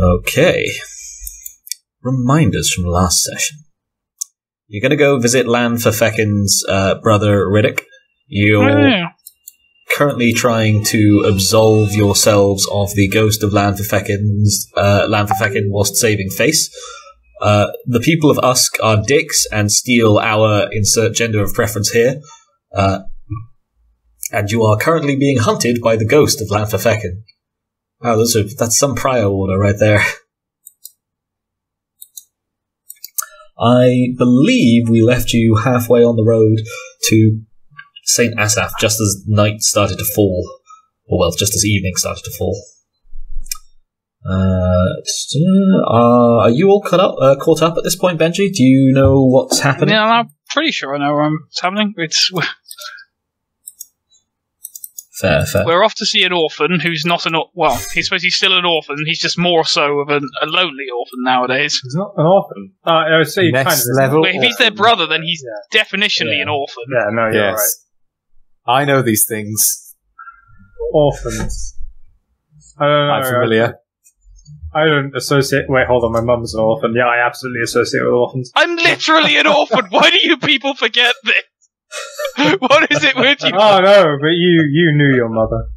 Okay. Reminders from last session. You're going to go visit Land for Feckin's uh, brother Riddick. You're Yeah. currently trying to absolve yourselves of the ghost of Land for Feckin's uh, Land for Feckin whilst saving face. Uh, the people of Usk are dicks and steal our insert gender of preference here. Uh, and you are currently being hunted by the ghost of Feckin. Wow, those are, that's some prior order right there. I believe we left you halfway on the road to St. Asaph just as night started to fall. Or, well, just as evening started to fall. Uh, uh, are you all caught up, uh, caught up at this point, Benji? Do you know what's happening? Yeah, I'm pretty sure I know what's happening. It's Fair, fair. we're off to see an orphan who's not an or- well. He's supposed he's still an orphan. He's just more so of an, a lonely orphan nowadays. He's not an orphan. Uh, I would say Next kind of level. But if he's their brother, then he's Yeah. definitionally Yeah. an orphan. Yeah, no, you're Yes. I know these things. right. Orphans. I don't know. I'm familiar. I don't associate. Wait, hold on. My mum's an orphan. Yeah, I absolutely associate with orphans. I'm literally an orphan. Why do you people forget this? what is it with you? Oh no, but you you knew your mother.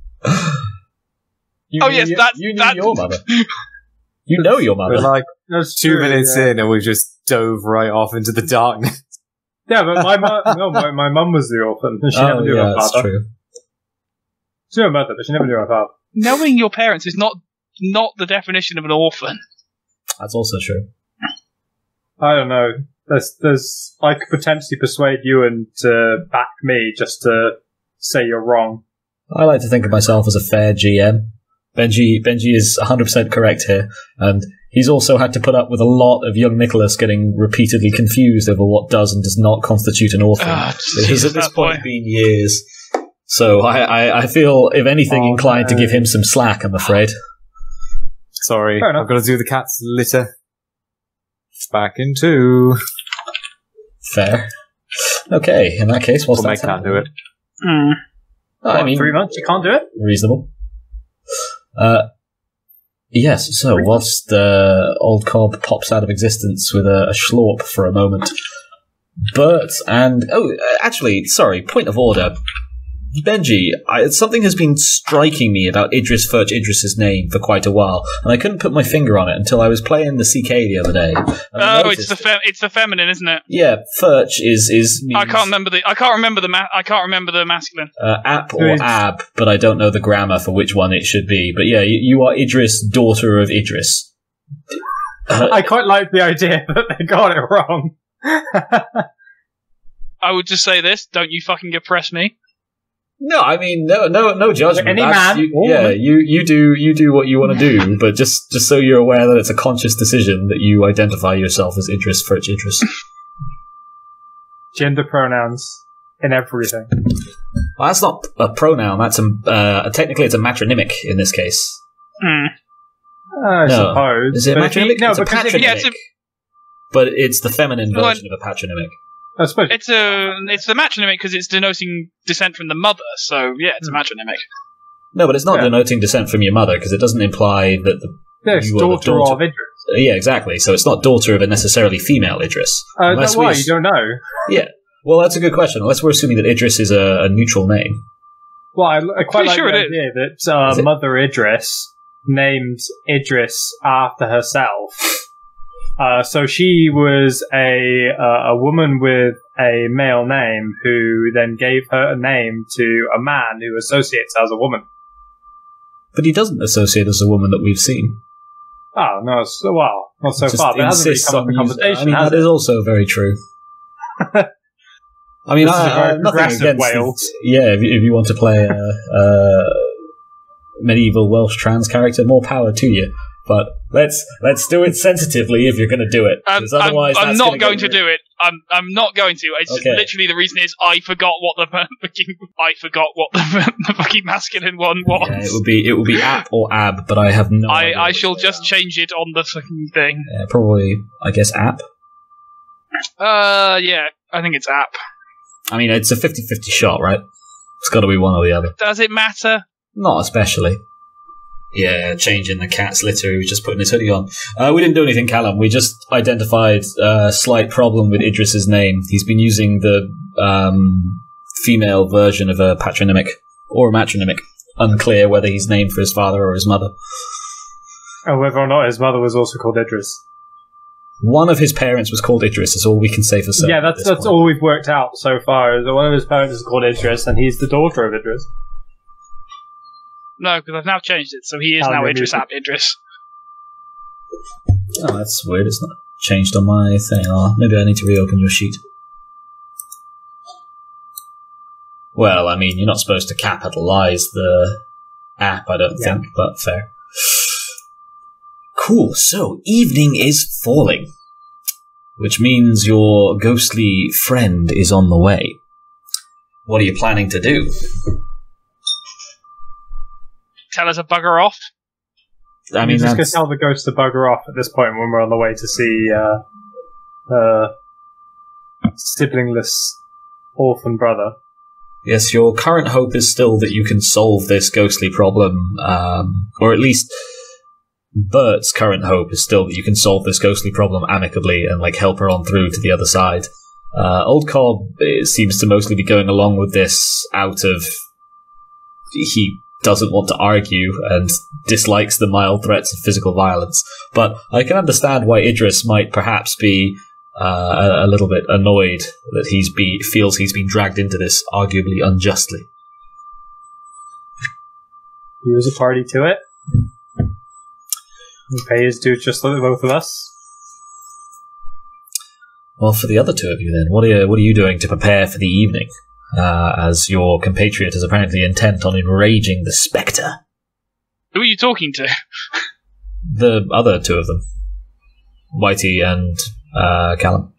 You Oh, knew yes, that's that- you knew that- your mother. You know your We're mother. like That's two true, minutes yeah. in and we've just dove right off into the darkness. Yeah, but my mum, no, my, my mum was the orphan. She oh, never knew yeah, her that's father. true. She knew her mother, but she never knew her father. Knowing your parents is not not the definition of an orphan. That's also true. I don't know. There's, there's, I could potentially persuade you and to back me just to say you're wrong. I like to think of myself as a fair GM. Benji, Benji is 100% correct here, and he's also had to put up with a lot of young Nicholas getting repeatedly confused over what does and does not constitute an author. Ah, it has at this point boy. been years. So I, I, I feel, if anything, Oh, inclined to give him some slack, I'm afraid. Sorry, I've got to do the cat's litter. Back in two. Fair. Okay, in that case, what's Well, Meg that? can't do it. Hmm. I What, mean, three months? You can't do it? reasonable. Uh, yes, so whilst the old cob pops out of existence with a, a schlorp for a moment, Bert and. Oh, uh, actually, sorry, point of order. Benji, I, something has been striking me about Idris Ferch Idris's name for quite a while, and I couldn't put my finger on it until I was playing the CK the other day. and I Oh, it's the fem- it's the feminine, isn't it? yeah, Ferch is is I can't remember the I can't remember the ma- I can't remember the masculine. uh, ap or Who is- ab, but I don't know the grammar for which one it should be. But yeah, you, you are Idris, daughter of Idris. Uh, I quite like the idea that they got it wrong. I would just say this: don't you fucking oppress me. No, I mean no, no, no judgment. Any That's- man you- yeah, you you do you do what you want to do, but just just so you're aware that it's a conscious decision that you identify yourself as Idris Ferch interest. Gender pronouns in everything. Well, that's not a pronoun. That's a uh, technically it's a matronymic in this case. Hmm. I No. suppose. Is it But if you- matronymic? No, it's a patronymic. Yeah, it's a- but it's the feminine Well, version of a patronymic. I suppose. It's a it's the matronymic because it's denoting descent from the mother. So yeah, it's a matronymic. No, but it's not Yeah. denoting descent from your mother because it doesn't imply that the yeah, it's you are the daughter, daughter. of Idris. Uh, Yeah, exactly. So it's not daughter of a necessarily female Idris. Uh, Unless no, we why? ass- You don't know. Yeah. Well, that's a good question. Unless we're assuming that Idris is a, a neutral name. Well, I, I quite Pretty like sure the it is. idea that uh, Is it? Mother Idris named Idris after herself. Uh, so she was a uh, a woman with a male name who then gave her a name to a man who associates as a woman. But he doesn't associate as a woman that we've seen. Oh no, so well, not so Just far. But hasn't really come up in conversation. I mean, that it? is also very true. I mean, This is a I, I, nothing against Wales. it. Yeah, if, you- if you want to play a, a medieval Welsh trans character, more power to you. But let's let's do it sensitively if you're going to do it. Um, 'cause I'm, otherwise I'm not going do it. I'm I'm not going to. It's Okay. literally the reason is I forgot what the fucking I forgot what the, the fucking masculine one was. Yeah, it would be it would be ap or ab, but I have no. I, idea I shall just change it on the fucking thing. Yeah, probably, I guess, ap. Uh, yeah, I think it's ap. I mean, it's a 50 50 shot, right? It's got to be one or the other. Does it matter? Not especially. Yeah, changing the cat's litter. He was just putting his hoodie on. Uh, we didn't do anything, Callum. We just identified a slight problem with Idris's name. He's been using the um, female version of a patronymic or a matronymic. Unclear whether he's named for his father or his mother. And whether or not his mother was also called Idris. One of his parents was called Idris. Is all we can say for certain. yeah, that's that's point. all we've worked out so far. Is that one of his parents is called Idris, and he's the daughter of Idris. No, because I've now changed it, so he is Oh, now maybe Idris it's- Ab Idris. Oh, that's weird. It's not changed on my thing. Oh, maybe I need to reopen your sheet. Well, I mean, you're not supposed to capitalize the ap, I don't Yeah. think, but fair. Cool. So, evening is falling, which means your ghostly friend is on the way. What are you planning to do? Tell us to bugger off. I I mean, mean, just gonna tell the ghost to bugger off at this point when we're on the way to see uh, uh, siblingless orphan brother. Yes, your current hope is still that you can solve this ghostly problem, um, or at least Bert's current hope is still that you can solve this ghostly problem amicably and like help her on through to the other side. Uh, Old Cobb seems to mostly be going along with this out of he doesn't want to argue and dislikes the mild threats of physical violence. But I can understand why Idris might perhaps be uh, a, a little bit annoyed that he's be feels he's been dragged into this arguably unjustly. He was a party to it. He pay his due just like both of us. Well, for the other two of you, then, what are you, what are you doing to prepare for the evening? Uh, as your compatriot is apparently intent on enraging the spectre. Who are you talking to? The other two of them, Whitey and uh, Callum,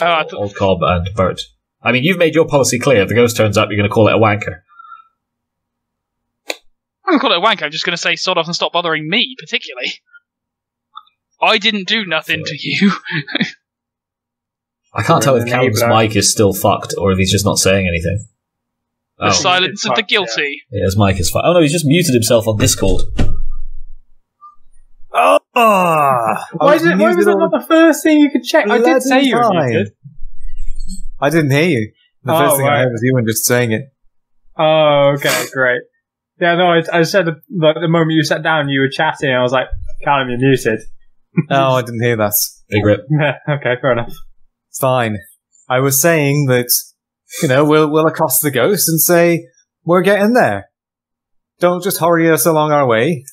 Oh, I thought, Old Cobb and Bert. I mean, you've made your policy clear. If the ghost turns up, you're going to call it a wanker. I'm gonna call it a wanker. I'm just gonna say sod off and stop bothering me, particularly. I didn't do nothing to you. I can't tell if An Callum's enabler. mic is still fucked or if he's just not saying anything. The Oh, silence of the Fuck, yeah. guilty. yeah, his mic is fucked. Oh no, he's just muted himself on Discord. Oh! oh why, was did, why was that all not the first thing you could check? I did say you were fine. muted. I didn't hear you. The Oh, first thing I heard was you and just saying it. Oh, okay, great. Yeah, no, I, I said like the moment you sat down, you were chatting. I was like, Callum, you're muted. Oh, I didn't hear that. Big rip. Okay, fair enough. Fine. I was saying that, you know, we'll, we'll accost the ghost and say, we're getting there. Don't just hurry us along our way.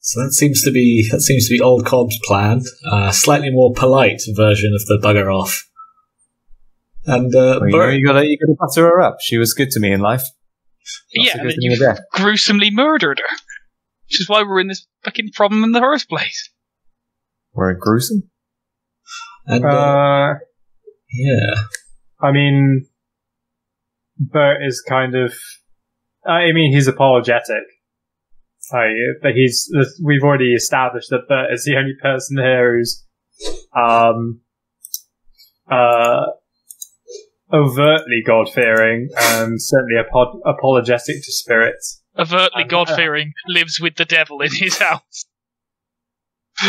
So that seems to be that seems to be Old Cobb's plan. A slightly more polite version of the bugger off. And uh, Well, you, know, Bert, you gotta, you gotta butter her up. She was good to me in life. Not Yeah, so and good then to you in death. gruesomely murdered her. Which is why we're in this fucking problem in the first place. We're gruesome. And uh, Uh, yeah, I mean, Bert is kind of. I mean, he's apologetic. I, but he's. We've already established that Bert is the only person here who's, um, uh, overtly God fearing and certainly apo- apologetic to spirits. Overtly Uh, God fearing, lives with the devil in his house.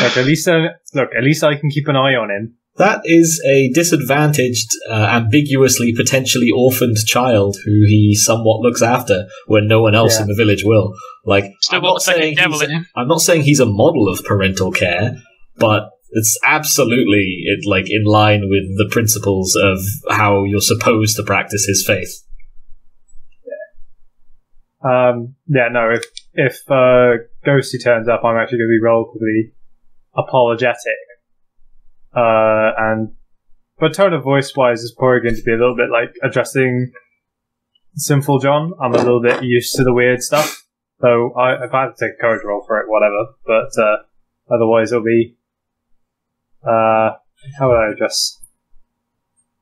Look, at least uh, look, at least I can keep an eye on him. That is a disadvantaged, uh, ambiguously potentially orphaned child who he somewhat looks after when no one else Yeah. in the village will. Like, Still I'm not saying devil he's- in him. I'm not saying he's a model of parental care, but it's absolutely it, like in line with the principles of how you're supposed to practice his faith. Um, yeah, no, if if uh, Ghosty turns up, I'm actually going to be relatively apologetic. Uh, and but tone of voice wise is probably going to be a little bit like addressing Sinful John. I'm a little bit used to the weird stuff, so I, if I have to take a courage roll for it, whatever. But uh, otherwise, it'll be uh, how would I address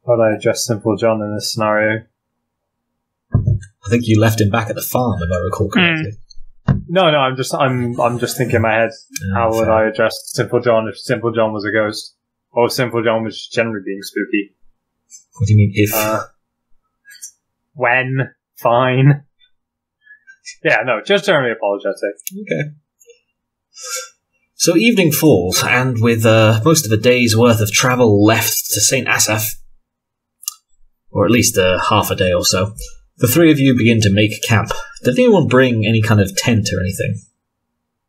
how would I address Simple John in this scenario? I think you left him back at the farm, if I recall correctly. No, no, I'm just I'm I'm just thinking in my head. Yeah, How would. I address Simple John if Simple John was a ghost? Or if Simple was generally being spooky? What do you mean if? Uh, when? Fine. Yeah, no, just generally apologetic. Okay. So evening falls, and with uh, most of a day's worth of travel left to St. Asaph, or at least uh, half a day or so, the three of you begin to make camp. Did anyone bring any kind of tent or anything?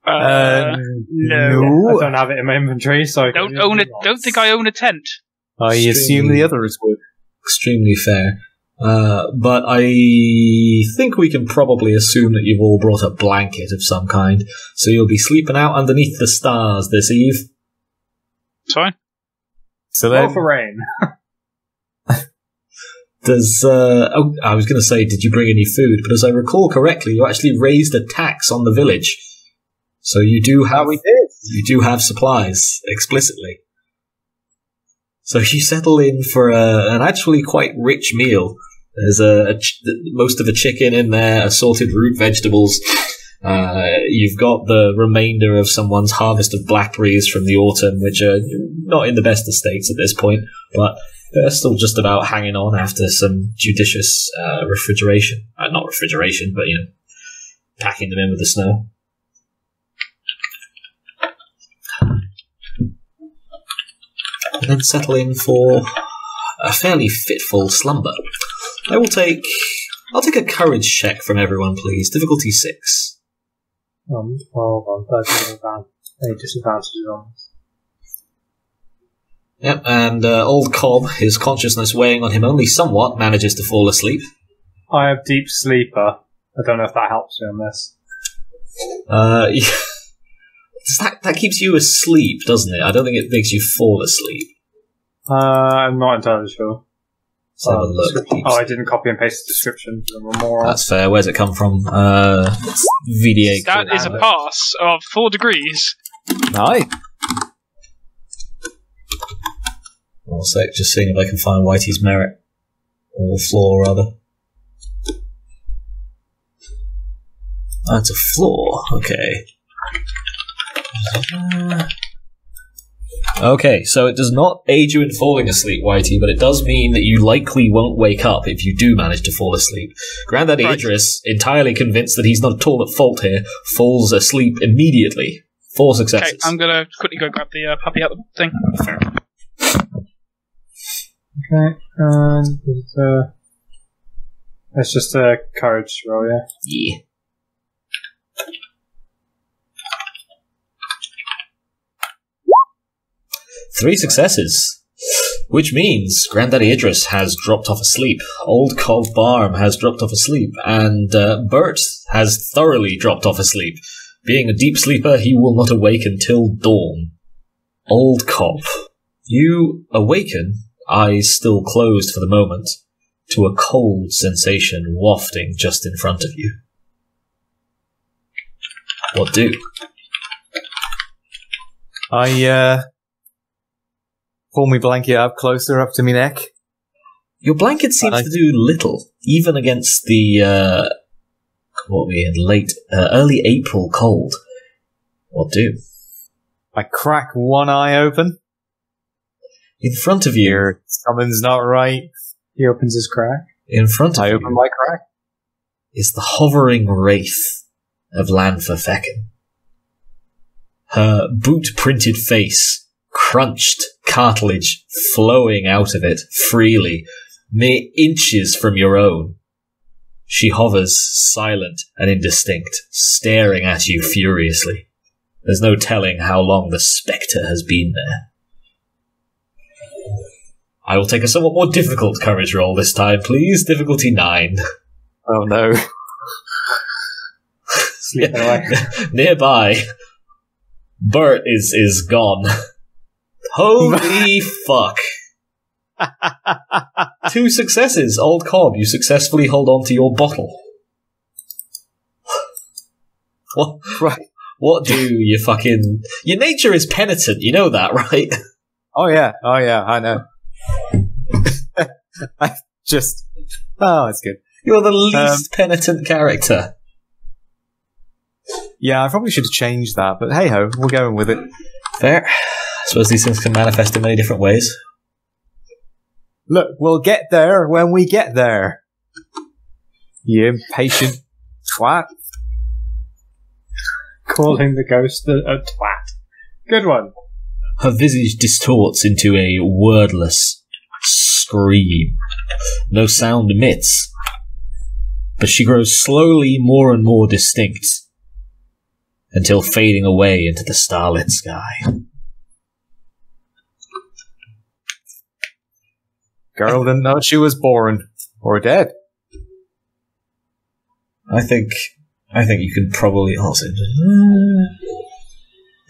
Uh, I don't have it in my inventory, so I don't own it. Don't think I own a tent. I assume the others would. Extremely fair. Uh, but I think we can probably assume that you've all brought a blanket of some kind, so you'll be sleeping out underneath the stars this eve. It's fine. So Roll then, for rain. Does uh, oh, I was going to say, did you bring any food? But as I recall correctly, you actually raised a tax on the village, so you do have you do have supplies explicitly. So you settle in for a, an actually quite rich meal. There's a, a ch- most of a chicken in there, assorted root vegetables. Uh, you've got the remainder of someone's harvest of blackberries from the autumn, which are not in the best of states at this point, but they're still just about hanging on after some judicious uh, refrigeration. Uh, not refrigeration, but you know, packing them in with the snow. And then settle in for a fairly fitful slumber. I will take. I'll take a courage check from everyone, please. Difficulty six. Um, hold on, thirteen advantage. Any disadvantages on this? Yep, and uh, old Cobb, his consciousness weighing on him only somewhat, manages to fall asleep. I have deep sleeper. I don't know if that helps me on this. Uh, that that keeps you asleep, doesn't it? I don't think it makes you fall asleep. Uh, I'm not entirely sure. Let's have a Um, look. Oh, I didn't copy and paste the description. I'm a. That's fair. Where's it come from? Uh, VDA. That is a pass of four degrees. Aye. One sec, just seeing if I can find Whitey's merit. Or flaw, rather. That's a flaw. Okay. Okay, so it does not aid you in falling asleep, Whitey, but it does mean that you likely won't wake up if you do manage to fall asleep. Granddaddy Right. Idris, entirely convinced that he's not at all at fault here, falls asleep immediately. Four Okay, successes. I'm gonna quickly go grab the uh, puppy out the thing. Okay, and it's, uh, it's just a courage roll, yeah. Yeah. Three successes. Which means Granddaddy Idris has dropped off asleep, Old Cobb Barm has dropped off asleep, and uh, Bert has thoroughly dropped off asleep. Being a deep sleeper, he will not awake until dawn. Old Cobb. You awaken, eyes still closed for the moment, to a cold sensation wafting just in front of you. What do? I uh, pull my blanket up closer up to my neck. Your blanket seems I- to do little, even against the uh, what we had late, uh, early April cold. What do? I crack one eye open. In front of you, Here, something's not right. He opens his crack. in front of I you, open my crack. is the hovering wraith of Lanfa Fecken. Her boot-printed face, crunched cartilage flowing out of it freely, mere inches from your own. She hovers, silent and indistinct, staring at you furiously. There's no telling how long the spectre has been there. I will take a somewhat more difficult courage roll this time, please. Difficulty 9. Oh no. Sleeping away. Nearby, Bert is is gone. Holy fuck! Two successes, old Cobb. You successfully hold on to your bottle. What? Right. What do you fucking? Your nature is penitent. You know that, right? Oh yeah. Oh yeah. I know. I just. Oh, it's good. You're the um, least penitent character. Yeah, I probably should have changed that, but hey ho, we're going with it. Fair. I suppose these things can manifest in many different ways. Look, we'll get there when we get there. You impatient twat. calling the ghost a, a twat. Good one. Her visage distorts into a wordless scream. No sound emits, but she grows slowly more and more distinct until fading away into the starlit sky. Girl didn't know she was born or dead. I think I think you can probably also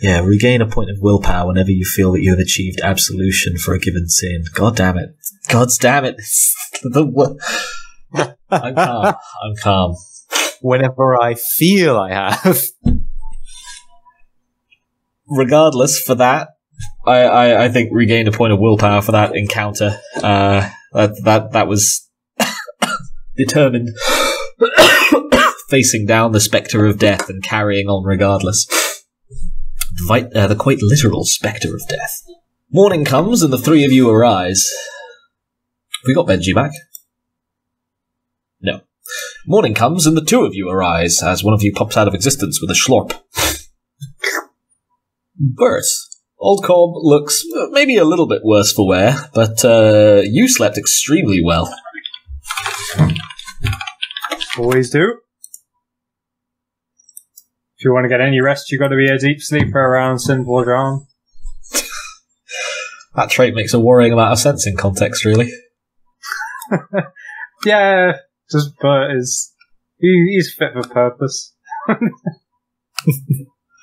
yeah regain a point of willpower whenever you feel that you have achieved absolution for a given sin. God damn it! God damn it! the wo- I'm calm. I'm calm. Whenever I feel I have. Regardless, for that, I, I, I think regained a point of willpower for that encounter. Uh, that that that was determined, facing down the spectre of death and carrying on regardless. Vi- uh, the quite literal spectre of death. Morning comes and the three of you arise. Have we got Benji back? No. Morning comes and the two of you arise as one of you pops out of existence with a schlorp. Bert, Old Cobb looks uh, maybe a little bit worse for wear, but uh, you slept extremely well. Always do. If you want to get any rest, you've got to be a deep sleeper around John. That trait makes a worrying amount of sense in context, really. Yeah, just Bert is he, he's fit for purpose.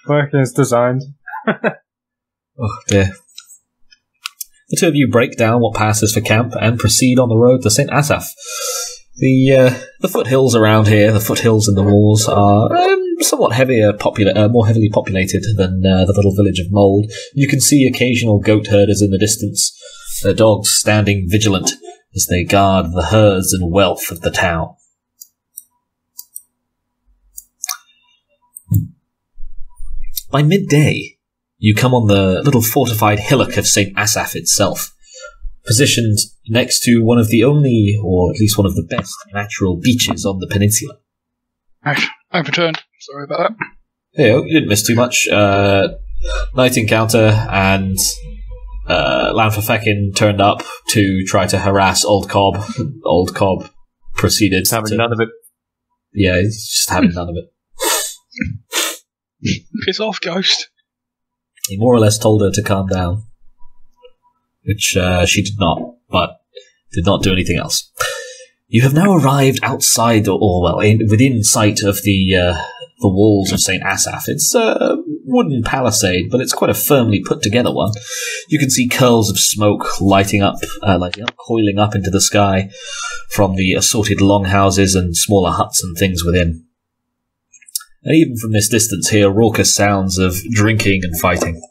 Working as designed. Oh dear. The two of you break down what passes for camp and proceed on the road to St. Asaph. The uh, the foothills around here, the foothills and the walls, are um, somewhat heavier, popula- uh, more heavily populated than uh, the little village of Mold. You can see occasional goat herders in the distance, their dogs standing vigilant as they guard the herds and wealth of the town. By midday, you come on the little fortified hillock of St. Asaph itself, positioned next to one of the only, or at least one of the best, natural beaches on the peninsula. I've, I've returned. Sorry about that. Hey, you didn't miss too much. Uh, night encounter and uh, Lanfafekin turned up to try to harass Old Cobb. Old Cobb proceeded Just having to, none of it. yeah, he's just having none of it. Piss off, ghost. He more or less told her to calm down, which uh, she did not, but did not do anything else. You have now arrived outside, or, well, in, within sight of the uh, the walls of Saint Asaph. It's a wooden palisade, but it's quite a firmly put together one. You can see curls of smoke lighting up, uh, lighting up, coiling up into the sky from the assorted longhouses and smaller huts and things within. And even from this distance, hear raucous sounds of drinking and fighting.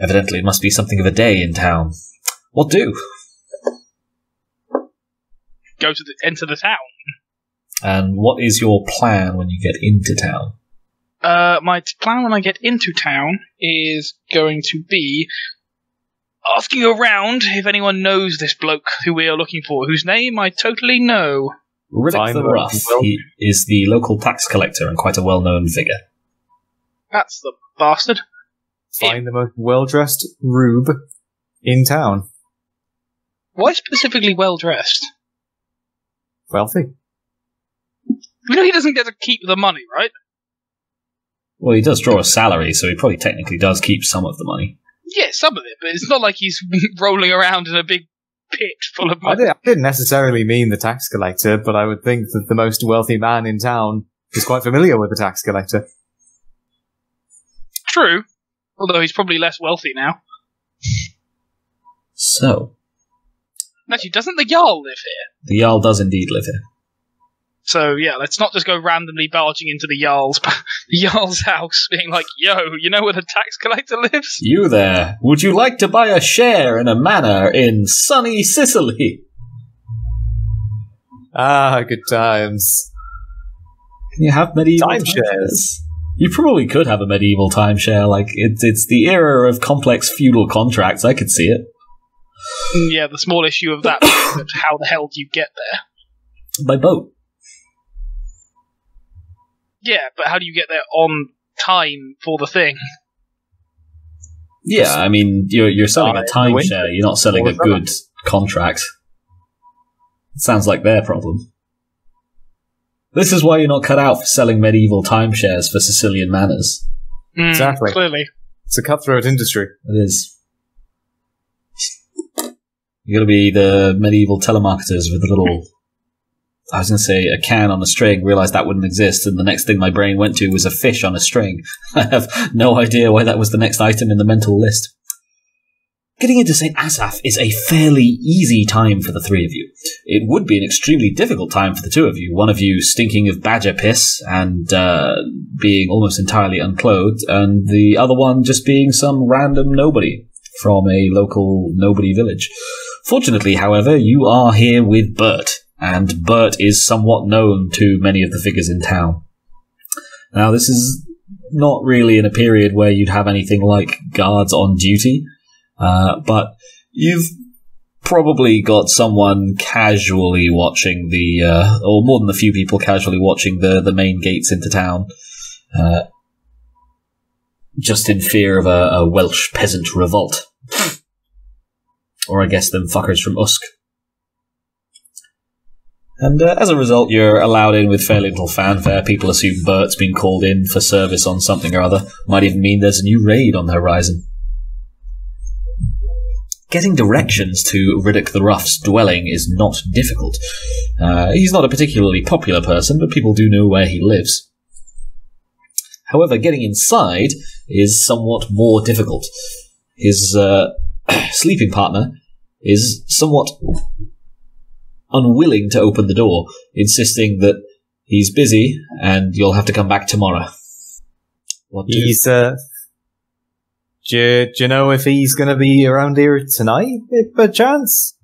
Evidently, it must be something of a day in town. What do? Go to the, enter the town. And what is your plan when you get into town? Uh, my t- plan when I get into town is going to be asking around if anyone knows this bloke who we are looking for, whose name I totally know. Riddick Fine, the well, Rough. He is the local tax collector and quite a well-known figure. That's the bastard. Find the most well dressed rube in town. Why specifically well dressed? Wealthy. You know he doesn't get to keep the money, right? Well, he does draw a salary, so he probably technically does keep some of the money. Yeah, some of it, but it's not like he's rolling around in a big pit full of I, money. did, I didn't necessarily mean the tax collector, but I would think that the most wealthy man in town is quite familiar with the tax collector. True, although he's probably less wealthy now. So, Actually, doesn't the Jarl live here? the Jarl does indeed live here. So yeah, let's not just go randomly barging into the Jarl's the Jarl's house, being like, "Yo, you know where the tax collector lives?" You there, would you like to buy a share in a manor in sunny Sicily? Ah, good times. Can you have medieval Timeshares. timeshares? You probably could have a medieval timeshare. Like it's it's the era of complex feudal contracts. I could see it Mm, Yeah, the small issue of that is that how the hell do you get there? by boat. Yeah, but how do you get there on time for the thing. Yeah, I mean, you're you're selling a in timeshare. You're not selling a summer. good contract. Sounds like their problem. This is why you're not cut out for selling medieval timeshares for Sicilian manors. Mm, Exactly. Clearly. It's a cutthroat industry. It is. You're gonna be the medieval telemarketers with a little. I was gonna say a can on a string. Realized that wouldn't exist, and the next thing my brain went to was a fish on a string. I have no idea why that was the next item in the mental list. Getting into St. Asaph is a fairly easy time for the three of you. It would be an extremely difficult time for the two of you. One of you stinking of badger piss and uh, being almost entirely unclothed, and the other one just being some random nobody from a local nobody village. Fortunately, however, you are here with Bert, and Bert is somewhat known to many of the figures in town. Now, this is not really in a period where you'd have anything like guards on duty, uh, but you've probably got someone casually watching the, uh, or more than a few people casually watching the, the main gates into town, uh, just in fear of a, a Welsh peasant revolt. or I guess them fuckers from Usk. And uh, as a result, you're allowed in with fairly little fanfare. People assume Bert's been called in for service on something or other. Might even mean there's a new raid on the horizon. Getting directions to Riddick the Rough's dwelling is not difficult. Uh, he's not a particularly popular person, but people do know where he lives. However, getting inside is somewhat more difficult. His uh, sleeping partner is somewhat unwilling to open the door, insisting that he's busy and you'll have to come back tomorrow. What do He's, uh, do you, do you know if he's going to be around here tonight, if by chance?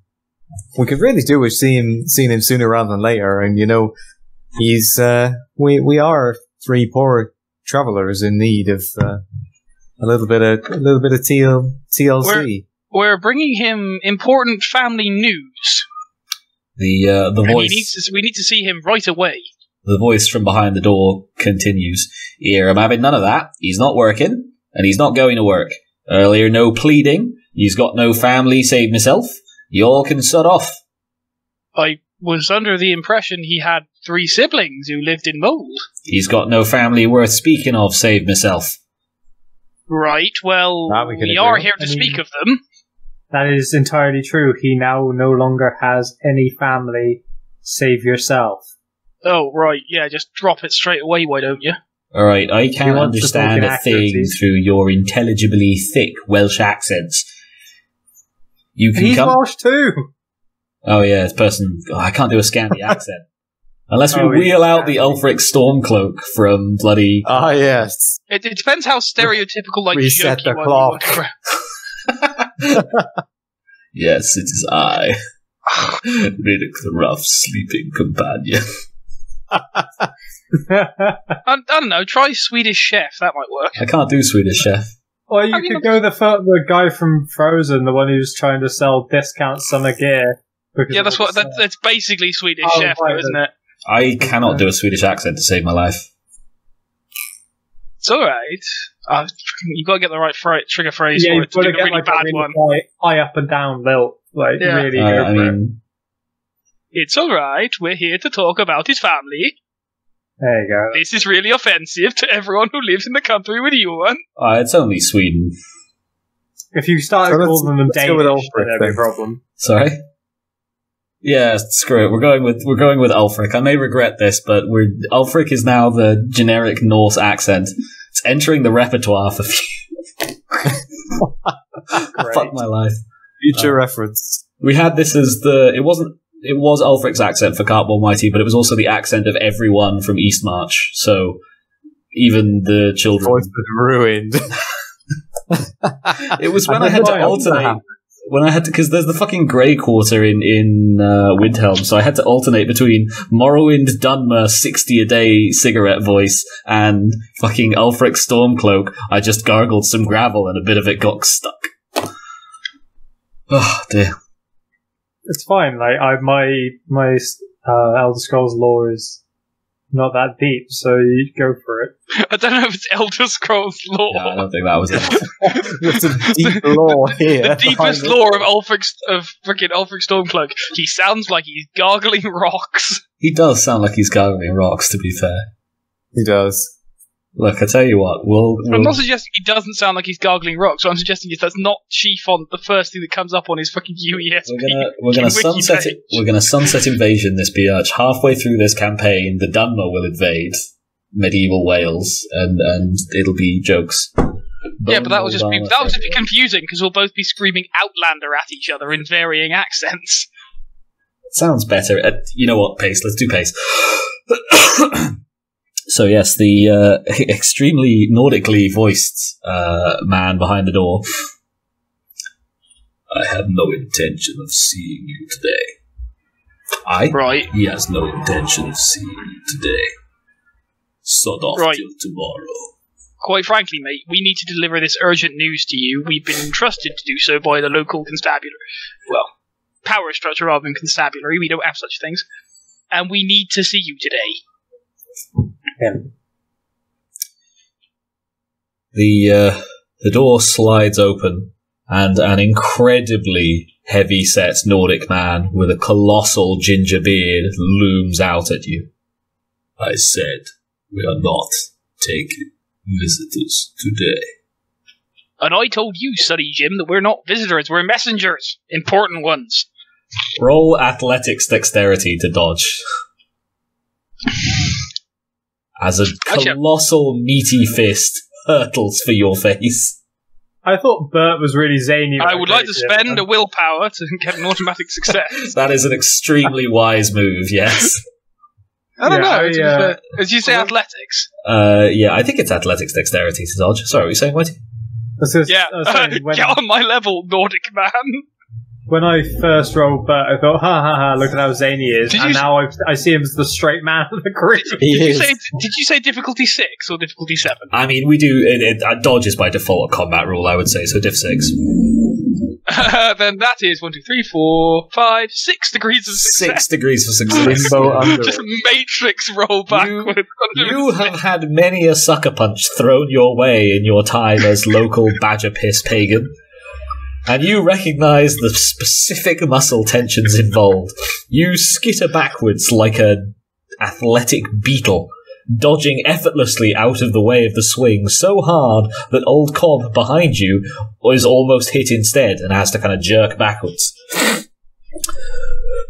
We could really do with seeing, seeing him sooner rather than later, and you know, he's, uh, we, we are three poor travelers in need of, uh, a little bit of, a little bit of TL, TLC. We're bringing him important family news. The uh, the And he voice needs to, we need to see him right away. the voice from behind the door continues. Here, I'm having none of that. He's not working, and he's not going to work. Earlier, no pleading. He's got no family save myself. You all can sod off. I was under the impression he had three siblings who lived in Mold. He's got no family worth speaking of save myself. Right, well, That we we are here to I mean- speak of them. That is entirely true. He now no longer has any family save yourself. Oh, right, yeah, just drop it straight away, why don't you? All right, I can't wants to talk understand in a thing through your intelligibly thick Welsh accents. You can He's come. Welsh too. Oh yeah, this person. oh, I can't do a Scandi accent unless we Oh, wheel out the Ulfric Stormcloak from bloody. Ah, yes. It, it depends how stereotypical, like, Reset the clock. you want. Yes, it is I, Riddick the Rough, sleeping companion. I, I don't know, try Swedish Chef, that might work. I can't do Swedish Chef. or you Have you could not- go the fir- the guy from Frozen, the one who's trying to sell discount summer gear. Yeah, that's what, that, that's basically Swedish Oh, Chef, right, though, isn't it? I cannot do a Swedish accent to save my life. It's alright. Uh, you gotta get the right fra- trigger phrase yeah, for you've it to got to a get really like bad really one. high, high up and down lilt, like Yeah. really. I, go I mean, It's alright, we're here to talk about his family. there you go. This is really offensive to everyone who lives in the country with you on. uh, it's only Sweden. If you started So calling them let's Danish, Ulfric then there'd be a problem. Sorry. Yeah, screw it. We're going with we're going with Ulfric. I may regret this, but we're Ulfric is now the generic Norse accent. It's entering the repertoire for. future. Fuck my life. Future Uh, reference. We had this as the. It wasn't. It was Ulfric's accent for Cartball Mighty, but it was also the accent of everyone from Eastmarch. So even the children. Voice was ruined. It was when I I had to don't know why that alternate. When I had to, because there's the fucking Grey Quarter in in uh, Windhelm, so I had to alternate between Morrowind Dunmer sixty a day cigarette voice and fucking Ulfric Stormcloak. I just gargled some gravel and a bit of it got stuck. Oh dear. It's fine. Like I, my my uh, Elder Scrolls lore is not that deep, so you go for it. I don't know if it's Elder Scrolls lore. Yeah, I don't think that was it. There's some deep lore here. the deepest behind lore of Ulfric of freaking Ulfric Stormcloak. He sounds like he's gargling rocks. He does sound like he's gargling rocks, to be fair. He does. Look, I tell you what, we'll. we'll I'm not suggesting he doesn't sound like he's gargling rocks. What I'm suggesting is that's not chief on the first thing that comes up on his fucking UESP. we're gonna we're gonna sunset it. We're gonna sunset invasion this biatch. Halfway through this campaign, the Dunmer will invade medieval Wales, and and it'll be jokes. Yeah, but that will just be that will just be confusing because we'll both be screaming Outlander at each other in varying accents. Sounds better. Uh, you know what? Pace. Let's do pace. So yes, the uh, extremely Nordically voiced uh, man behind the door. I have no intention of seeing you today. I? Right. He has no intention of seeing you today. Sod off Right. till tomorrow. Quite frankly, mate, we need to deliver this urgent news to you. We've been entrusted to do so by the local constabulary. Well, power structure rather than constabulary. We don't have such things. And we need to see you today. Him. The uh, the door slides open, and an incredibly heavy-set Nordic man with a colossal ginger beard looms out at you. I said we are not taking visitors today. And I told you, Sonny Jim, that we're not visitors, we're messengers. Important ones. Roll athletics dexterity to dodge. As a Gotcha. colossal meaty fist hurtles for your face. I thought Bert was really zany. I would like to spend him. a willpower to get an automatic success. That is an extremely wise move, yes. I don't Yeah, know. I, uh, fair. As you say, athletics. Uh, yeah, I think it's athletics dexterity to dodge. Sorry, what were you saying, Whitey? I was just- Yeah, I was saying, when, get on my level, Nordic man. When I first rolled Bert, I thought, ha ha ha, look at how zany he is. Did and you- now I, I see him as the straight man of the group. He Did you is. say did you say difficulty six or difficulty seven? I mean, we do. It, it, uh, dodge is by default a combat rule, I would say, so diff 6. then that is one, two, three, four, five, six degrees of success. Six degrees for success. Limbo under Just it. matrix roll backward. You have had many a sucker punch thrown your way in your time as local badger piss pagan. And you recognize the specific muscle tensions involved. You skitter backwards like an athletic beetle, dodging effortlessly out of the way of the swing so hard that old Cobb behind you is almost hit instead and has to kind of jerk backwards.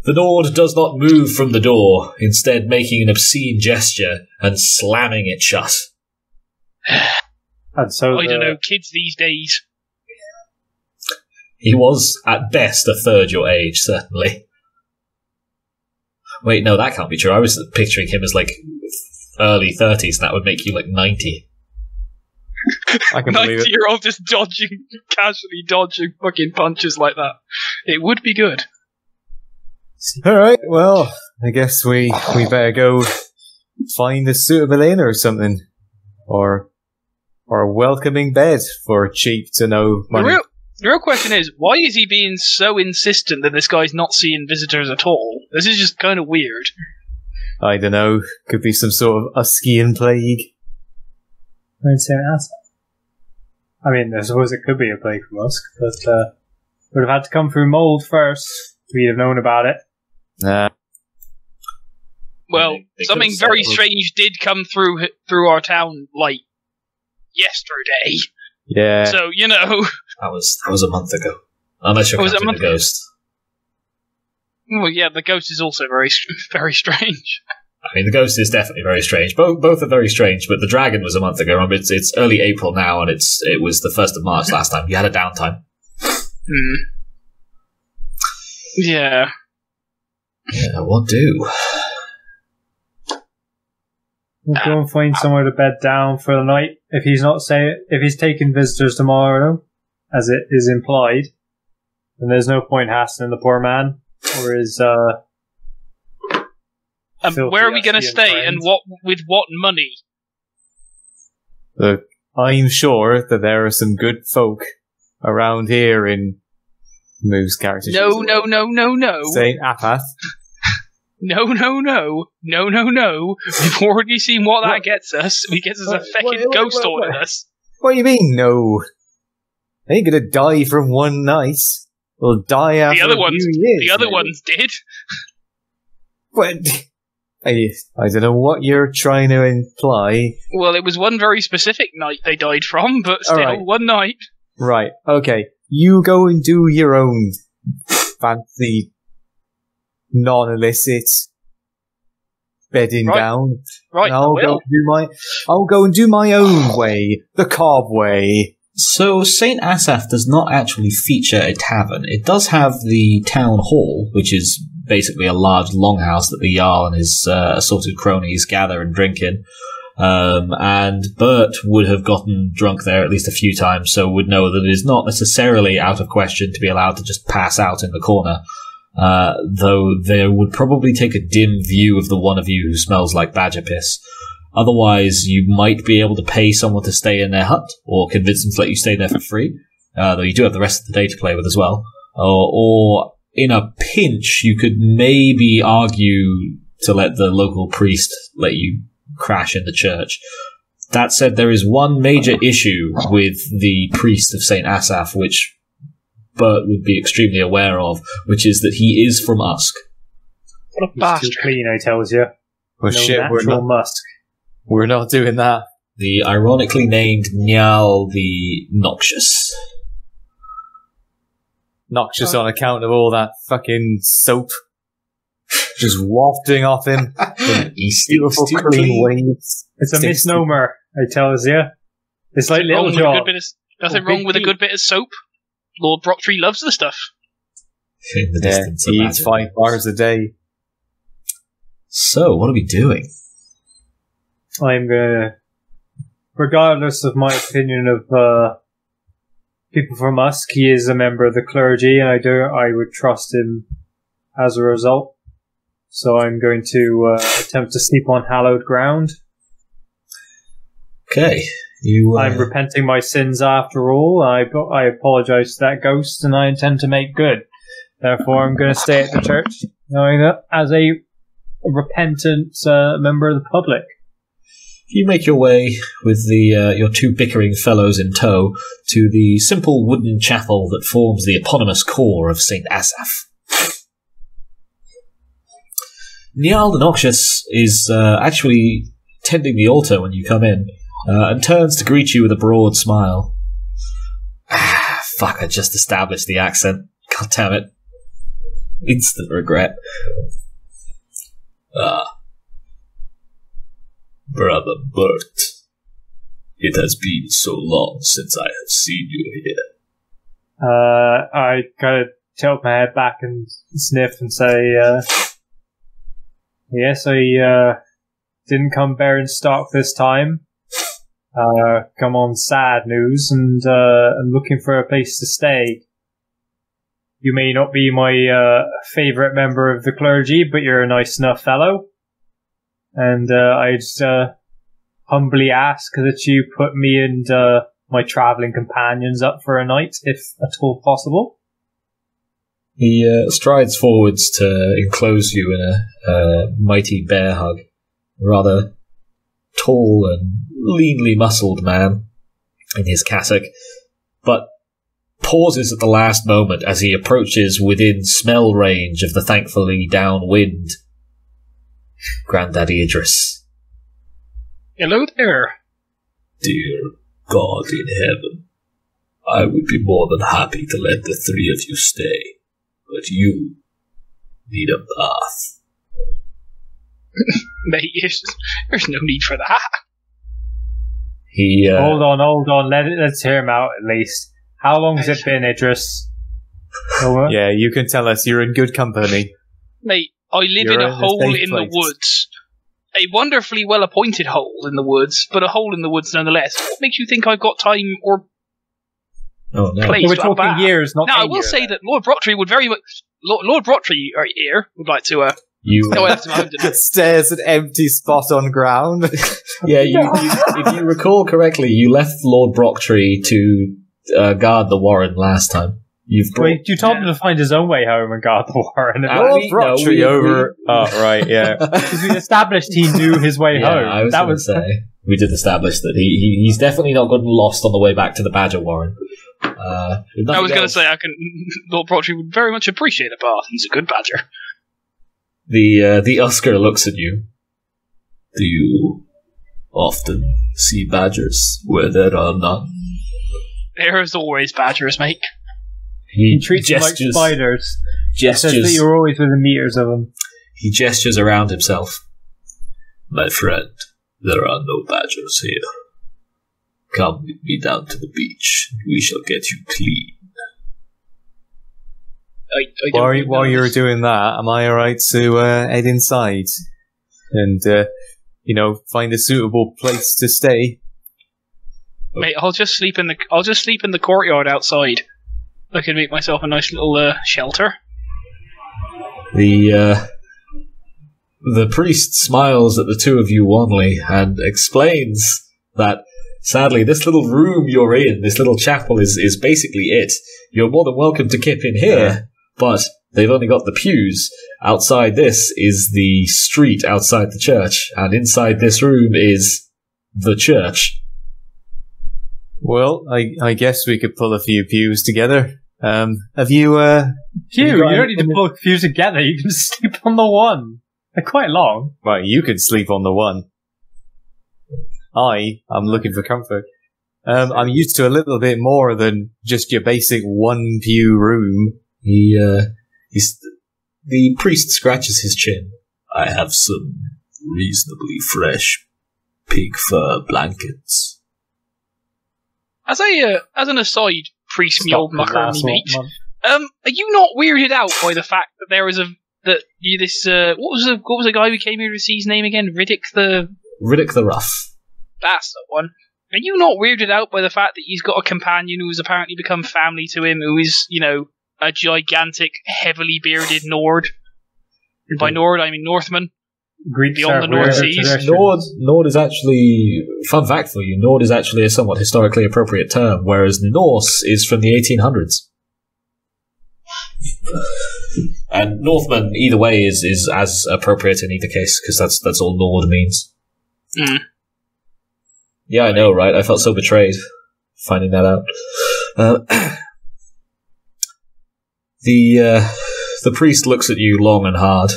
The Nord does not move from the door, instead making an obscene gesture and slamming it shut. And so I the- don't know, kids these days. He was, at best, a third your age, certainly. Wait, no, that can't be true. I was picturing him as like early 30s, and that would make you like 90. I can believe Ninety it. year old just dodging, casually dodging fucking punches like that. It would be good. All right. Well, I guess we we better go find a suitable inn or something, or or a welcoming bed for cheap to no The money. real, the real question is, why is he being so insistent that this guy's not seeing visitors at all? This is just kind of weird. I don't know. Could be some sort of Uskian plague. I'd say an asset. I mean, I suppose it could be a plague from Usk, but uh, would have had to come through mold first. We'd have known about it. Nah. Well, They- they something very settled- strange did come through through our town, like yesterday. Yeah. So you know, That was that was a month ago. Unless you're Oh, was a counting the month- ghost. well, yeah, the ghost is also very very strange. I mean, the ghost is definitely very strange. Both both are very strange, but the dragon was a month ago. Remember, it's it's early April now, and it's it was the first of March last time. You had a downtime. Hmm. Yeah. Yeah, what do? We'll go and find somewhere to bed down for the night. If he's not say if he's taking visitors tomorrow, as it is implied, then there's no point hassling the poor man or his uh Um, where are we going to stay, friends. and what with what money? Look, I'm sure that there are some good folk around here in Moose character. No, no, no, no, no. Saint Apath. No, no, no, no, no, no. We've already seen what that What? gets us. We gets us a What- fucking what- what- ghost what- haunting us. What do you mean, no? They ain't gonna die from one night. They'll die after other a ones- years. The other maybe. ones did. But I, I don't know what you're trying to imply. Well, it was one very specific night they died from, but still, right. one night. Right. Okay. You go and do your own fancy non-illicit bedding Right. down. Right, I'll go and do my. I'll go and do my own way, the Cobb way. So Saint Asaph does not actually feature a tavern. It does have the town hall, which is basically a large longhouse that the Jarl and his uh, assorted cronies gather and drink in. Um, and Bert would have gotten drunk there at least a few times, so would know that it is not necessarily out of question to be allowed to just pass out in the corner. Uh, though there would probably take a dim view of the one of you who smells like badger piss. Otherwise, you might be able to pay someone to stay in their hut, or convince them to let you stay there for free. Uh, though you do have the rest of the day to play with as well. Or, or in a pinch, you could maybe argue to let the local priest let you crash in the church. That said, there is one major issue with the priest of Saint Asaph, which Bert would be extremely aware of, which is that he is from Usk. What a bastard. clean, I tells you. Well, no shit, we're not. musk. We're not doing that. The ironically named Nyal the Noxious. Noxious on account of all that fucking soap just wafting off him. Beautiful, clean clean. waves. It's a Stinks misnomer, I tells you. It's like Nothing Little oh, wrong with a good bit of, nothing Or wrong Big with a good bit of soap. Lord Brocktree loves the stuff. In the Yeah, distance, he eats five bars a day. So, what are we doing? I'm gonna, regardless of my opinion of uh, people from Musk, he is a member of the clergy, and I do I would trust him as a result. So I'm going to uh, attempt to sleep on hallowed ground. Okay, you. Uh, I'm repenting my sins after all. I I apologize to that ghost, and I intend to make good. Therefore, I'm going to stay at the church, knowing that as a repentant uh, member of the public. You make your way with the uh, your two bickering fellows in tow to the simple wooden chapel that forms the eponymous core of Saint Asaph. Niall the Noxious is uh, actually tending the altar when you come in, uh, and turns to greet you with a broad smile. Ah, fuck! I just established the accent. God damn it! Instant regret. Ah, Brother Bert, it has been so long since I have seen you here. Uh, I kind of tilt my head back and sniff and say, uh, "Yes, I uh, didn't come bearing stock this time. Uh, come on, sad news, and uh, I'm looking for a place to stay. You may not be my uh, favorite member of the clergy, but you're a nice enough fellow, and uh, I'd uh, humbly ask that you put me and uh, my traveling companions up for a night, if at all possible." He uh, strides forwards to enclose you in a mighty bear hug. Rather tall and leanly muscled man in his cassock, but pauses at the last moment as he approaches within smell range of the thankfully downwind. Granddaddy Idris. Hello there. Dear God in heaven, I would be more than happy to let the three of you stay, but you need a bath. Mate, there's, there's no need for that. He, uh, Hold on, hold on. Let it, let's hear him out at least. How long has it been, Idris? Yeah, you can tell us you're in good company. Mate, I live You're in in a a hole safe in the woods. A wonderfully well appointed hole in the woods, but a hole in the woods nonetheless. What makes you think I've got time or oh no. place We're talking a bath? years, not Now, I a will year, say then. that Lord Brocktree would very much. Lord, Lord Brocktree right here would like to. Uh, You, no, I uh, left him at home. Stares at empty spot on ground. yeah, you, you, if you recall correctly, you left Lord Brocktree to uh, guard the Warren last time. You've brought. Wait, you told him to find his own way home and guard the warren. Uh, Oh, we- brought no, we- over. Oh, right, yeah. Because we established he knew his way yeah, home. I was that going to was say. We did establish that he, he he's definitely not gotten lost on the way back to the Badger Warren. Uh, I was going to say I can. Lord Brocktree would very much appreciate a bath. He's a good badger. The uh, the Oscar looks at you. Do you often see badgers where there are none? There is always badgers, mate. He, he treats them like gestures, spiders. Says that you're always within meters of them. He gestures around himself. My friend, there are no badgers here. Come with me down to the beach. We shall get you clean. I, I While, really while you're doing that, am I alright to uh, head inside and, uh, you know, find a suitable place to stay? Mate, I'll just sleep in the I'll just sleep in the courtyard outside. I could make myself a nice little uh, shelter. The uh, the priest smiles at the two of you wanly and explains that sadly this little room you're in, this little chapel is is basically it. You're more than welcome to kip in here, but they've only got the pews. Outside this is the street outside the church, and inside this room is the church. Well, I, I guess we could pull a few pews together. Um, have you, uh, Phew, You you don't need to any- pull a few together. You can just sleep on the one. They're quite long. well, you can sleep on the one. I, I'm looking for comfort. Um, I'm used to a little bit more than just your basic one pew room. He uh, he's the priest scratches his chin. I have some reasonably fresh pig fur blankets. As a uh, as an aside, priest, me old the mucker, me one, mate. Um, are you not weirded out by the fact that there is a that you this uh what was the what was the guy who came here to see his name again? Riddick the Riddick the Rough. that's the one. Are you not weirded out by the fact that he's got a companion who has apparently become family to him, who is you know a gigantic, heavily bearded Nord? And by Nord, I mean Northman. Greek Beyond the serve North Seas. Nord, Nord is actually fun fact for you. Nord is actually a somewhat historically appropriate term, whereas Norse is from the 1800s. And Northman, either way, is is as appropriate in either case because that's that's all Nord means. Mm. Yeah, I know, right? I felt so betrayed finding that out. Uh, the uh, the priest looks at you long and hard.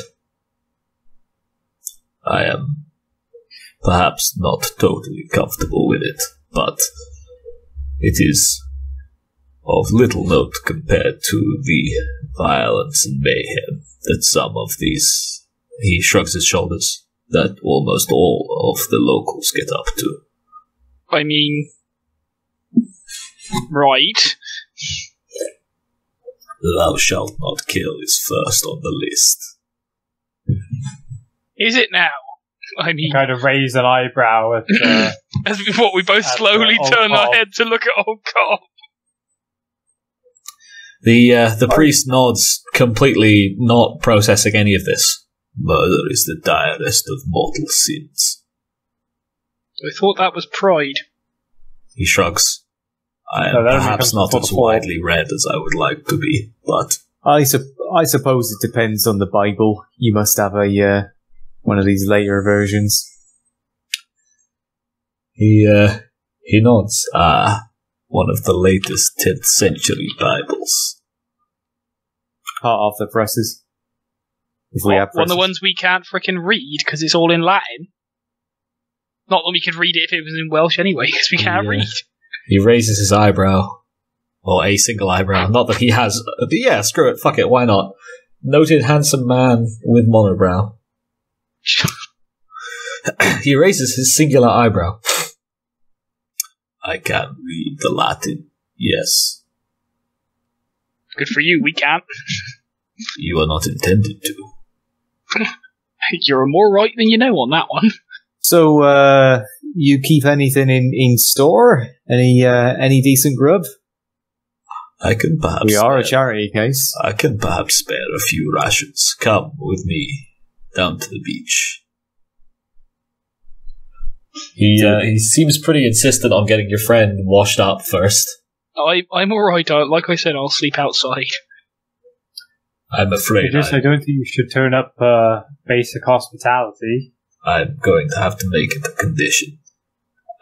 I am perhaps not totally comfortable with it, but it is of little note compared to the violence and mayhem that some of these. He shrugs his shoulders. That almost all of the locals get up to. I mean, right? Thou shalt not kill is first on the list. Is it now? I mean, Kind of raise an eyebrow at. Uh, as we, what we both slowly turn our head to look at old Cobb. The uh, the priest nods, completely not processing any of this. Murder is the direst of mortal sins. I thought that was pride. He shrugs. I am No, perhaps not as widely read as I would like to be, but I, sup- I suppose it depends on the Bible. You must have a, uh, one of these later versions. he uh, he nods. Ah, one of the latest 10th century Bibles. Hot off the presses. If we have One of the ones we can't frickin' read because it's all in Latin. Not that we could read it if it was in Welsh anyway, because we can't Yeah. read. He raises his eyebrow. Or a single eyebrow. Not that he has. uh, Yeah, screw it. Fuck it. Why not? Noted handsome man with monobrow. he raises his singular eyebrow. I can't read the Latin. Yes. Good for you, we can't. You are not intended to. You're more right than you know on that one. So, uh, you keep anything in, in store? Any, uh, any decent grub? I can perhaps. We are a charity case. I can perhaps spare a few rations. Come with me down to the beach. He uh, he seems pretty insistent on getting your friend washed up first. I, I'm alright. I- Like I said, I'll sleep outside. I'm afraid Idris, I I, don't think you should turn up uh, basic hospitality. I'm going to have to make it a condition.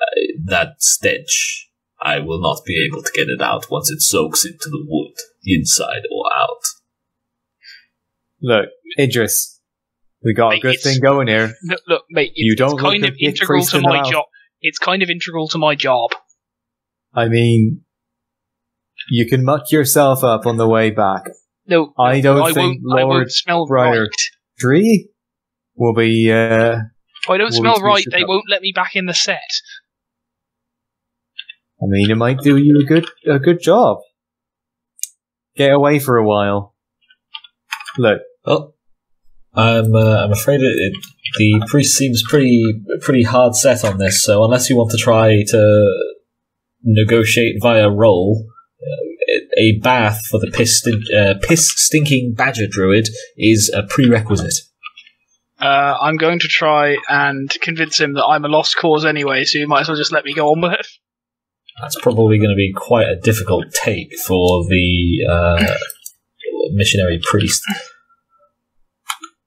I, that stench, I will not be able to get it out once it soaks into the wood, inside or out. Look, Idris, we got a Mate, Oh, good thing going here. Look, look mate, it's, You don't it's look kind of integral to my job. It's kind of integral to my job. I mean, you can muck yourself up on the way back. No, I don't I think Lord won't smell Briar- right. Dree will be. Uh, If I don't smell we- we right, they go. won't let me back in the set. I mean, it might do you a good a good job. Get away for a while. Look, Oh, I'm. Uh, I'm afraid it, it, the priest seems pretty pretty hard set on this. So unless you want to try to negotiate via roll, uh, a bath for the piss stin- uh, piss stinking badger druid is a prerequisite. Uh, I'm going to try and convince him that I'm a lost cause anyway, so you might as well just let me go on with it. That's probably going to be quite a difficult take for the uh, missionary priest.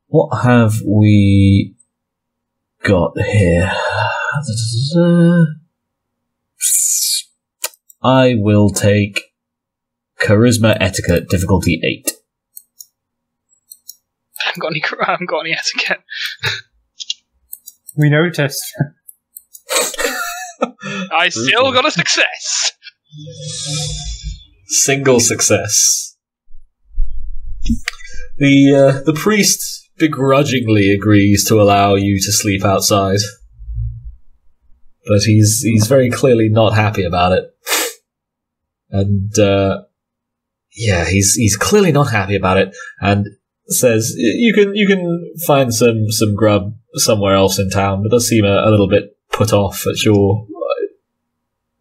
What have we got here? I will take charisma etiquette difficulty eight. I haven't got any. I haven't got any etiquette. We noticed. I still got a success. Single success. The uh, the priest begrudgingly agrees to allow you to sleep outside, but he's he's very clearly not happy about it, and uh, yeah, he's he's clearly not happy about it, and says you can you can find some some grub somewhere else in town, but does seem a, a little bit put off at your uh,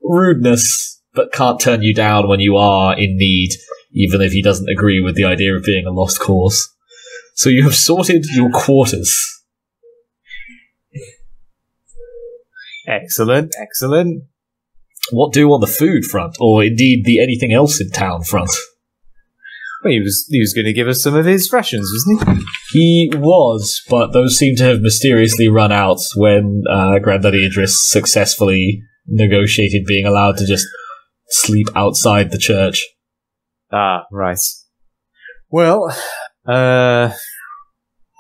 rudeness, but can't turn you down when you are in need, even if he doesn't agree with the idea of being a lost cause. So you have sorted your quarters. excellent, excellent. What do on the food front, or indeed the anything else in town front? Well, he was he was going to give us some of his rations, wasn't he? He was, but those seem to have mysteriously run out when uh, Granddaddy Idris successfully negotiated being allowed to just sleep outside the church. Ah, right. Well, uh,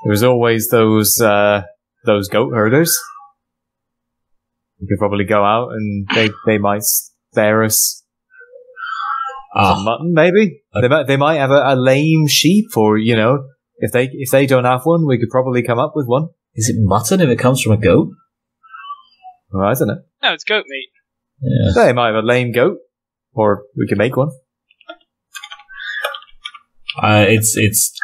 there's always those uh, those goat herders. We could probably go out and they they might spare us some Ah, mutton, maybe. Uh, They might they might have a, a lame sheep, or you know, if they if they don't have one, we could probably come up with one. is it mutton if it comes from a goat? Well, I don't know. No, it's goat meat. Yeah. They might have a lame goat, or we could make one. Uh, it's it's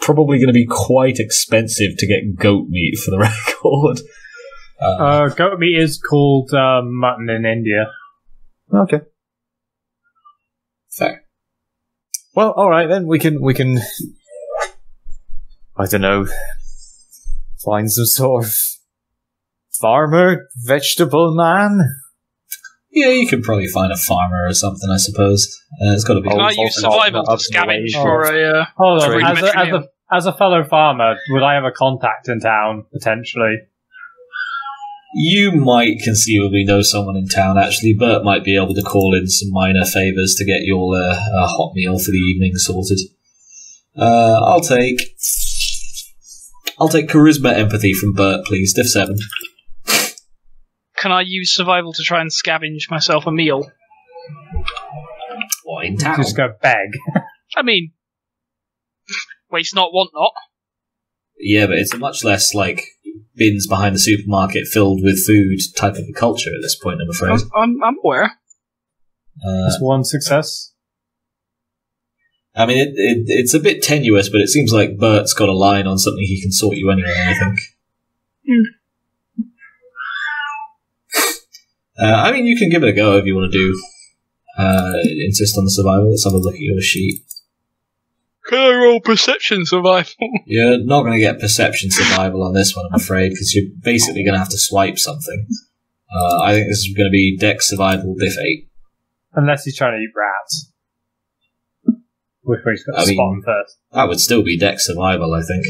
probably going to be quite expensive to get goat meat for the record. Uh, Uh, goat meat is called um, mutton in India. Okay. fair. Well, all right then. We can we can. I don't know. Find some sort of farmer, vegetable man. Yeah, you could probably find a farmer or something. I suppose uh, it's got to be. Can Oh, I use survival to up to the scavenge wage. for a? Uh, Hold on. Trade. As a, as, a, as a fellow farmer, would I have a contact in town potentially? You might conceivably know someone in town. Actually, Bert might be able to call in some minor favors to get your uh, uh, hot meal for the evening sorted. Uh, I'll take. I'll take charisma empathy from Bert, please. Diff seven. Can I use survival to try and scavenge myself a meal? Or in town. Just go beg. I mean, waste not, want not. Yeah, but it's a much less like bins behind the supermarket filled with food type of a culture at this point. I'm afraid. I'm, I'm, I'm aware. Uh, That's one success. I mean, it, it, it's a bit tenuous, but it seems like Bert's got a line on something he can sort you anyway. I think. Uh, I mean, you can give it a go if you want to do. Uh, insist on the survival. Let's have a look at your sheet. Can I roll perception survival? You're not going to get perception survival on this one, I'm afraid, because you're basically going to have to swipe something. Uh, I think this is going to be dex survival diff eight. Unless he's trying to eat rats. Which way he's got to I spot him first. That would still be dex survival, I think.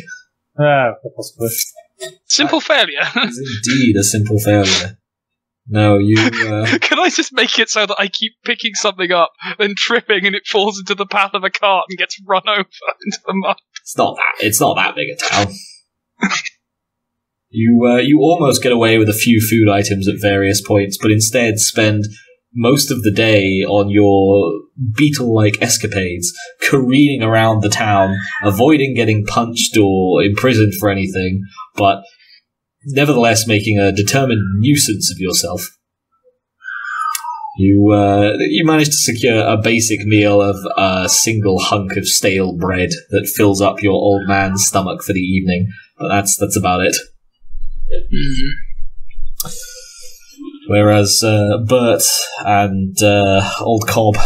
Uh, possibly. Simple failure. It's indeed a simple failure. No, you. Uh, Can I just make it so that I keep picking something up, then tripping, and it falls into the path of a cart and gets run over into the mud? it's not that. It's not that big a town. You uh, you almost get away with a few food items at various points, but instead spend most of the day on your beetle-like escapades, careening around the town, avoiding getting punched or imprisoned for anything, but nevertheless making a determined nuisance of yourself. You uh, you manage to secure a basic meal of a single hunk of stale bread that fills up your old man's stomach for the evening, but that's that's about it. Whereas uh, Bert and uh, Old Cobb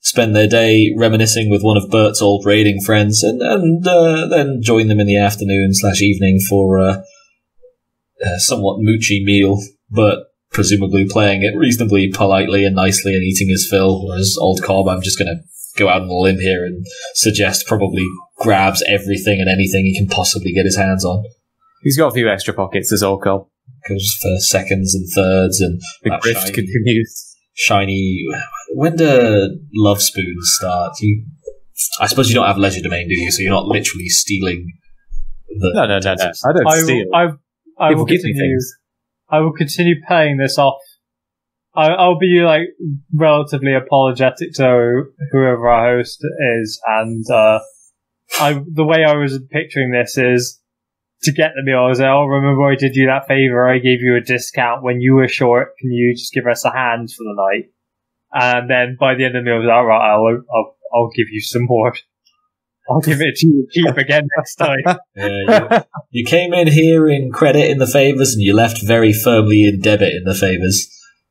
spend their day reminiscing with one of Bert's old raiding friends, and and uh, then join them in the afternoon slash evening for uh, a somewhat moochy meal. But presumably playing it reasonably politely and nicely and eating his fill, whereas Old Cobb, I'm just going to go out on a limb here and suggest probably grabs everything and anything he can possibly get his hands on. He's got a few extra pockets as old Cobb. Goes for seconds and thirds and The grift continues. Shiny. When do love spoons start? You, I suppose you don't have legerdemain, do you? So you're not literally stealing. The, No, no, no, no. I don't I, steal. will- I, I People will give me continue. things. I will continue paying this off. I, I'll be like relatively apologetic to whoever our host is, and uh, I the way I was picturing this is to get the meal. I was like, "Oh, remember I did you that favor? I gave you a discount when you were short. Can you just give us a hand for the night?" And then by the end of the meal, I was like, "All right, I'll I'll, I'll give you some more. I'll give it to you cheap again next time." Yeah, you, you came in here in credit in the favors, and you left very firmly in debit in the favors.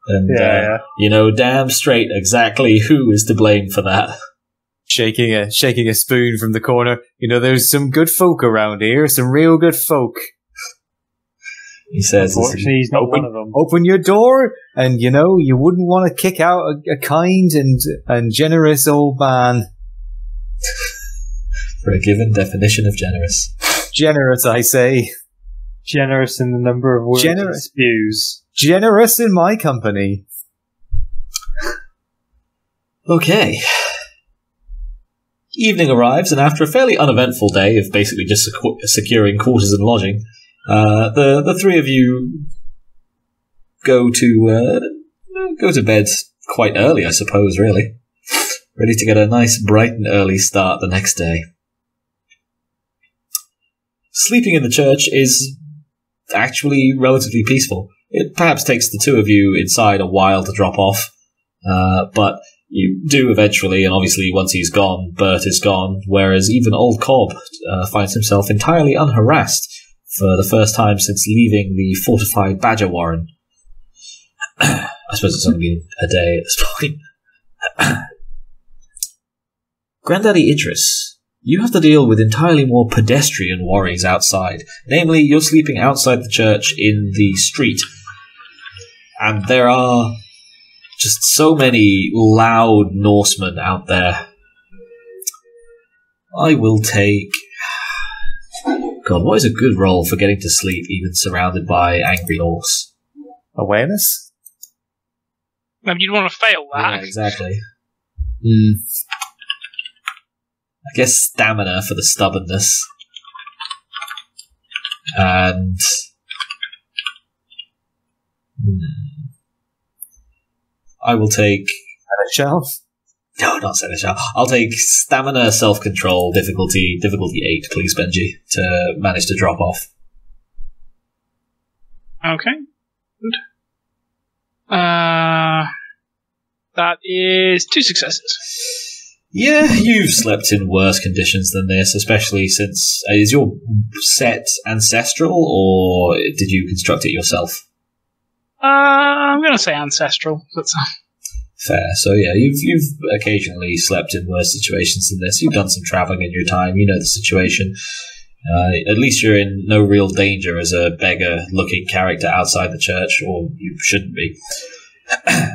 And yeah, uh, yeah. you know damn straight exactly who is to blame for that. shaking a shaking a spoon from the corner. You know, there's some good folk around here. Some real good folk. He says, Unfortunately, he's not Open- one of them. Open your door, and you know you wouldn't want to kick out a, a kind and and generous old man. for a given definition of generous. Generous, I say. Generous in the number of words Generous. it spews. Generous in my company. Okay. Evening arrives, and after a fairly uneventful day of basically just secu- securing quarters and lodging, uh, the the three of you go to uh, go to bed quite early, I suppose. Really, ready to get a nice, bright and early start the next day. Sleeping in the church is actually relatively peaceful. It perhaps takes the two of you inside a while to drop off, uh, but you do eventually, and obviously once he's gone, Bert is gone, whereas even old Cobb uh, finds himself entirely unharassed for the first time since leaving the fortified Badger Warren. I suppose it's only been a day at this point. Granddaddy Idris, you have to deal with entirely more pedestrian worries outside. Namely, you're sleeping outside the church in the street. And there are just so many loud Norsemen out there. I will take. God, what is a good role for getting to sleep even surrounded by angry Norse? Awareness. I mean, you'd want to fail Yeah, that. exactly. Hmm. I guess stamina for the stubbornness. And. Hmm. I will take. Shell. No, not Seneschal. I'll take stamina, self control, difficulty, difficulty 8, please, Benji, to manage to drop off. Okay. Good. Uh, that is two successes. Yeah, you've slept in worse conditions than this, especially since. Uh, is your set ancestral, or did you construct it yourself? Uh, I'm going to say ancestral. Fair. So yeah, you've you've occasionally slept in worse situations than this. You've done some traveling in your time. You know the situation. Uh, at least you're in no real danger as a beggar-looking character outside the church, or you shouldn't be.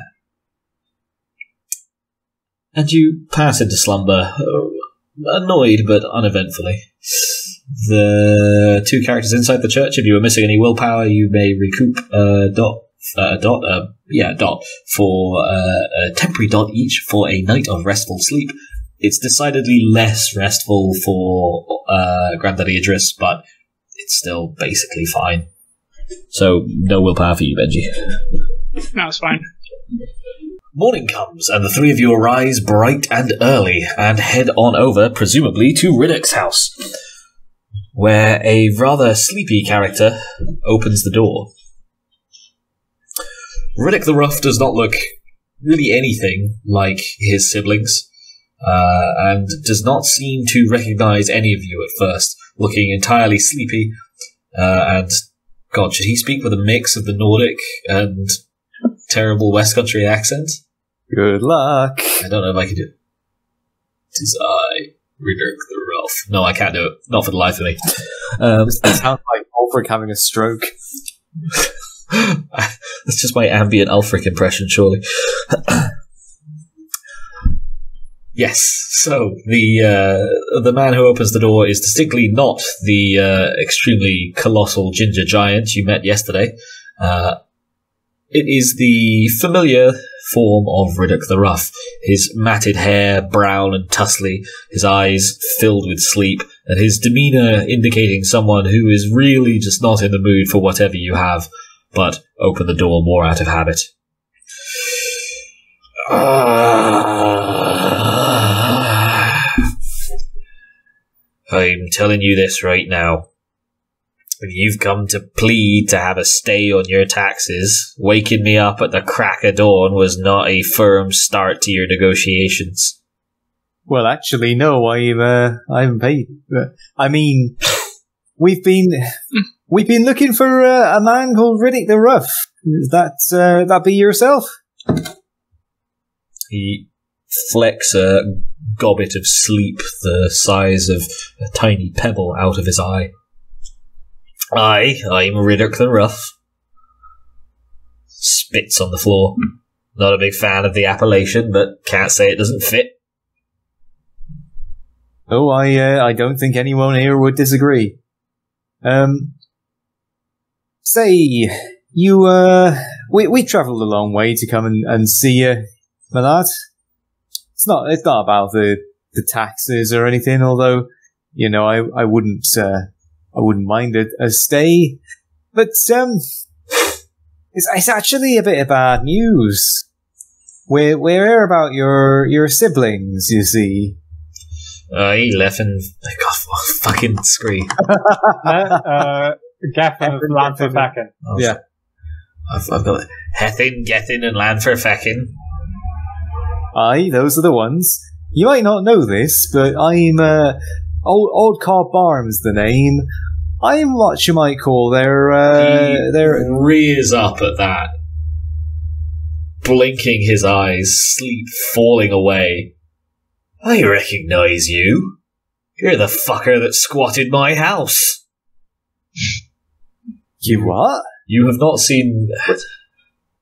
and you pass into slumber, uh, annoyed but uneventfully. The two characters inside the church, if you were missing any willpower, you may recoup a dot, uh, a dot, uh, yeah, a dot for uh, a temporary dot each for a night of restful sleep. It's decidedly less restful for uh, Granddaddy Idris, but it's still basically fine. So no willpower for you, Benji. No, it's fine. Morning comes, and the three of you arise bright and early and head on over, presumably, to Riddick's house, where a rather sleepy character opens the door. Riddick the Rough does not look really anything like his siblings, uh, and does not seem to recognize any of you at first, looking entirely sleepy, uh, and God, should he speak with a mix of the Nordic and terrible West Country accent? Good luck. I don't know if I can do it. Tis I, Riddick the Rough. No, I can't do it. Not for the life of me. Um, It sounds like Ulfric having a stroke. that's just my ambient Ulfric impression, surely. yes. So the uh, the man who opens the door is distinctly not the uh, extremely colossal ginger giant you met yesterday. Uh, it is the familiar form of Riddick the Rough. His matted hair, brown and tussly, his eyes filled with sleep, and his demeanour indicating someone who is really just not in the mood for whatever you have, but open the door more out of habit. I'm telling you this right now. If you've come to plead to have a stay on your taxes, waking me up at the crack of dawn was not a firm start to your negotiations. Well, actually, no. I'm. Uh, I haven't paid. Uh, I mean, we've been we've been looking for uh, a man called Riddick the Rough. Is that uh, that be yourself? He flecks a gobbet of sleep the size of a tiny pebble out of his eye. Aye, I'm Riddick the Rough. Spits on the floor. Not a big fan of the appellation, but can't say it doesn't fit. Oh, I uh, I don't think anyone here would disagree. Um, say you uh, we we travelled a long way to come and, and see you, my lad. It's not it's not about the the taxes or anything. Although you know I I wouldn't uh, I wouldn't mind a, a stay, but um, it's it's actually a bit of bad news. We're we're about your your siblings, you see. Aye, Leffen. God, fucking scream. uh, Gaffin of Lanfefaken. Oh, Yeah. I've, I've got Hethin, Gethin, and Lanferfeckin. Aye, those are the ones. You might not know this, but I'm uh, old old Cobb Barnes, the name. I'm what you might call their uh, he their rears up at that, blinking his eyes, sleep falling away. I recognise you. You're the fucker that squatted my house. You what? You have not seen.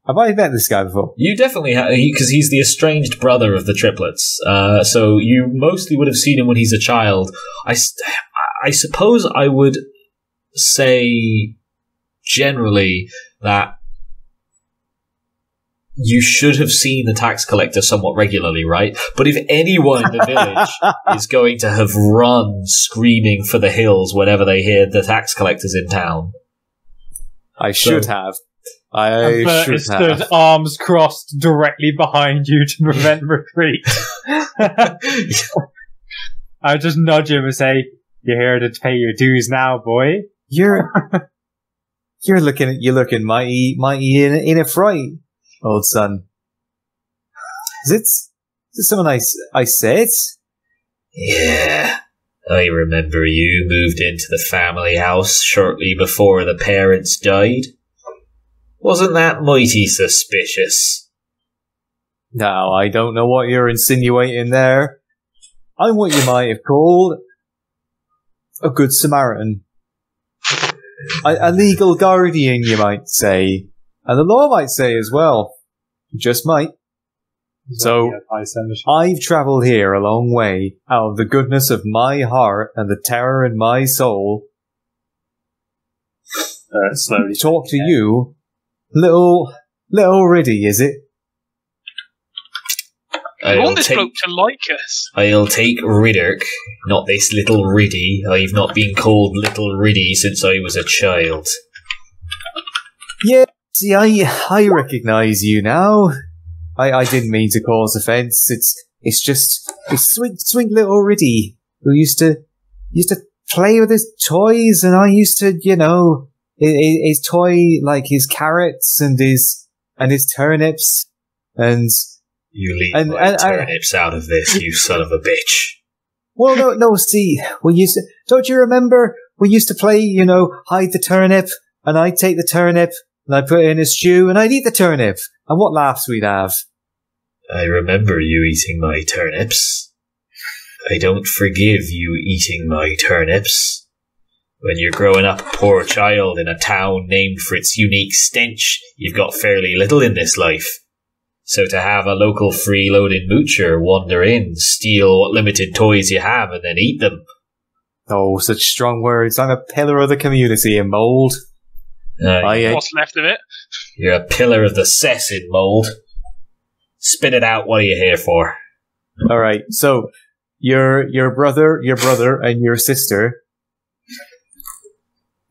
Have I met this guy before? You definitely have, because he's the estranged brother of the triplets. Uh, so you mostly would have seen him when he's a child. I, I suppose I would say generally that you should have seen the tax collector somewhat regularly, right? But if anyone in the village is going to have run screaming for the hills whenever they hear the tax collector's in town, I should have. I Bert should stood have. arms crossed directly behind you to prevent retreat. I just nudge him and say, "You're here to pay your dues now, boy." You're you're looking at you're looking mighty mighty in a, in a fright, old son. Is it is it someone I said? Yeah, I remember you moved into the family house shortly before the parents died. Wasn't that mighty suspicious? Now, I don't know what you're insinuating there. I'm what you might have called a good Samaritan. A, a legal guardian, you might say. And the law might say as well. Just might. So- I send a- I've travelled here a long way out of the goodness of my heart and the terror in my soul uh, slowly. talk to you, little little Riddy, is it? I I'll want this take, bloke to like us. I'll take Riddick, not this little Riddy. I've not been called little Riddy since I was a child. Yeah, see, I I recognise you now. I, I didn't mean to cause offence. It's it's just it's sweet sweet little Riddy who used to used to play with his toys, and I used to, you know, his, his toy like his carrots and his and his turnips, and You leave And- my and I- turnips out of this, you son of a bitch. well, no, no. See, we used to. Don't you remember? We used to play, you know, hide the turnip, and I'd take the turnip and I'd put it in a stew, and I'd eat the turnip, and what laughs we'd have. I remember you eating my turnips. I don't forgive you eating my turnips. When you're growing up a poor child in a town named for its unique stench, you've got fairly little in this life. So to have a local freeloading moocher wander in, steal what limited toys you have, and then eat them, Oh, such strong words. I'm a pillar of the community in mold. uh, I, uh, What's left of it? you're a pillar of the cess in mould. Spit it out, what are you here for? all right. So, your your brother, your brother, and your sister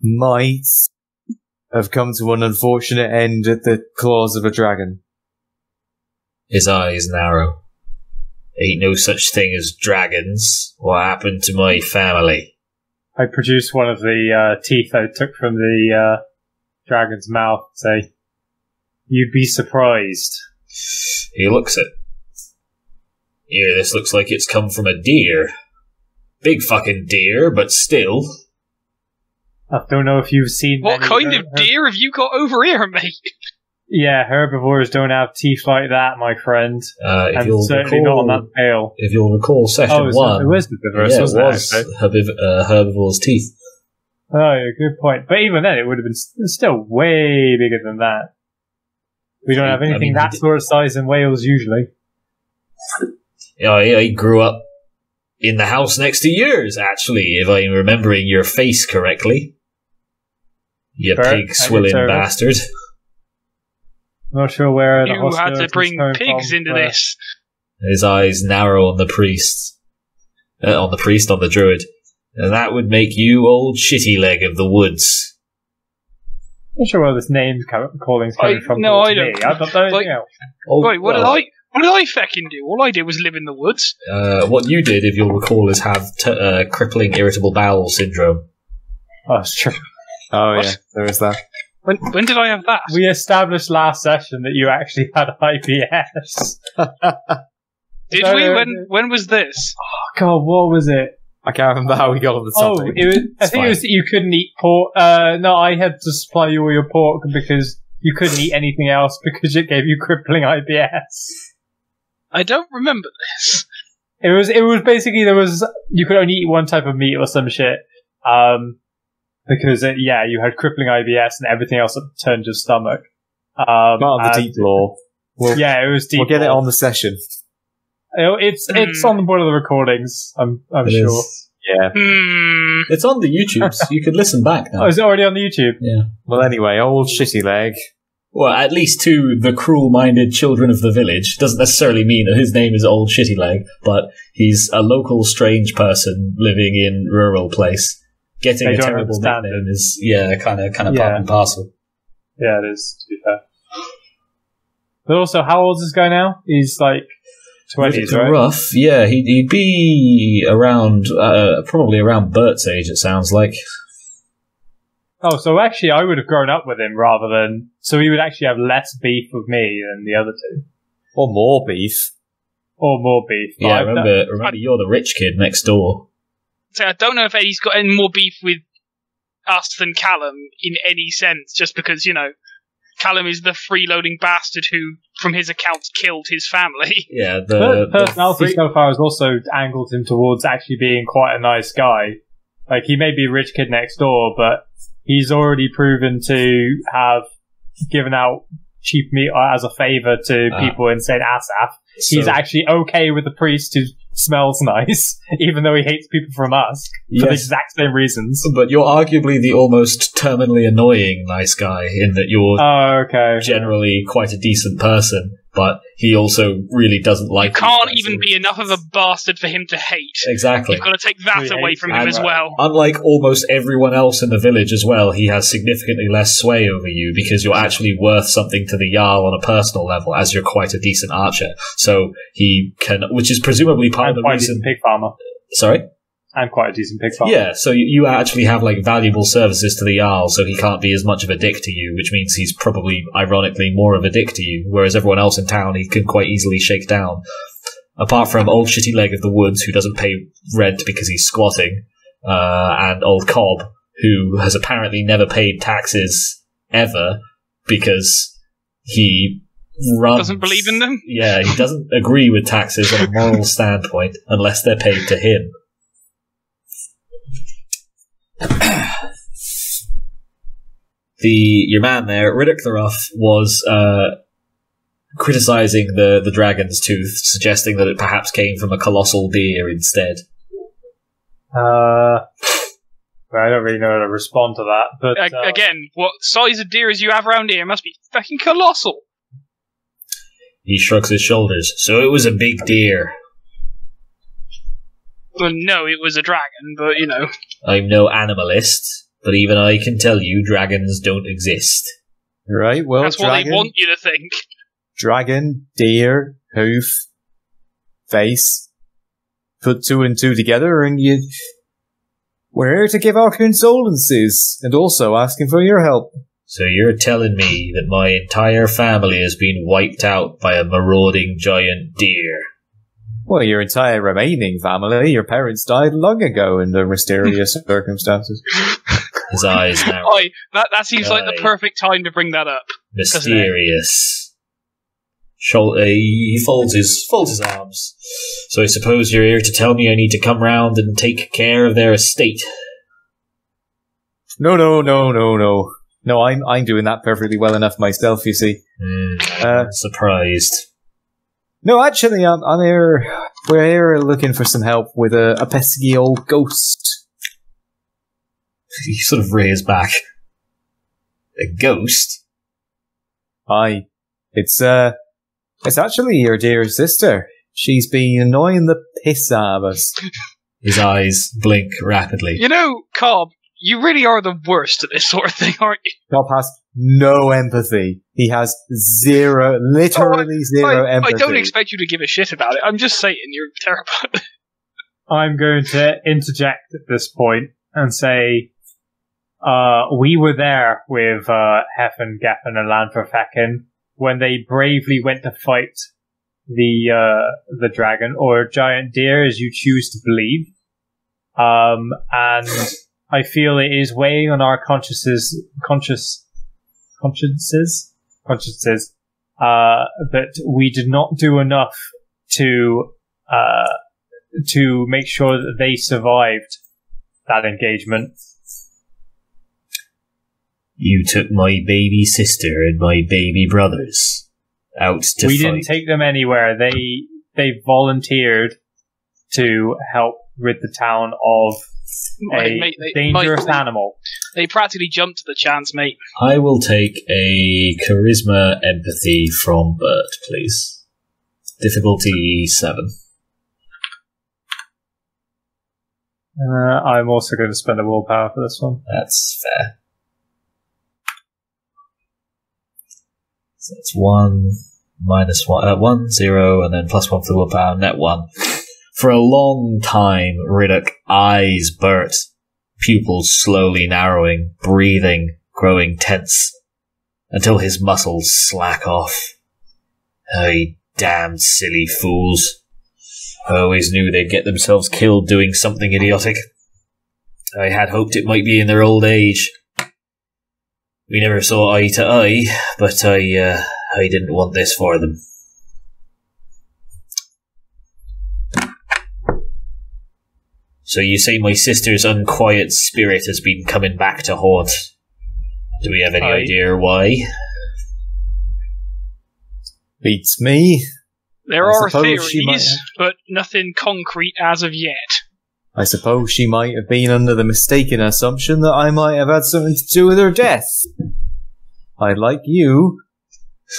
might have come to an unfortunate end at the claws of a dragon. His eyes narrow. Ain't no such thing as dragons. What happened to my family? I produced one of the uh, teeth I took from the uh, dragon's mouth. Say, you'd be surprised. He looks at. Here, this looks like it's come from a deer. Big fucking deer, but still. I don't know if you've seen What many kind her- of deer have you got over here, mate? Yeah, herbivores don't have teeth like that, my friend, Uh, if and you'll certainly recall, not on that scale. if you'll recall, session Oh, it was, one, it was the yeah, it wasn't was it? herbiv- uh, herbivore's teeth. Oh, yeah, good point. But even then, it would have been s- still way bigger than that. We don't have I anything mean, that we did- sort of size in Wales usually. Yeah, I, I grew up in the house next to yours, actually, if I'm remembering your face correctly. You Fair. pig swilling deserve it. bastard. Not sure where the You had to bring pigs from, into this. His eyes narrow on the priest. Uh, on the priest, on the druid. And that would make you old shitty leg of the woods. Not sure where this name co- calling's coming I- from. no, towards I don't- me. I don't know anything like- else. Oh, Wait, what well, did I? What did I feckin' do? All I did was live in the woods. Uh, what you did, if you'll recall, is have t- uh, crippling irritable bowel syndrome. Oh, it's true. Oh What? yeah, there is that. When when did I have that? We established last session that you actually had IBS. did No, we? When when was this? Oh God, what was it? I can't remember how we got on the Oh, topic. it was, I It's think it was that you couldn't eat pork. Uh, no, I had to supply you all your pork because you couldn't eat anything else because it gave you crippling IBS. I don't remember this. It was it was basically there was you could only eat one type of meat or some shit. Um, because it, yeah, you had crippling IBS and everything else that turned your stomach. Um, Part of the deep law. We'll, Yeah, it was deep. we'll get it on the session. Oh, It's it's Hmm. on one of the recordings. I'm I'm It sure. is- Yeah. Hmm. It's on the YouTubes. you could listen back Oh, now. is it already on the YouTube? Yeah. Well, anyway, old shitty leg. Well, at least to the cruel-minded children of the village. Doesn't necessarily mean that his name is Old Shitty Leg, but he's a local strange person living in rural place. Getting They a terrible understand nickname is yeah, kind of kind of Yeah. part and parcel. Yeah, it is. To be fair. But also, how old is this guy now? He's like twenties, right? Rough, yeah. He'd, he'd be around, uh, probably around Bert's age. It sounds like. Oh, so actually, I would have grown up with him rather than. So he would actually have less beef with me than the other two, Or more beef. or more beef. Yeah, I've- remember, remember, you're the rich kid next door. So I don't know if Eddie's got any more beef with us than Callum in any sense, just because you know Callum is the freeloading bastard who, from his accounts, killed his family. Yeah, the, the personality free- so far has also angled him towards actually being quite a nice guy. Like he may be a rich kid next door, but he's already proven to have given out cheap meat as a favor to Ah. people in St. Asaph. He's actually okay with the priest who smells nice, even though he hates people from Usk for the exact same reasons. But you're arguably the almost terminally annoying nice guy in that you're Oh, okay. generally quite a decent person, but he also really doesn't like. You can't even be enough of a bastard for him to hate. exactly. You've got to take that He away from him as And, well. Unlike almost everyone else in the village as well, he has significantly less sway over you because you're actually worth something to the Jarl on a personal level, as you're quite a decent archer. So he can, which is presumably part I'm of the quite a reason. pig farmer. Sorry. I'm quite a decent pig farmer. Yeah, so you, you actually have like valuable services to the Jarl, so he can't be as much of a dick to you, which means he's probably, ironically, more of a dick to you, whereas everyone else in town he can quite easily shake down. Apart from old shitty leg of the woods who doesn't pay rent because he's squatting, uh, and old Cobb who has apparently never paid taxes ever because he runs. Doesn't believe in them. Yeah, he doesn't agree with taxes on a moral standpoint unless they're paid to him. The your man there, Riddick the Rough, was uh, criticizing the the dragon's tooth, suggesting that it perhaps came from a colossal deer instead. Uh, I don't really know how to respond to that, but A- uh, Again, what size of deer as you have around here must be fucking colossal. He shrugs his shoulders. So it was a big deer. Well, no, it was a dragon, but you know. I'm no animalist, but even I can tell you dragons don't exist. Right, well, That's what dragon, they want you to think. dragon, deer, hoof, face. Put two and two together, and you. We're here to give our condolences, and also asking for your help. So you're telling me that my entire family has been wiped out by a marauding giant deer? Well, your entire remaining family, your parents died long ago under mysterious circumstances. His eyes now Oi, that, that seems like the Aye. perfect time to bring that up. mysterious. Shol- uh, he folds his folds his arms. So I suppose you're here to tell me I need to come round and take care of their estate. No, no, no, no, no. No, I'm I'm doing that perfectly well enough myself, you see. Hmm, Uh, I'm surprised. No, actually, I'm, I'm here. We're here looking for some help with a, a pesky old ghost. He sort of rears back. A ghost? Aye. It's, uh, it's actually your dear sister. She's been annoying the piss out of us. His eyes blink rapidly. You know, Cobb, you really are the worst at this sort of thing, aren't you? Bob has no empathy. He has zero, literally zero I, I empathy. don't expect you to give a shit about it. I'm just saying, you're terrible. I'm going to interject at this point and say, uh, we were there with uh, Heffen, Geffen, and Lanferfecken when they bravely went to fight the uh, the dragon or giant deer, as you choose to believe. Um, and I feel it is weighing on our consciences, conscious consciences, consciences, uh, that we did not do enough to uh, to make sure that they survived that engagement. You took my baby sister and my baby brothers out to we fight. didn't take them anywhere. They they volunteered to help rid the town of a Mate, mate, they, dangerous mate, animal. they practically jumped at the chance, mate. I will take a charisma empathy from Bert, please. Difficulty seven. Uh, I'm also going to spend a willpower for this one. That's fair. So that's one minus one, uh, one zero, and then plus one for the willpower, net one. For a long time, Riddick eyes Bert, pupils slowly narrowing, breathing, growing tense, until his muscles slack off. You damned silly fools. I always knew they'd get themselves killed doing something idiotic. I had hoped it might be in their old age. We never saw eye to eye, but I, uh, I didn't want this for them. So you say my sister's unquiet spirit has been coming back to haunt. Do we have any Aye. idea why? Beats me. There I are suppose she theories, but nothing concrete as of yet. I suppose she might have been under the mistaken assumption that I might have had something to do with her death. I'd like you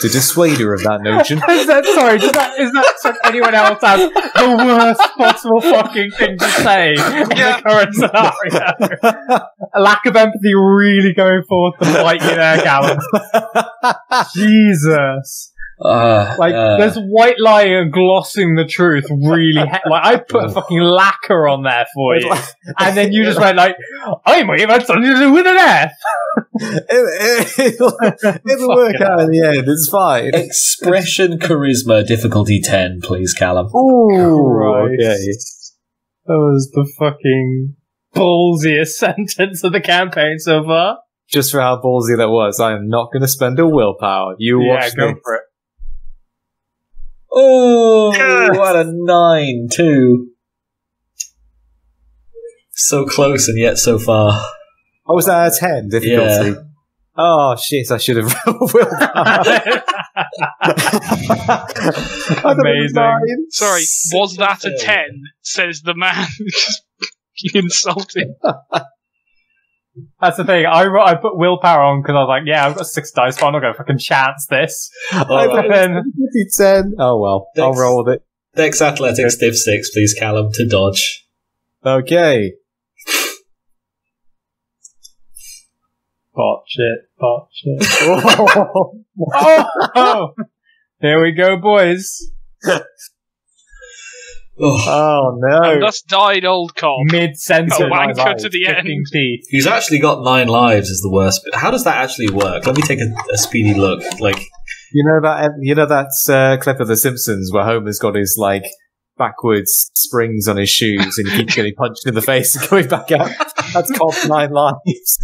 to dissuade her of that notion. is that sorry? Does that is that so anyone else has the worst possible fucking thing to say in Yeah. the current scenario? A lack of empathy really going forth to fight you there, Callum. Jesus. Uh, Like, uh, there's white lying and glossing the truth really. He- like, I put a fucking lacquer on there for you, and then you just went like, "I might have had something to do with an F." it, will it'll work out in the end. It's fine. expression charisma difficulty 10, please, Callum. Ooh, Christ. okay. That was the fucking ballsiest sentence of the campaign so far. Just for how ballsy that was, I am not going to spend a willpower. You yeah, watch go this. for it. Oh, Yes. what a 9, too. So close and yet so far. Oh, was that a 10 difficulty? Yeah. Oh, shit, I should have rolled willpower. I thought it was Amazing. Sorry, was that a 10? Says the man just being insulted. That's the thing. I I put willpower on because I was like, yeah, I've got six dice, but I'm not going to fucking chance this. I All right. it 10. Oh, well. I'll roll with it. Dex Athletics diff 6, please, Callum, to dodge. Okay. Botch it, botch it. oh, oh, here we go, boys. Oh, Oh, And no. thus died old Cobb. Mid sentence. A wanker to the end. Teeth. he's actually got 9 lives, is the worst. bit. How does that actually work? Let me take a, a speedy look. Like, You know that you know that uh, clip of The Simpsons where Homer's got his like backwards springs on his shoes and he keeps getting punched in the face and going back out. That's called nine lives.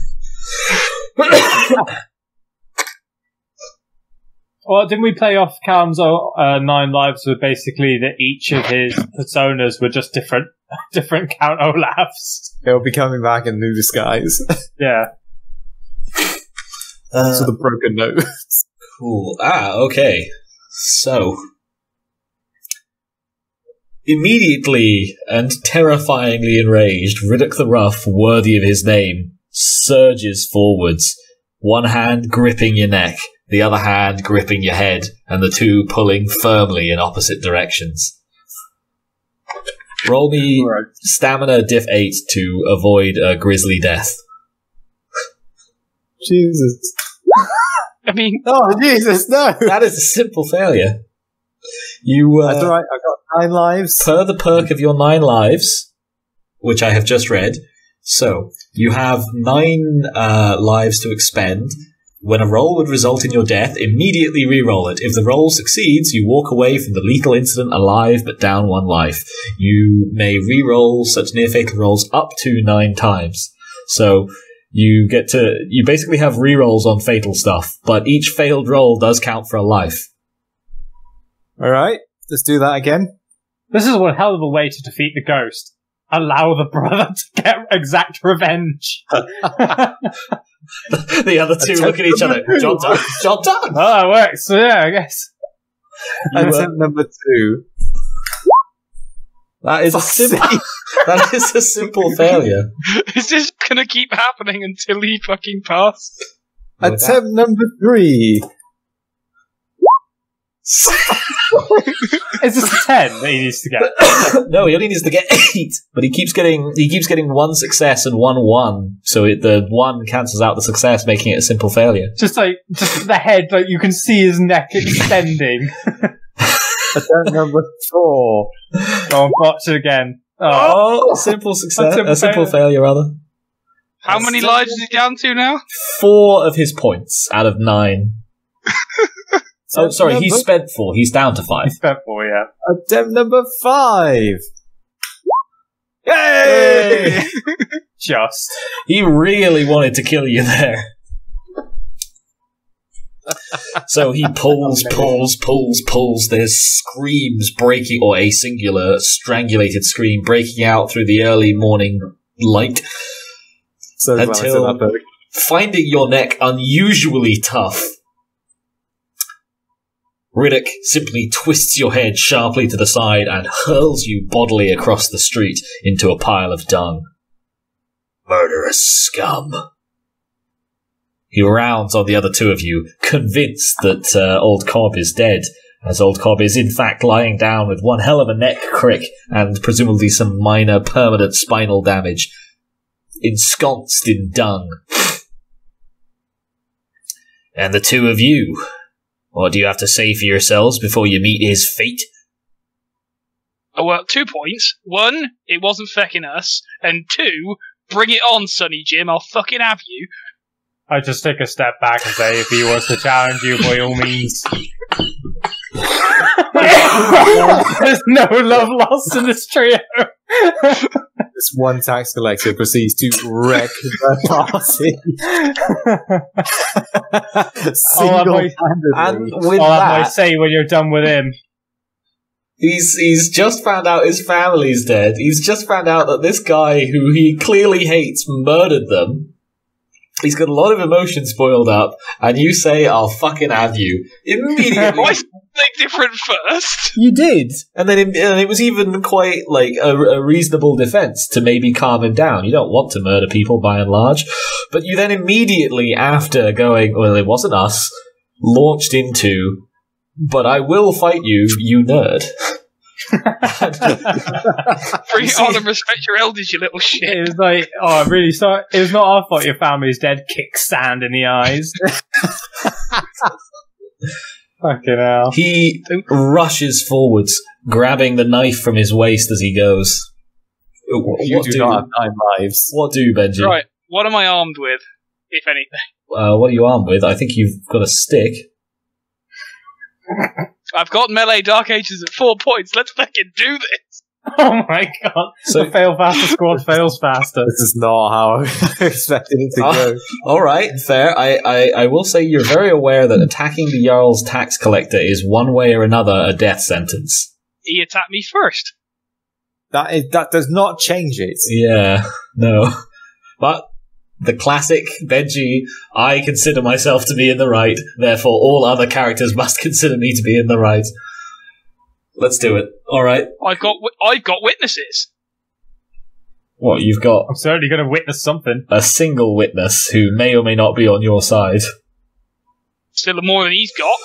Well, didn't we play off Callum's uh, nine lives with basically that each of his personas were just different, different Count Olafs? He'll be coming back in new disguise. Yeah. uh, so the broken nose. Cool. Ah, okay. So. Immediately and terrifyingly enraged, Riddick the Rough, worthy of his name, surges forwards, one hand gripping your neck, the other hand gripping your head, and the two pulling firmly in opposite directions. Roll me Right. stamina diff 8 to avoid a grisly death. Jesus. I mean, Oh Jesus, no. That is a simple failure. You, uh, That's alright, I've got nine lives. per the perk of your nine lives, which I have just read. So you have nine uh, lives to expend. When a roll would result in your death, immediately re-roll it. If the roll succeeds, you walk away from the lethal incident alive but down one life. You may re-roll such near fatal rolls up to nine times. So you get to you basically have re-rolls on fatal stuff, but each failed roll does count for a life. Alright, let's do that again. This is one hell of a way to defeat the ghost. Allow the brother to get exact revenge. the other two look at each other. Job done. Job done. Oh, that works. So, yeah, I guess. You, Attempt number two. That is a simple. that is a simple failure. is this gonna keep happening until he fucking passes? Attempt number three. Is this a 10 that he needs to get? no, he only needs to get eight, but he keeps getting he keeps getting one success and one one, so it, the one cancels out the success, making it a simple failure. Just like, just the head, like you can see his neck extending. Attempt number four. Go on, botch it again. Oh, Oh, simple success, simple a simple failure. failure rather. How many lives is he down to now? Four of his points out of nine. oh, sorry, he Number- spent four. He's down to five. he spent four, yeah. Attempt number five. Yay! Just. He really wanted to kill you there. so he pulls, pulls, pulls, pulls. There's screams breaking, or a singular strangulated scream breaking out through the early morning light, So Until- said that, Berg. finding your neck unusually tough. Riddick simply twists your head sharply to the side and hurls you bodily across the street into a pile of dung. Murderous scum. He rounds on the other two of you, convinced that uh, Old Cobb is dead, as Old Cobb is in fact lying down with one hell of a neck crick and presumably some minor permanent spinal damage, ensconced in dung. And the two of you, what do you have to say for yourselves before you meet his fate? Oh, well, two points. One, it wasn't fecking us. And two, bring it on, Sonny Jim. I'll fucking have you. I just take a step back and say, if he wants to challenge you, by all means. There's no love lost in this trio. This one tax collector proceeds to wreck the party. I'll Single-handedly. And with I'll have my say when you're done with him. he's he's just found out his family's dead. He's just found out that this guy who he clearly hates murdered them. He's got a lot of emotions boiled up, and you say, "I'll fucking have you." Immediately, Why something different first? You did, and then it, and it was even quite like a, a reasonable defense to maybe calm him down. You don't want to murder people by and large, but you then immediately after going, well, it wasn't us, launched into, but I will fight you, you nerd. Bring it on and respect your elders, you little shit. It was like, oh, I'm really sorry. It was not our fault your family's dead. Kick sand in the eyes. Fucking hell. he rushes forwards, grabbing the knife from his waist as he goes. You what do do, not have nine lives. what do Benji? Right, what am I armed with, if anything? Uh, what are you armed with? I think you've got a stick. I've got melee Dark Ages at four points. Let's fucking do this. Oh my god. So- the fail faster squad fails faster. This is not how I expected it to Ah. go. All right, fair. I, I, I will say you're very aware that attacking the Jarl's tax collector is one way or another a death sentence. He attacked me first. That is, that does not change it. Yeah, no. But the classic Benji, I consider myself to be in the right, therefore all other characters must consider me to be in the right. Let's do it. All right. I've got wi- I've got witnesses. What, you've got I'm certainly going to witness something. a single witness who may or may not be on your side. Still more than he's got.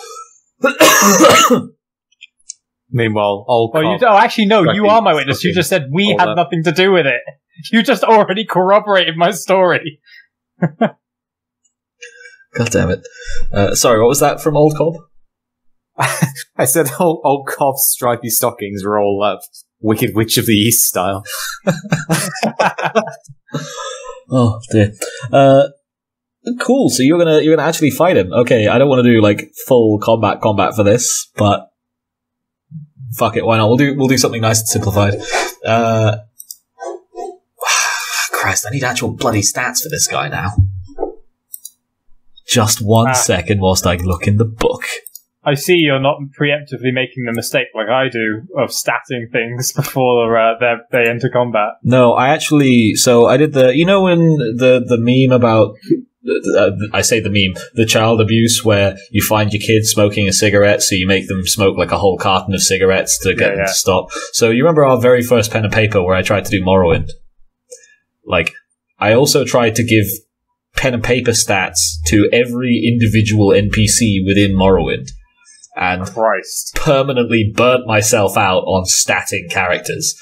Meanwhile, old Oh, you, oh, actually, no, you are my witness. You just said we had up. nothing to do with it. You just already corroborated my story. God damn it. Uh, sorry, what was that from Old Cobb? I said old, old Cobb's stripy stockings roll up. Wicked Witch of the East style. Oh dear. Uh, cool. So you're gonna you're gonna actually fight him. Okay, I don't want to do like full combat combat for this, but fuck it, why not? We'll do we'll do something nice and simplified. Uh, Christ, I need actual bloody stats for this guy now. Just one second Ah. whilst I look in the book. I see you're not preemptively making the mistake like I do of statting things before uh, they they enter combat. No, I actually. So I did the. You know, when the the meme about. Uh, I say the meme, the child abuse, where you find your kid smoking a cigarette, so you make them smoke like a whole carton of cigarettes to get Yeah, them yeah. to stop. So you remember our very first pen and paper where I tried to do Morrowind? Like, I also tried to give pen and paper stats to every individual NPC within Morrowind, and Christ. permanently burnt myself out on statting characters,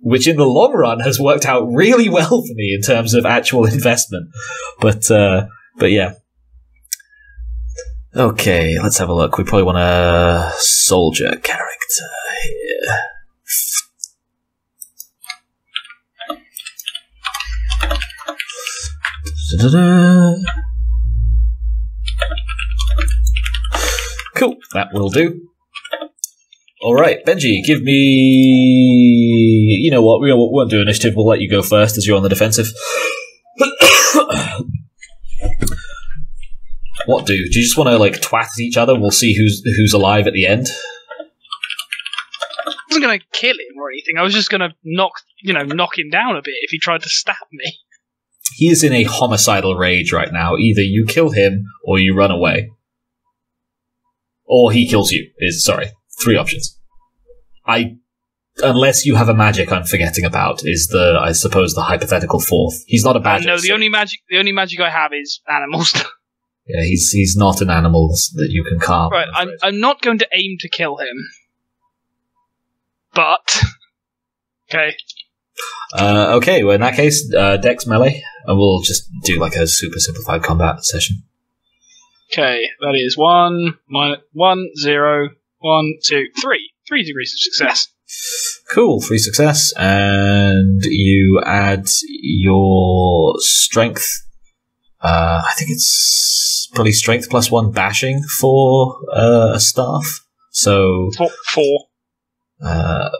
which in the long run has worked out really well for me in terms of actual investment. But uh, but yeah. Okay, let's have a look. We probably want a soldier character here. Da-da-da. Cool, that will do. All right, Benji, give me. You know what? We won't do initiative. We'll let you go first as you're on the defensive. what do? Do you just want to like twat at each other? We'll see who's who's alive at the end. I wasn't gonna kill him or anything. I was just gonna knock you know, knock him down a bit if he tried to stab me. He is in a homicidal rage right now. Either you kill him or you run away. Or he kills you. Is sorry, three options. I, unless you have a magic I'm forgetting about, is the I suppose the hypothetical fourth. He's not a Uh, no, the so- only magic the only magic I have is animals. yeah, he's he's not an animal that you can calm. right, I'm I'm not going to aim to kill him. But okay, Uh, okay, well in that case, uh, Dex melee, and we'll just do like a super simplified combat session. Okay, that is one minus one zero one two three three degrees of success. Cool, three success, and you add your strength. Uh, I think it's probably strength plus one bashing for uh, a staff. So, Four, four. uh,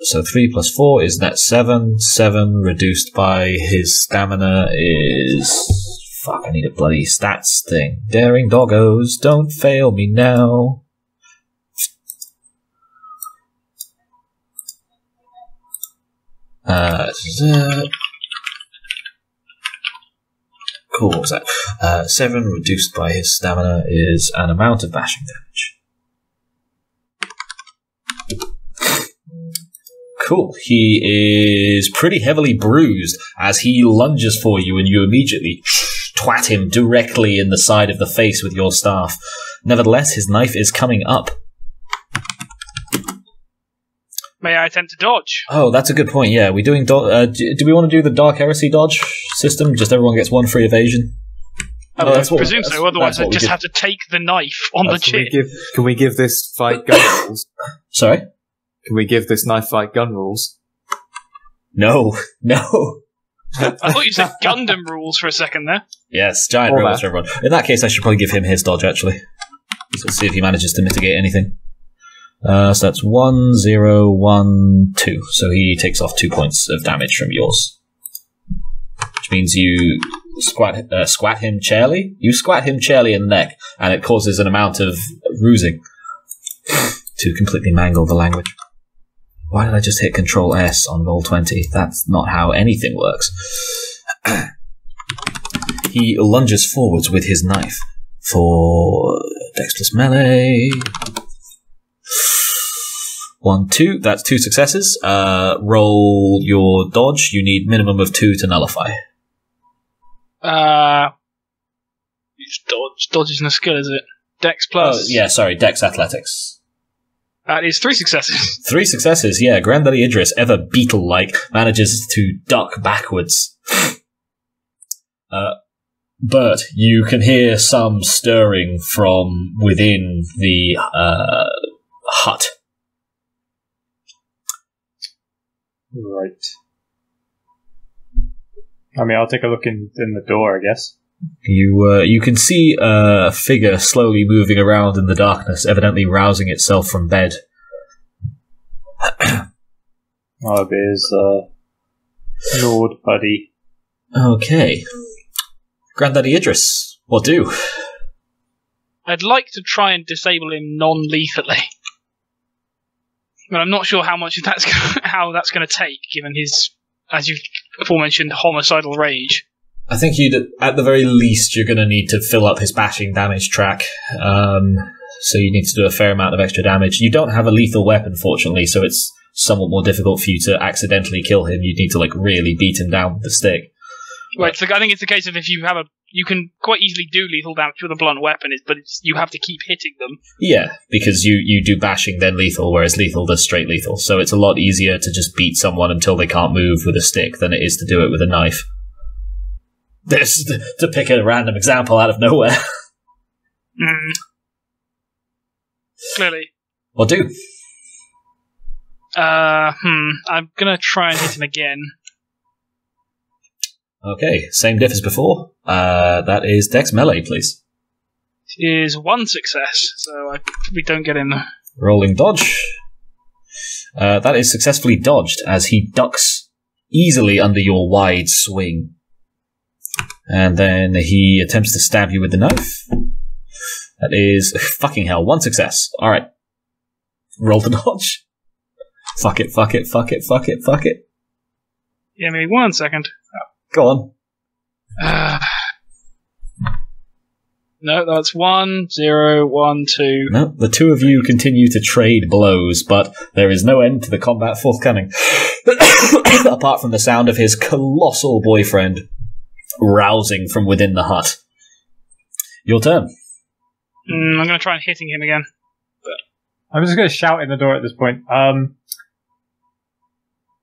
so three plus four is that seven. Seven reduced by his stamina is fuck. I need a bloody stats thing. Daring doggos, don't fail me now. Uh, cool. What that? Uh, seven reduced by his stamina is an amount of bashing damage. Cool. He is pretty heavily bruised as he lunges for you, and you immediately twat him directly in the side of the face with your staff. Nevertheless, his knife is coming up. May I attempt to dodge? Oh, that's a good point. Yeah, we doing. Do- uh, do, do we want to do the Dark Heresy dodge system? Just everyone gets one free evasion. I Oh, that's would what- presume that's- so. Otherwise, I we just did. have to take the knife on the That's Can we chin. give Can we give this fight gun rules? Sorry. Can we give this knife fight gun rules? No, no. I thought you said Gundam rules for a second there. Yes, giant All robots that. for everyone. In that case, I should probably give him his dodge actually. Let's see if he manages to mitigate anything. Uh, so that's one, zero, one, two. So he takes off two points of damage from yours, which means you squat uh, squat him chairly. You squat him chairly in the neck, and it causes an amount of rusing to completely mangle the language. Why did I just hit Control S on Roll20? That's not how anything works. He lunges forwards with his knife for Dex plus melee. One, two. That's two successes. Uh, roll your dodge. You need minimum of two to nullify. Uh, it's dodge. Dodge isn't a skill, is it? Dex plus. Oh, yeah, sorry. Dex athletics. That is three successes. Three successes. Yeah, Granddaddy Idris, ever beetle-like, manages to duck backwards. uh, but you can hear some stirring from within the uh, hut. Right. I mean, I'll take a look in, in the door, I guess. You uh, you can see a figure slowly moving around in the darkness, evidently rousing itself from bed. Oh, it is, uh, Lord Buddy. Okay, Granddaddy Idris, what do? I'd like to try and disable him non-lethally, but I'm not sure how much that's gonna, how that's going to take, given his, as you aforementioned, homicidal rage. I think you'd at the very least you're going to need to fill up his bashing damage track. Um, so you need to do a fair amount of extra damage. You don't have a lethal weapon, fortunately, so it's somewhat more difficult for you to accidentally kill him. You need to like really beat him down with the stick. Right, so I think it's a case of if you have a, you can quite easily do lethal damage with a blunt weapon, is- but it's, you have to keep hitting them. Yeah, because you, you do bashing then lethal, whereas lethal does straight lethal. So it's a lot easier to just beat someone until they can't move with a stick than it is to do it with a knife. This to pick a random example out of nowhere. Mm. Clearly. What do? Uh, hmm. I'm gonna try and hit him again. Okay, same diff as before. Uh, that is Dex melee, please. Is one success, so I we don't get in. Rolling dodge. Uh, that is successfully dodged as he ducks easily under your wide swing. And then he attempts to stab you with the knife. That is fucking hell, one success. Alright. Roll the dodge. Fuck it, fuck it, fuck it, fuck it, fuck it. Yeah, maybe one second. Go on. Uh, No, that's one, zero, one, two. No, the two of you continue to trade blows, but there is no end to the combat forthcoming. Apart from the sound of his colossal boyfriend rousing from within the hut. Your turn. Mm, I'm going to try and hitting him again. I'm just going to shout in the door at this point. Um,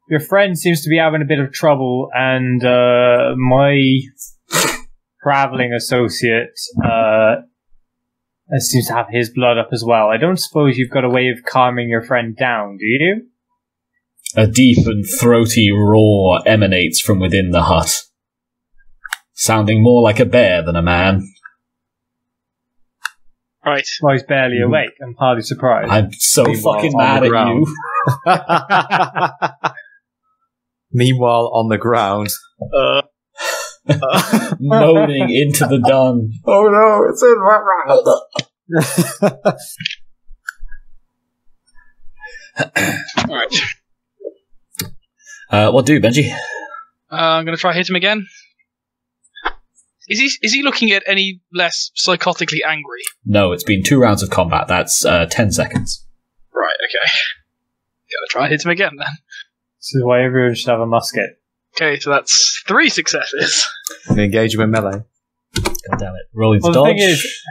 your friend seems to be having a bit of trouble, and uh, my traveling associate uh, seems to have his blood up as well. I don't suppose you've got a way of calming your friend down, do you? A deep and throaty roar emanates from within the hut, sounding more like a bear than a man. Right. Well, he's barely Mhm. awake. I'm hardly surprised. I'm so Meanwhile, fucking mad at ground. you. Meanwhile, on the ground. moaning into the dung. oh no, it's in my mouth. Alright. Uh, what do, Benji? Uh, I'm going to try hit him again. Is he is he looking at any less psychotically angry? No, it's been two rounds of combat. That's uh, ten seconds. Right. Okay. Gotta try and hit him again then. This is why everyone should have a musket. Okay, so that's three successes. An engagement melee. God damn it! Rolling to Well, the dodge. thing is,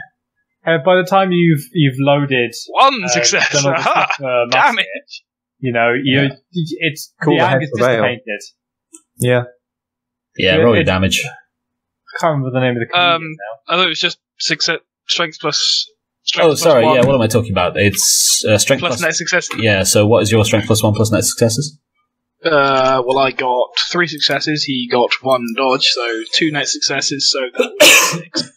uh, by the time you've you've loaded, One uh, success. done all the uh, Damn musket, You know, you Yeah. it's Cool, the the head anger's prevail. dissipated. Yeah. yeah, Yeah, roll your it's- damage. I can't remember the name of the comedian Um, now. I thought it was just success, strength plus. Strength Oh, plus sorry. one Yeah, what am I talking about? It's uh, strength plus plus. net success. Yeah. So, what is your strength plus one plus net successes? Uh, well, I got three successes. He got one dodge, so two net successes. So that was six.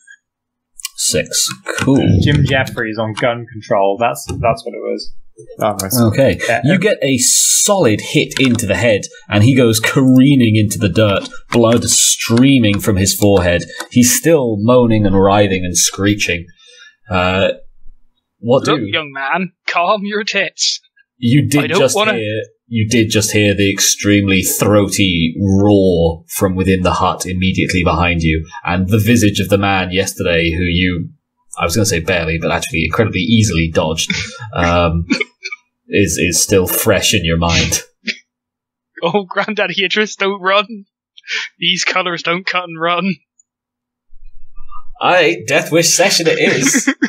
Six. Cool. Jim Jeffries on gun control. That's that's what it was. Oh, nice. Okay. Yeah. You get a solid hit into the head, and he goes careening into the dirt, blood streaming from his forehead. He's still moaning and writhing and screeching. Uh, what Look, do young man, calm your tits. you did just wanna- hear? You did just hear the extremely throaty roar from within the hut immediately behind you, and the visage of the man yesterday who you, I was going to say barely, but actually incredibly easily dodged, um, is is still fresh in your mind. Oh, Granddaddy Idris, don't run. These colours don't cut and run. Aye, Death Wish session it is.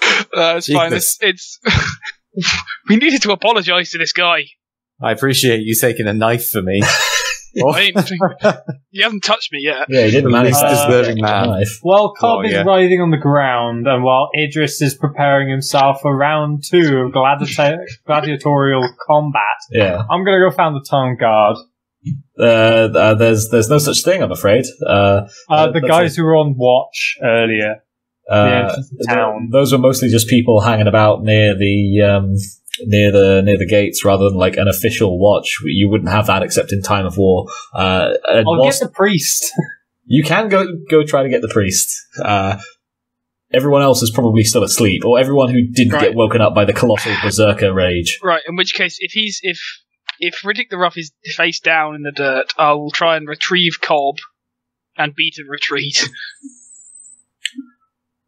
Uh, it's fine. It's, it's we needed to apologise to this guy. I appreciate you taking a knife for me. I ain't, he hasn't touched me yet. yeah, he didn't The manage least to Uh, deserving man. knife. While Cobb Oh, is writhing on the ground, and while Idris is preparing himself for round two of gladiator- gladiatorial combat, Yeah, I'm gonna go find the town guard. uh, uh, there's there's no such thing, I'm afraid. Uh, Uh, Uh, the that's guys who were on watch earlier. uh, entrance town. those were mostly just people hanging about near the um, near the near the gates, rather than like an official watch. You wouldn't have that except in time of war. Uh, and I'll whilst- get the priest. you can go go try to get the priest. Uh, everyone else is probably still asleep, or everyone who didn't Right. get woken up by the colossal berserker rage. Right. In which case, if he's if if Riddick the Rough is face down in the dirt, I will try and retrieve Cobb and beat a retreat.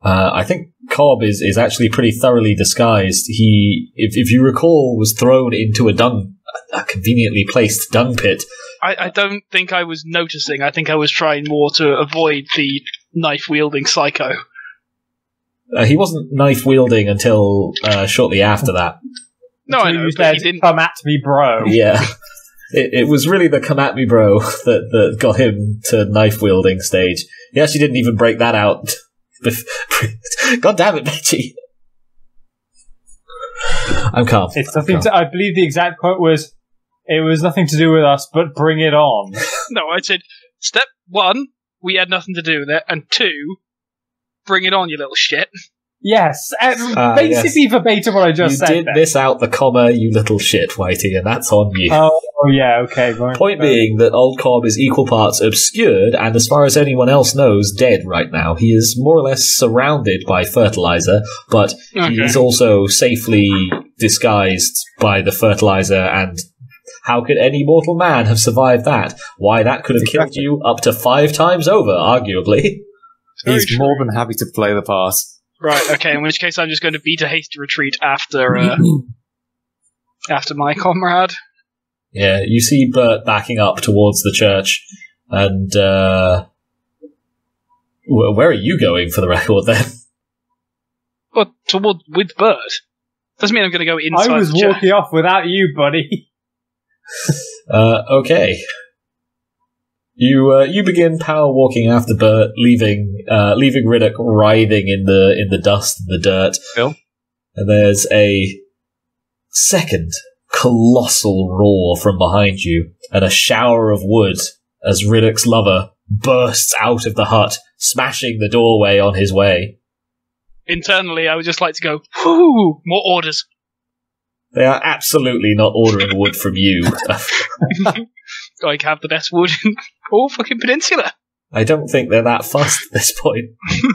Uh, I think Cobb is, is actually pretty thoroughly disguised. He, if, if you recall, was thrown into a dung, a conveniently placed dung pit. I, I don't think I was noticing. I think I was trying more to avoid the knife wielding psycho. Uh, he wasn't knife wielding until uh, shortly after that. No, I know, but he didn't. Come at me, bro. Yeah. It, it was really the come at me bro that, that got him to knife wielding stage. He actually didn't even break that out. Bef- God damn it, Benji. I'm calm. It's nothing. To, I believe the exact quote was, "It was nothing to do with us, but bring it on." No, I said step one, we had nothing to do with it, and two, bring it on, you little shit. Yes, uh, Ah, basically verbatim what I just you said. did then. miss out the comma, you little shit, Whitey, and that's on you. Oh, oh, yeah, okay. Right, Point right. being that Old Cobb is equal parts obscured and, as far as anyone else knows, dead right now. He is more or less surrounded by fertilizer, but he is also safely disguised by the fertilizer. And how could any mortal man have survived that? Why, that could have killed you up to five times over, arguably. Very He's true. more than happy to play the part. Right. Okay. In which case, I'm just going to beat a hasty retreat after uh, after my comrade. Yeah, you see Bert backing up towards the church, and uh, wh- where are you going for the record then? But toward with Bert doesn't mean I'm going to go inside I was the church. walking off without you, buddy. Uh, okay. You uh, you begin power walking after Bert, leaving uh, leaving Riddick writhing in the in the dust and the dirt. And there's a second colossal roar from behind you, and a shower of wood as Riddick's lover bursts out of the hut, smashing the doorway on his way. Internally, I would just like to go. Whoo! More orders. They are absolutely not ordering wood from you. Like have the best wood in all fucking peninsula. I don't think they're that fussed at this point.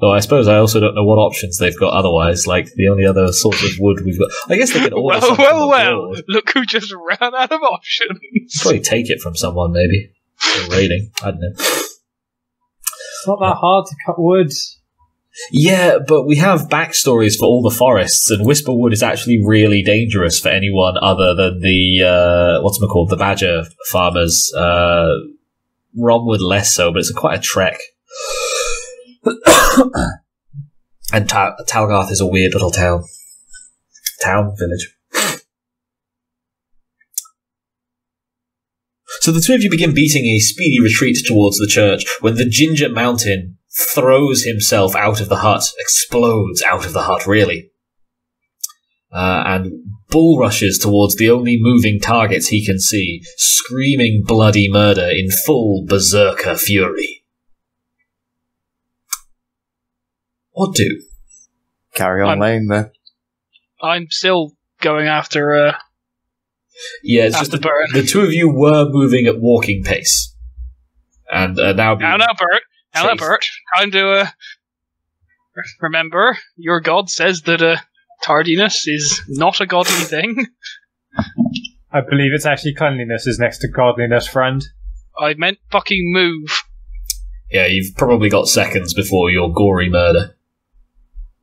Though I suppose I also don't know what options they've got otherwise. Like the only other sort of wood we've got. I guess they could order Well, well, well. Look who just ran out of options. Probably take it from someone, maybe. Or raiding. I don't know. It's not that hard to cut wood. Yeah, but we have backstories for all the forests, and Whisperwood is actually really dangerous for anyone other than the uh, what's it called, the badger farmers. Uh, Romwood less so, but it's quite a trek. and Ta- Talgarth is a weird little town, town village. So the two of you begin beating a speedy retreat towards the church when the Ginger Mountain throws himself out of the hut, explodes out of the hut, really. Uh, and bull rushes towards the only moving targets he can see, screaming bloody murder in full berserker fury. What do? Carry on I'm- laying there. I'm still going after uh, Yeah, it's just after the, Bert. the two of you were moving at walking pace. And uh, now being Now, now, Bert. Now, now. Bert. Time to uh, remember your god says that uh, tardiness is not a godly thing. I believe it's actually cleanliness is next to godliness, friend. I meant fucking move. Yeah, you've probably got seconds before your gory murder.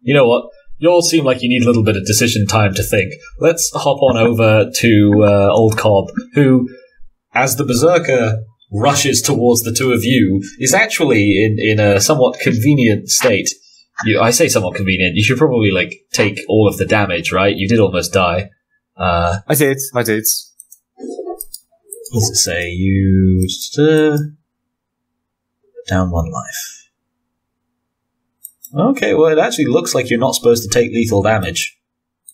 You know what? You all seem like you need a little bit of decision time to think. Let's hop on over to uh, Old Cobb, who, as the Berserker rushes towards the two of you, is actually in, in a somewhat convenient state. You, I say somewhat convenient. You should probably like take all of the damage, right? You did almost die. Uh, I did. I did. what does it say? You uh, down one life. Okay, well, it actually looks like you're not supposed to take lethal damage.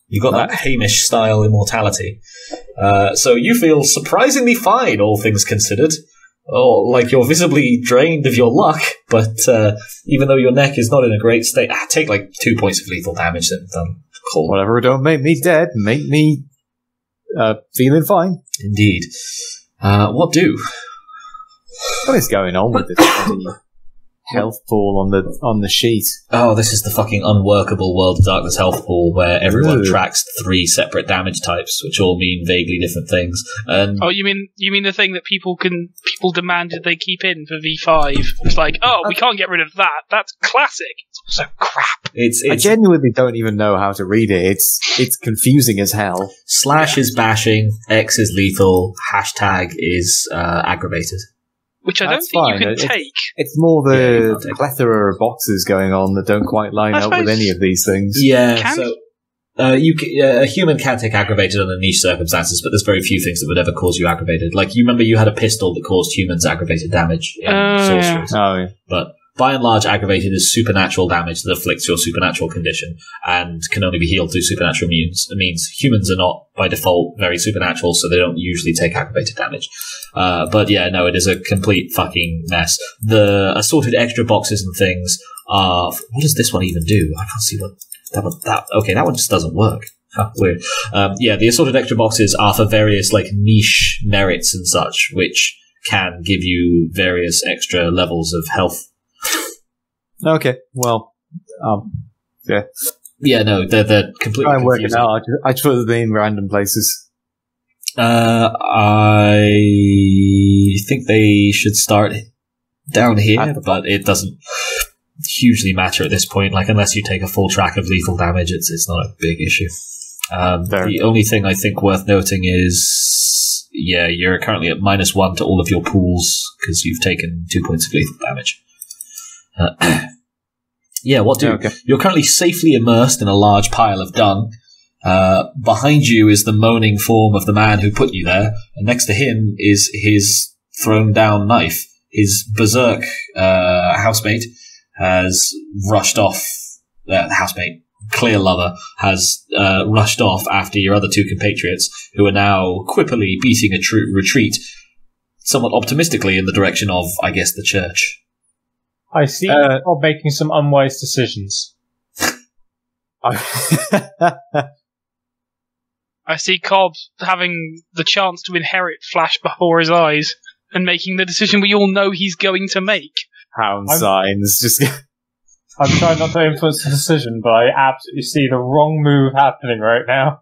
You've got that Hamish style immortality. Uh, so you feel surprisingly fine, all things considered. Oh, like you're visibly drained of your luck, but uh, even though your neck is not in a great state, ah, take like two points of lethal damage. Then, then cool. Whatever don't make me dead, make me uh, feeling fine. Indeed. Uh, what do? What is going on with this health pool on the on the sheet? Oh, this is the fucking unworkable World of Darkness health pool where everyone Ooh. tracks three separate damage types, which all mean vaguely different things. And Oh, you mean you mean the thing that people can people demanded they keep in for V five? It's like, oh, we can't get rid of that. That's classic. It's also crap. it's, I genuinely don't even know how to read it. It's it's confusing as hell. slash is bashing, X is lethal, hashtag is uh, aggravated. Which I That's don't think fine. you can It- take. It's more the can't take it. plethora of boxes going on that don't quite line up with any of these things. Yeah, Can- so uh, you uh, a human can take aggravated under niche circumstances, but there's very few things that would ever cause you aggravated. Like you remember, you had a pistol that caused humans aggravated damage in Oh, sorceries. Oh, yeah. But by and large, aggravated is supernatural damage that afflicts your supernatural condition and can only be healed through supernatural means. It means humans are not, by default, very supernatural, so they don't usually take aggravated damage. Uh, but yeah, no, it is a complete fucking mess. The assorted extra boxes and things are. What does this one even do? I can't see what. That one, that, okay, that one just doesn't work. Huh, weird. Um, yeah, the assorted extra boxes are for various, like, niche merits and such, which can give you various extra levels of health Okay. Well, um, Yeah, no, they're they're completely try and work it confusing. out. I just, I just put them in random places. Uh, I think they should start down here, but it doesn't hugely matter at this point. Like unless you take a full track of lethal damage, it's it's not a big issue. Um, the only thing I think worth noting is, yeah, you're currently at minus one to all of your pools because you've taken two points of lethal damage. Uh, yeah, what do? Okay. You're currently safely immersed in a large pile of dung. Uh, behind you is the moaning form of the man who put you there, and next to him is his thrown down knife. His berserk uh, housemate has rushed off. Uh, housemate, clear lover, has uh, rushed off after your other two compatriots, who are now quippily beating a tr- retreat, somewhat optimistically in the direction of, I guess, the church. I see Uh, you're making some unwise decisions. I see Cobb having the chance to inherit flash before his eyes and making the decision we all know he's going to make. Hound I'm- signs. Just I'm trying not to influence the decision, but I absolutely see the wrong move happening right now.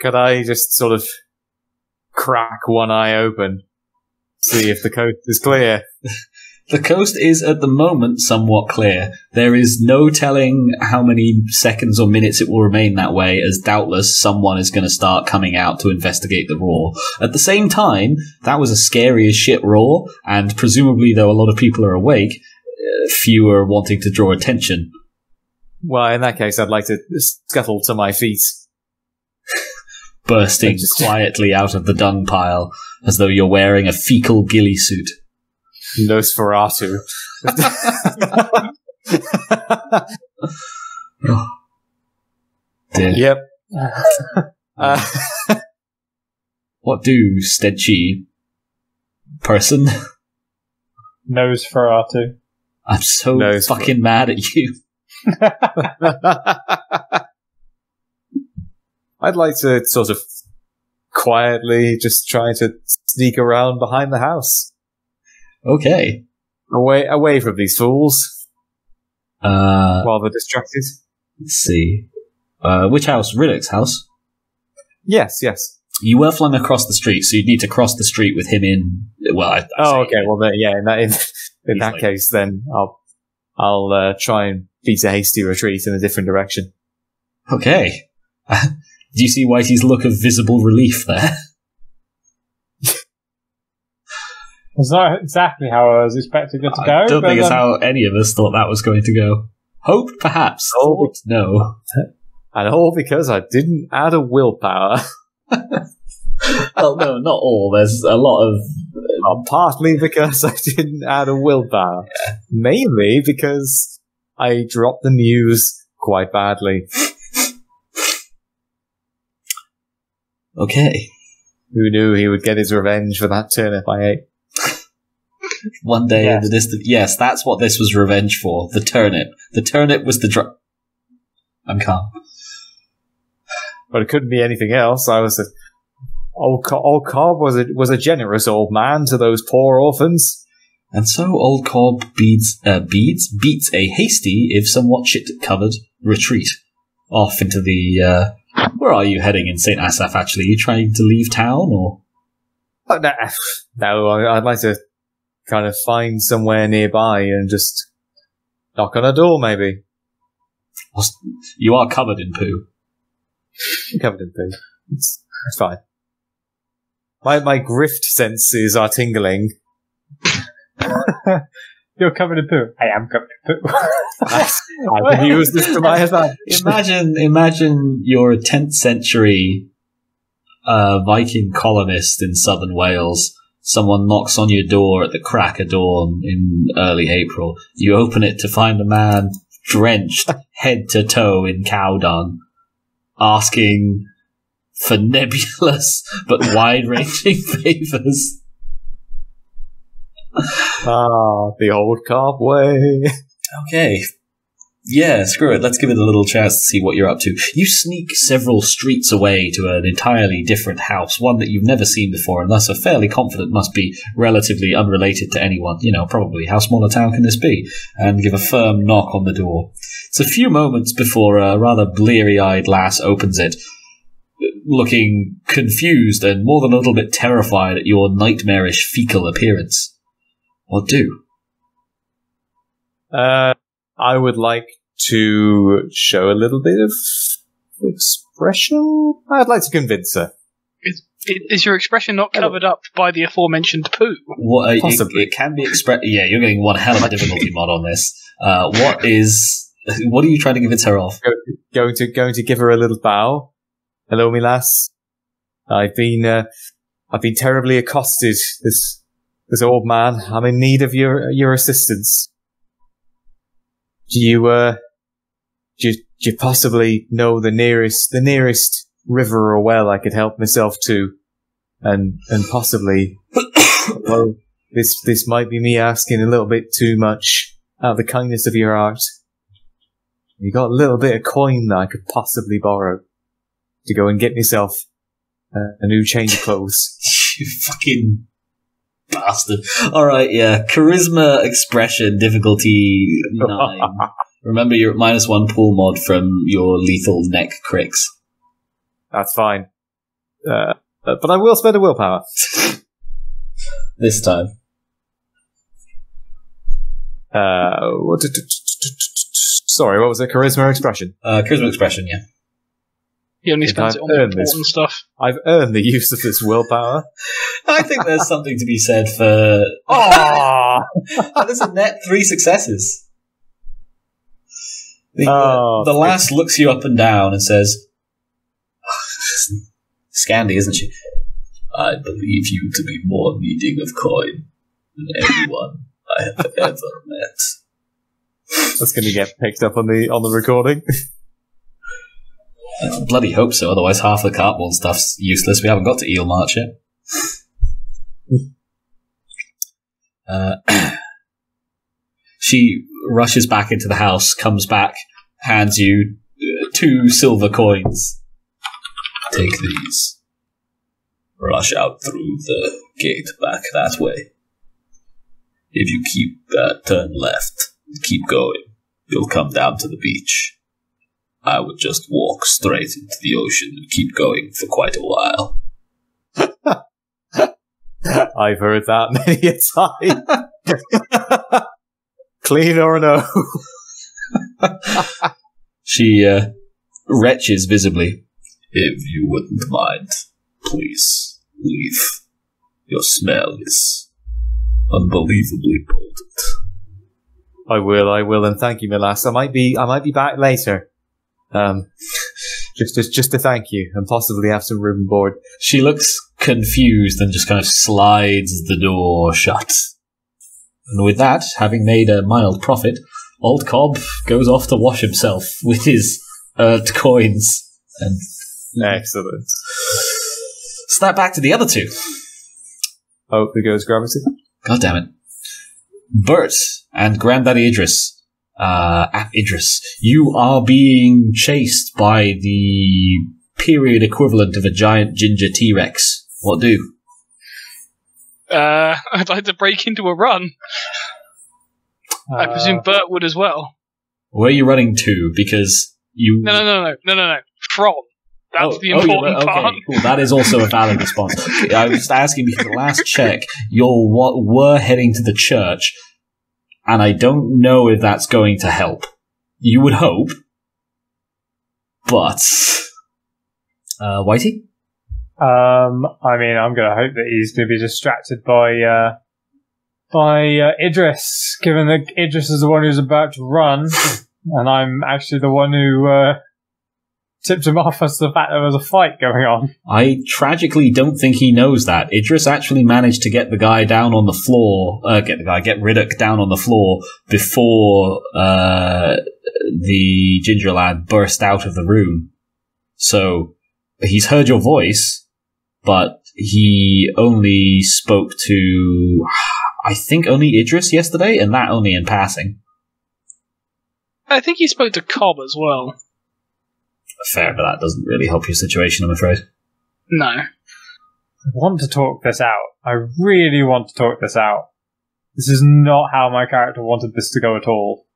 could I just sort of crack one eye open, see if the coast is clear? The coast is at the moment somewhat clear. There is no telling how many seconds or minutes it will remain that way, as doubtless someone is going to start coming out to investigate the roar. At the same time, that was a scary as shit roar, and presumably, though a lot of people are awake, uh, few are wanting to draw attention. Well, in that case, I'd like to scuttle to my feet. Bursting quietly out of the dung pile, as though you're wearing a fecal ghillie suit. Nosferatu. Dear. yep. Uh, What do, Stenchy person? Nosferatu. I'm so Nose- fucking mad at you. I'd like to sort of quietly just try to sneak around behind the house, Okay. away away from these fools Uh, while they're distracted. let's see. Uh, which house? Riddick's house? Yes, yes. You were flung across the street, so you'd need to cross the street with him in. Well, I, I Oh, okay. Well, then, yeah. In that in, in that Easily. case, then I'll I'll uh, try and beat a hasty retreat in a different direction. Okay. Do you see Whitey's look of visible relief there? It's not exactly how I was expecting it to go. I don't think it's um, how any of us thought that was going to go. Hope, perhaps. Oh. Thought, no. And all because I didn't add a willpower. well, no, not all. There's a lot of. Well, partly because I didn't add a willpower. Mainly because I dropped the news quite badly. Okay. Who knew he would get his revenge for that turnip I ate? One day in Yes. the distant. Yes, that's what this was revenge for. The turnip. The turnip was the dr- I'm calm. But it couldn't be anything else. I was a old, Co- old Cobb was a was a generous old man to those poor orphans. And so old Cobb beats, uh, beats, beats a hasty, if somewhat shit covered, retreat off into the. Uh, where are you heading in St. Asaph, actually? Are you trying to leave town, or. Oh, no, no, I'd like to kind of find somewhere nearby and just knock on a door, maybe. You are covered in poo. Covered in poo. It's, it's fine. My my grift senses are tingling. You're covered in poo. I am covered in poo. I can use this to my advantage. Imagine, imagine you're a 10th century uh, Viking colonist in southern Wales. Someone knocks on your door at the crack of dawn in early April. You open it to find a man drenched head to toe in cow dung, asking for nebulous but wide-ranging favors. Ah, the old Cobb way. Okay. Yeah, screw it. Let's give it a little chance to see what you're up to. You sneak several streets away to an entirely different house, one that you've never seen before, and thus are fairly confident must be relatively unrelated to anyone. You know, probably. How small a town can this be? And give a firm knock on the door. It's a few moments before a rather bleary eyed lass opens it, looking confused and more than a little bit terrified at your nightmarish fecal appearance. What do? Uh, I would like to show a little bit of expression. I'd like to convince her. I- Is your expression not covered up by the aforementioned poo? What, uh, it, it can be expressed. Yeah, you're getting one hell of a difficulty mod on this. Uh, what is? What are you trying to convince her of? Going to going to give her a little bow. Hello, me lass. I've been uh, I've been terribly accosted. This this old man. I'm in need of your your assistance. Do you uh do you, do you possibly know the nearest the nearest river or well I could help myself to, and and possibly well this this might be me asking a little bit too much out of the kindness of your heart. You got a little bit of coin that I could possibly borrow to go and get myself uh, a new change of clothes. you fucking bastard. All right, yeah. Charisma, expression, difficulty nine. Remember, you're at minus one pool mod from your lethal neck cricks. That's fine. Uh, but I will spend a willpower. This time. Uh, what did- sorry, what was it? Charisma expression? Uh, charisma, expression, yeah. He only Think spends I've it on the important this. stuff. I've earned the use of this willpower. I think there's something to be said for. Oh, that is a net three successes. The, Oh, the lass looks you up and down and says, Scandy, isn't she? I believe you to be more needing of coin than anyone I have ever met. that's going to get picked up on the on the recording. I bloody hope so, otherwise half the cardboard stuff's useless. We haven't got to Eel March yet. Uh, she rushes back into the house, comes back, hands you uh, two silver coins. Take these. Rush out through the gate back that way. If you keep uh, turn left, keep going, you'll come down to the beach. I would just walk straight into the ocean and keep going for quite a while. I've heard that many a time. Clean or no? She uh, retches visibly. If you wouldn't mind, please leave. Your smell is unbelievably potent. I will, I will, and thank you, my lass. I might be, I might be back later. Um, just, just, just to thank you, and possibly have some room and board. She looks confused and just kind of slides the door shut. And with that, having made a mild profit, Old Cobb goes off to wash himself with his earned coins. And Excellent. snap back to the other two. Oh, there goes gravity. God damn it. Bert and Granddaddy Idris. Uh, Idris, you are being chased by the period equivalent of a giant ginger T Rex. What do? Uh, I'd like to break into a run. I presume Uh, Bert would as well. Where are you running to? Because you. No, no, no, no, no, no, no. From. That's Oh, the oh, important part. Cool. That is also a valid response. I was just asking because the last check, you were heading to the church, and I don't know if that's going to help. You would hope, but uh, Whitey, Um, I mean, I'm going to hope that he's going to be distracted by uh, by uh, Idris, given that Idris is the one who's about to run, and I'm actually the one who uh, tipped him off as to the fact there was a fight going on. I tragically don't think he knows that. Idris actually managed to get the guy down on the floor, uh, get the guy, get Riddick down on the floor before uh, the ginger lad burst out of the room. So he's heard your voice, but he only spoke to, I think, only Idris yesterday, and that only in passing. I think he spoke to Cobb as well. Fair, but that doesn't really help your situation, I'm afraid. No. I want to talk this out. I really want to talk this out. This is not how my character wanted this to go at all.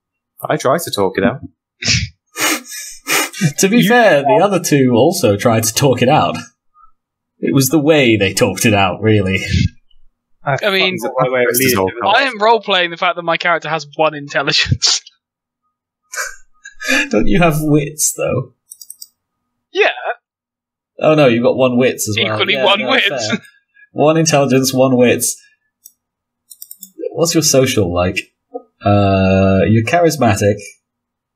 I tried to talk it out. to be fair, the other two also tried to talk it out. It was the way they talked it out, really. I mean, my way of This is all leadership? cool. I am role playing the fact that my character has one intelligence. Don't you have wits though? Yeah, Oh no, you've got one wits as well. Equally Yeah, one no, wits. fair. One intelligence, one wits. What's your social like? Uh, you're charismatic.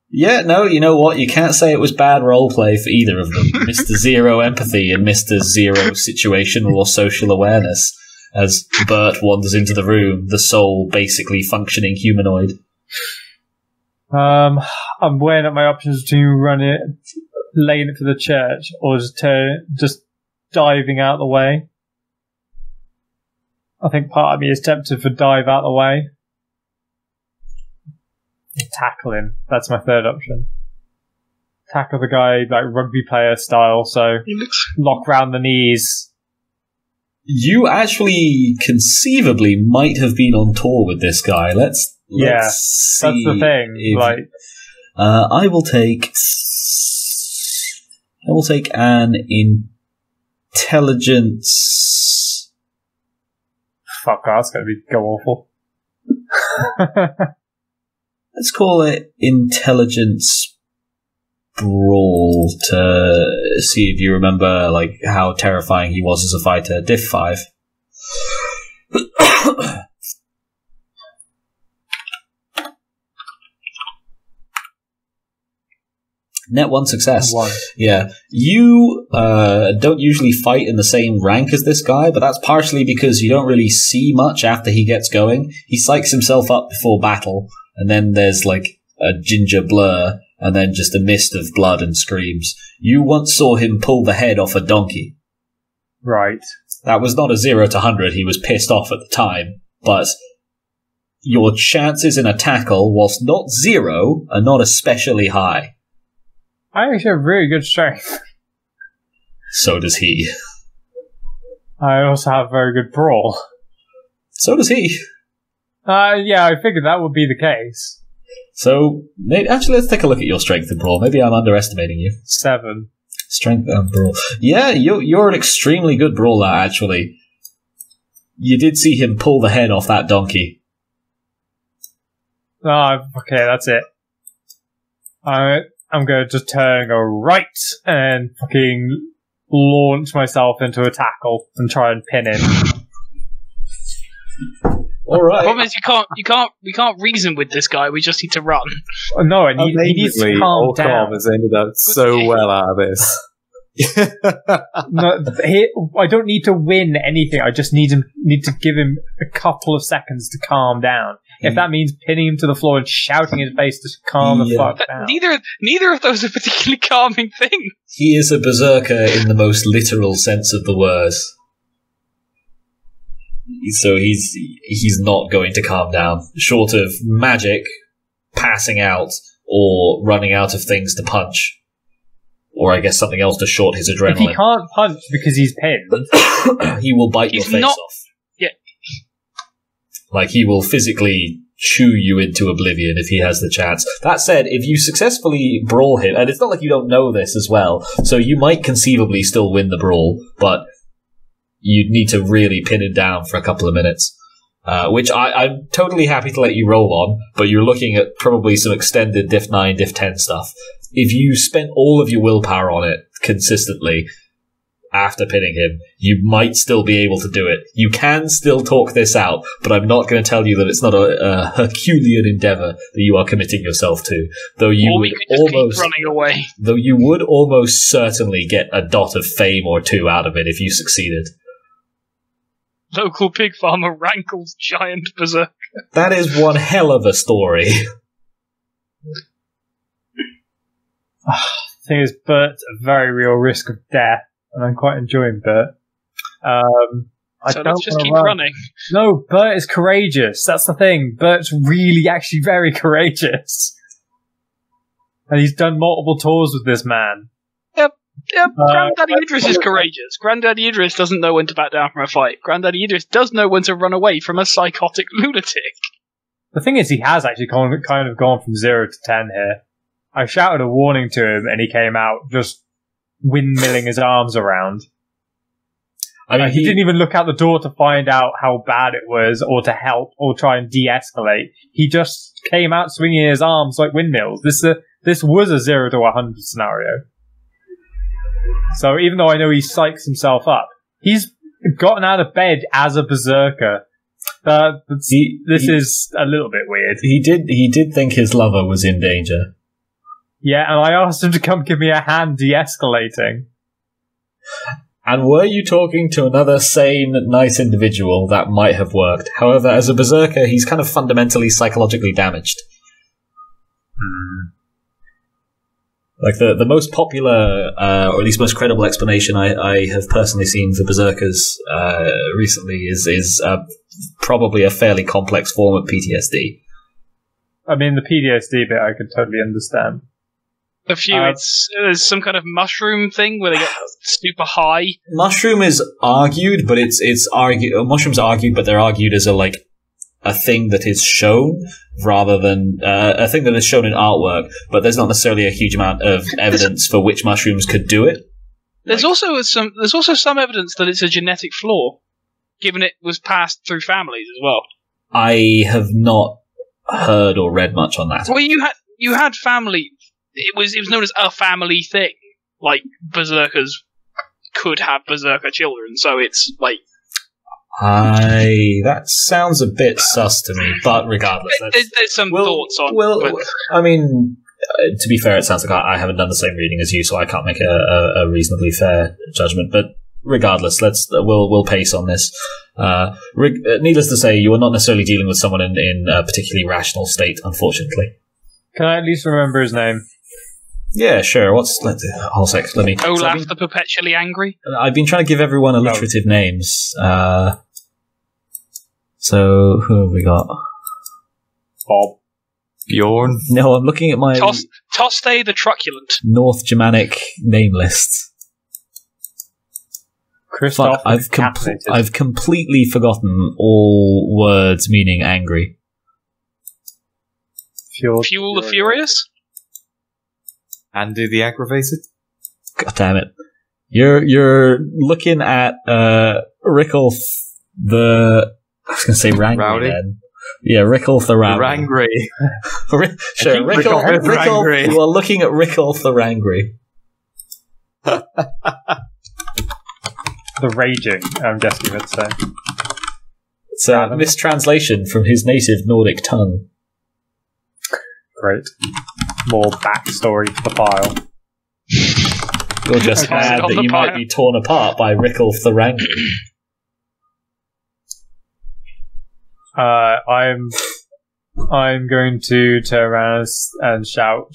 Yeah, no, you know what? You can't say it was bad roleplay for either of them. Mr. Zero empathy and Mr. Zero situational or social awareness. As Bert wanders into the room, the sole basically functioning humanoid. Um, I'm weighing up my options to run it, laying it for the church, or just turn, just diving out the way. I think part of me is tempted for dive out the way. Tackle him. That's my third option. Tackle the guy like rugby player style, so he looks. lock round the knees. You actually conceivably might have been on tour with this guy. Let's, Yeah, let's see. That's the thing. if- Like, Uh, I will take. I will take an intelligence. fuck, that's gonna be go awful. Let's call it intelligence brawl to see if you remember like how terrifying he was as a fighter. Diff five. Net one success. One. Yeah, you uh, don't usually fight in the same rank as this guy, but that's partially because you don't really see much after he gets going. He psychs himself up before battle, and then there's like a ginger blur, and then just a mist of blood and screams. You once saw him pull the head off a donkey. Right. That was not a zero to hundred. He was pissed off at the time, but your chances in a tackle, whilst not zero, are not especially high. I actually have really good strength. So does he. I also have very good brawl. So does he. Uh, yeah, I figured that would be the case. So, actually, let's take a look at your strength and brawl. Maybe I'm underestimating you. Seven. Strength and brawl. Yeah, you're, you're an extremely good brawler, actually. You did see him pull the head off that donkey. Oh, okay, that's it. I, I'm gonna turn and go right and fucking launch myself into a tackle and try and pin him. All The problem is you can't, you can't, we can't reason with this guy. We just need to run. Oh, no, I need, he needs to calm Allcom down. has ended up so well out of this. No, he, I don't need to win anything. I just need him, need to give him a couple of seconds to calm down. If that means pinning him to the floor and shouting in his face to calm the Yeah. fuck down. neither, neither of those are particularly calming things. He is a berserker in the most literal sense of the word. So he's he's not going to calm down, short of magic, passing out, or running out of things to punch, or I guess something else to short his adrenaline. If he can't punch because he's pinned, he will bite He's your face not- off. Like he will physically chew you into oblivion if he has the chance. That said, if you successfully brawl him, and it's not like you don't know this as well, so you might conceivably still win the brawl, but you'd need to really pin him down for a couple of minutes. Uh, which I, I'm totally happy to let you roll on, but you're looking at probably some extended Diff 9, Diff 10 stuff. If you spent all of your willpower on it consistently, after pinning him, you might still be able to do it. You can still talk this out, but I'm not going to tell you that it's not a, a Herculean endeavor that you are committing yourself to. Though you or would we could just almost, running away. though you would almost certainly get a dot of fame or two out of it if you succeeded. Local pig farmer rankles giant berserker. That is one hell of a story. Ah, thing is, Bert's a very real risk of death, and I'm quite enjoying Bert. Um, I So don't let's just keep run. running. No, Bert is courageous. That's the thing. Bert's really, actually very courageous. And he's done multiple tours with this man. Yep, Uh, Granddaddy Idris is courageous. Granddaddy Idris doesn't know when to back down from a fight. Granddaddy Idris does know when to run away from a psychotic lunatic. The thing is, he has actually kind of gone from zero to ten here. I shouted a warning to him, and he came out just windmilling his arms around. I mean, he, he, didn't even look out the door to find out how bad it was, or to help, or try and de-escalate. He just came out swinging his arms like windmills. This uh, this was a zero to one hundred scenario. So even though I know he psychs himself up, he's gotten out of bed as a berserker. Uh, he, this he, is a little bit weird. he did he did think his lover was in danger. Yeah, and I asked him to come give me a hand de-escalating. And were you talking to another sane, nice individual, that might have worked. However, as a berserker, he's kind of fundamentally psychologically damaged. Like the, the most popular, uh, or at least most credible explanation I, I have personally seen for berserkers uh, recently is is uh, probably a fairly complex form of PTSD. I mean, the PTSD bit I could totally understand. A few, Uh, it's there's some kind of mushroom thing where they get super high. Mushroom is argued, but it's it's argued. Mushrooms are argued, but they're argued as a like a thing that is shown rather than uh, a thing that is shown in artwork. But there's not necessarily a huge amount of evidence for which mushrooms could do it. There's also some there's also some evidence that it's a genetic flaw, given it was passed through families as well. I have not heard or read much on that. Well, you had you had family. It was it was known as a family thing. Like berserkers could have berserker children, so it's like I that sounds a bit sus to me, but regardless, that's- there's, there's some Well- thoughts on. well, but I mean, uh, to be fair, it sounds like I, I haven't done the same reading as you, so I can't make a, a, a reasonably fair judgment. But regardless, let's we'll we'll pace on this. Uh, reg- uh, needless to say, you are not necessarily dealing with someone in, in a particularly rational state, unfortunately. Can I at least remember his name? Yeah, sure. What's let hold a sec. Let me. Olaf been, the perpetually angry. I've been trying to give everyone alliterative names. Uh, so who have we got? Bob. Bjorn. No, I'm looking at my Tos- Toste the truculent. North Germanic name list. Christoph. Fuck, I've com- I've completely forgotten all words meaning angry. Fuel, Fuel the Furious. Andy the aggravated. God damn it! You're you're looking at uh Rikulf the I was gonna say Rangry Rowdy? then. Yeah, Rikulf the Rowdy. Rangry. Ri- sure, think Rikulf, Rikulf Rikulf, Rangry. you are looking at Rikulf the Rangry. the raging. I'm guessing you'd say. It's a Adam. mistranslation from his native Nordic tongue. Great. More backstory to the file. You're just Okay. mad that the you might be torn apart by Rikulf the Rangry. Uh, I'm I'm going to turn around and shout.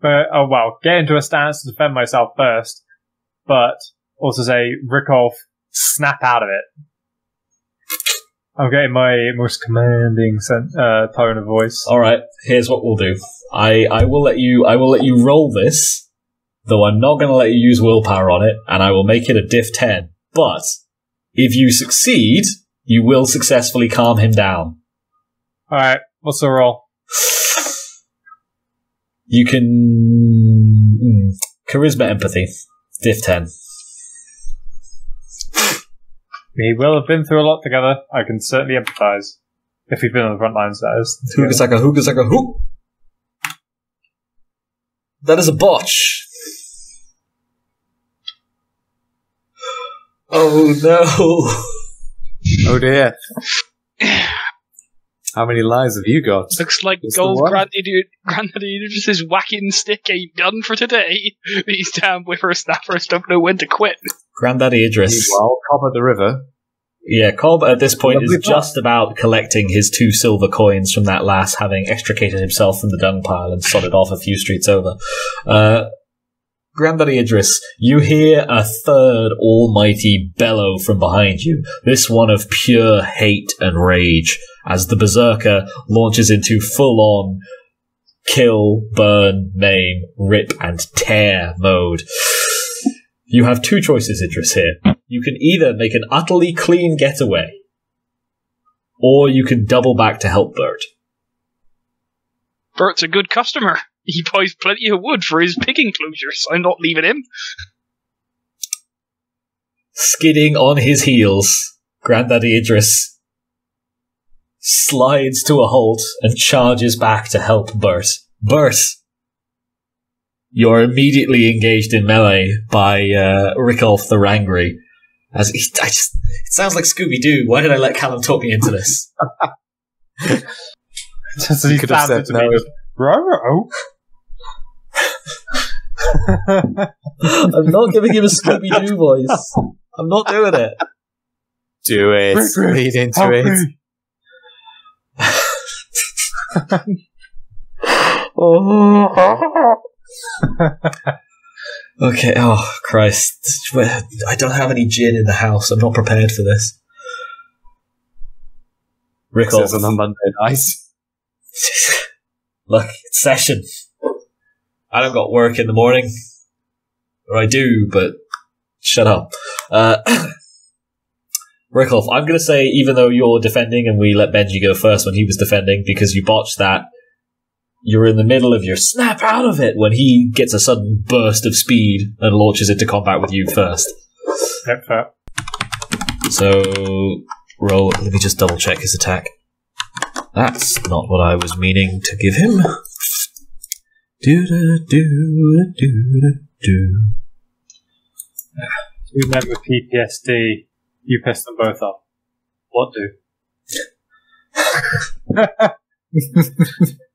But oh well, get into a stance to defend myself first, but also say, Rickoff, snap out of it. I'm getting my most commanding sen- uh, tone of voice. All right, here's what we'll do. I, I will let you I will let you roll this, though I'm not going to let you use willpower on it, and I will make it a diff ten. But if you succeed, you will successfully calm him down. All right, what's the roll? You can mm, charisma empathy diff ten. We will have been through a lot together. I can certainly empathise. If we've been on the front lines, that is. Hoogasaka hoogasaka hoop. That is a botch. Oh no. Oh dear. How many lives have you got? Looks like Just the Gold one? Granddaddy Granddaddy just his whacking stick ain't done for today. These damn whippersnappers don't know when to quit. Granddaddy Idris. Meanwhile, Cobb at the river. Yeah, Cobb at this point is just about collecting his two silver coins from that lass, having extricated himself from the dung pile and sodded off a few streets over. Uh, Granddaddy Idris, you hear a third almighty bellow from behind you, this one of pure hate and rage, as the Berserker launches into full on kill, burn, maim, rip, and tear mode. You have two choices, Idris, here. You can either make an utterly clean getaway, or you can double back to help Bert. Bert's a good customer. He buys plenty of wood for his pig enclosures. I'm not leaving him. skidding on his heels, Granddaddy Idris slides to a halt and charges back to help Bert. Bert, you're immediately engaged in melee by uh, Rikulf the Rangry. As he, I just, it sounds like Scooby Doo. Why did I let Callum talk me into this? Just as he could have stabs said no. me. I'm not giving him a Scooby Doo voice. I'm not doing it. Do it. Rick, Rick, Lead into Help it. me. Okay, oh Christ. I don't have any gin in the house. I'm not prepared for this. Says on a Monday night. Look, it's session. I don't got work in the morning. Or I do, but shut up. Uh, I'm going to say, even though you're defending and we let Benji go first when he was defending because you botched that, you're in the middle of your snap out of it when he gets a sudden burst of speed and launches into combat with you first. Yep, fair. So, roll. Let me just double check his attack. That's not what I was meaning to give him. Do do do do do. Two men with PTSD, you piss them both off. What do?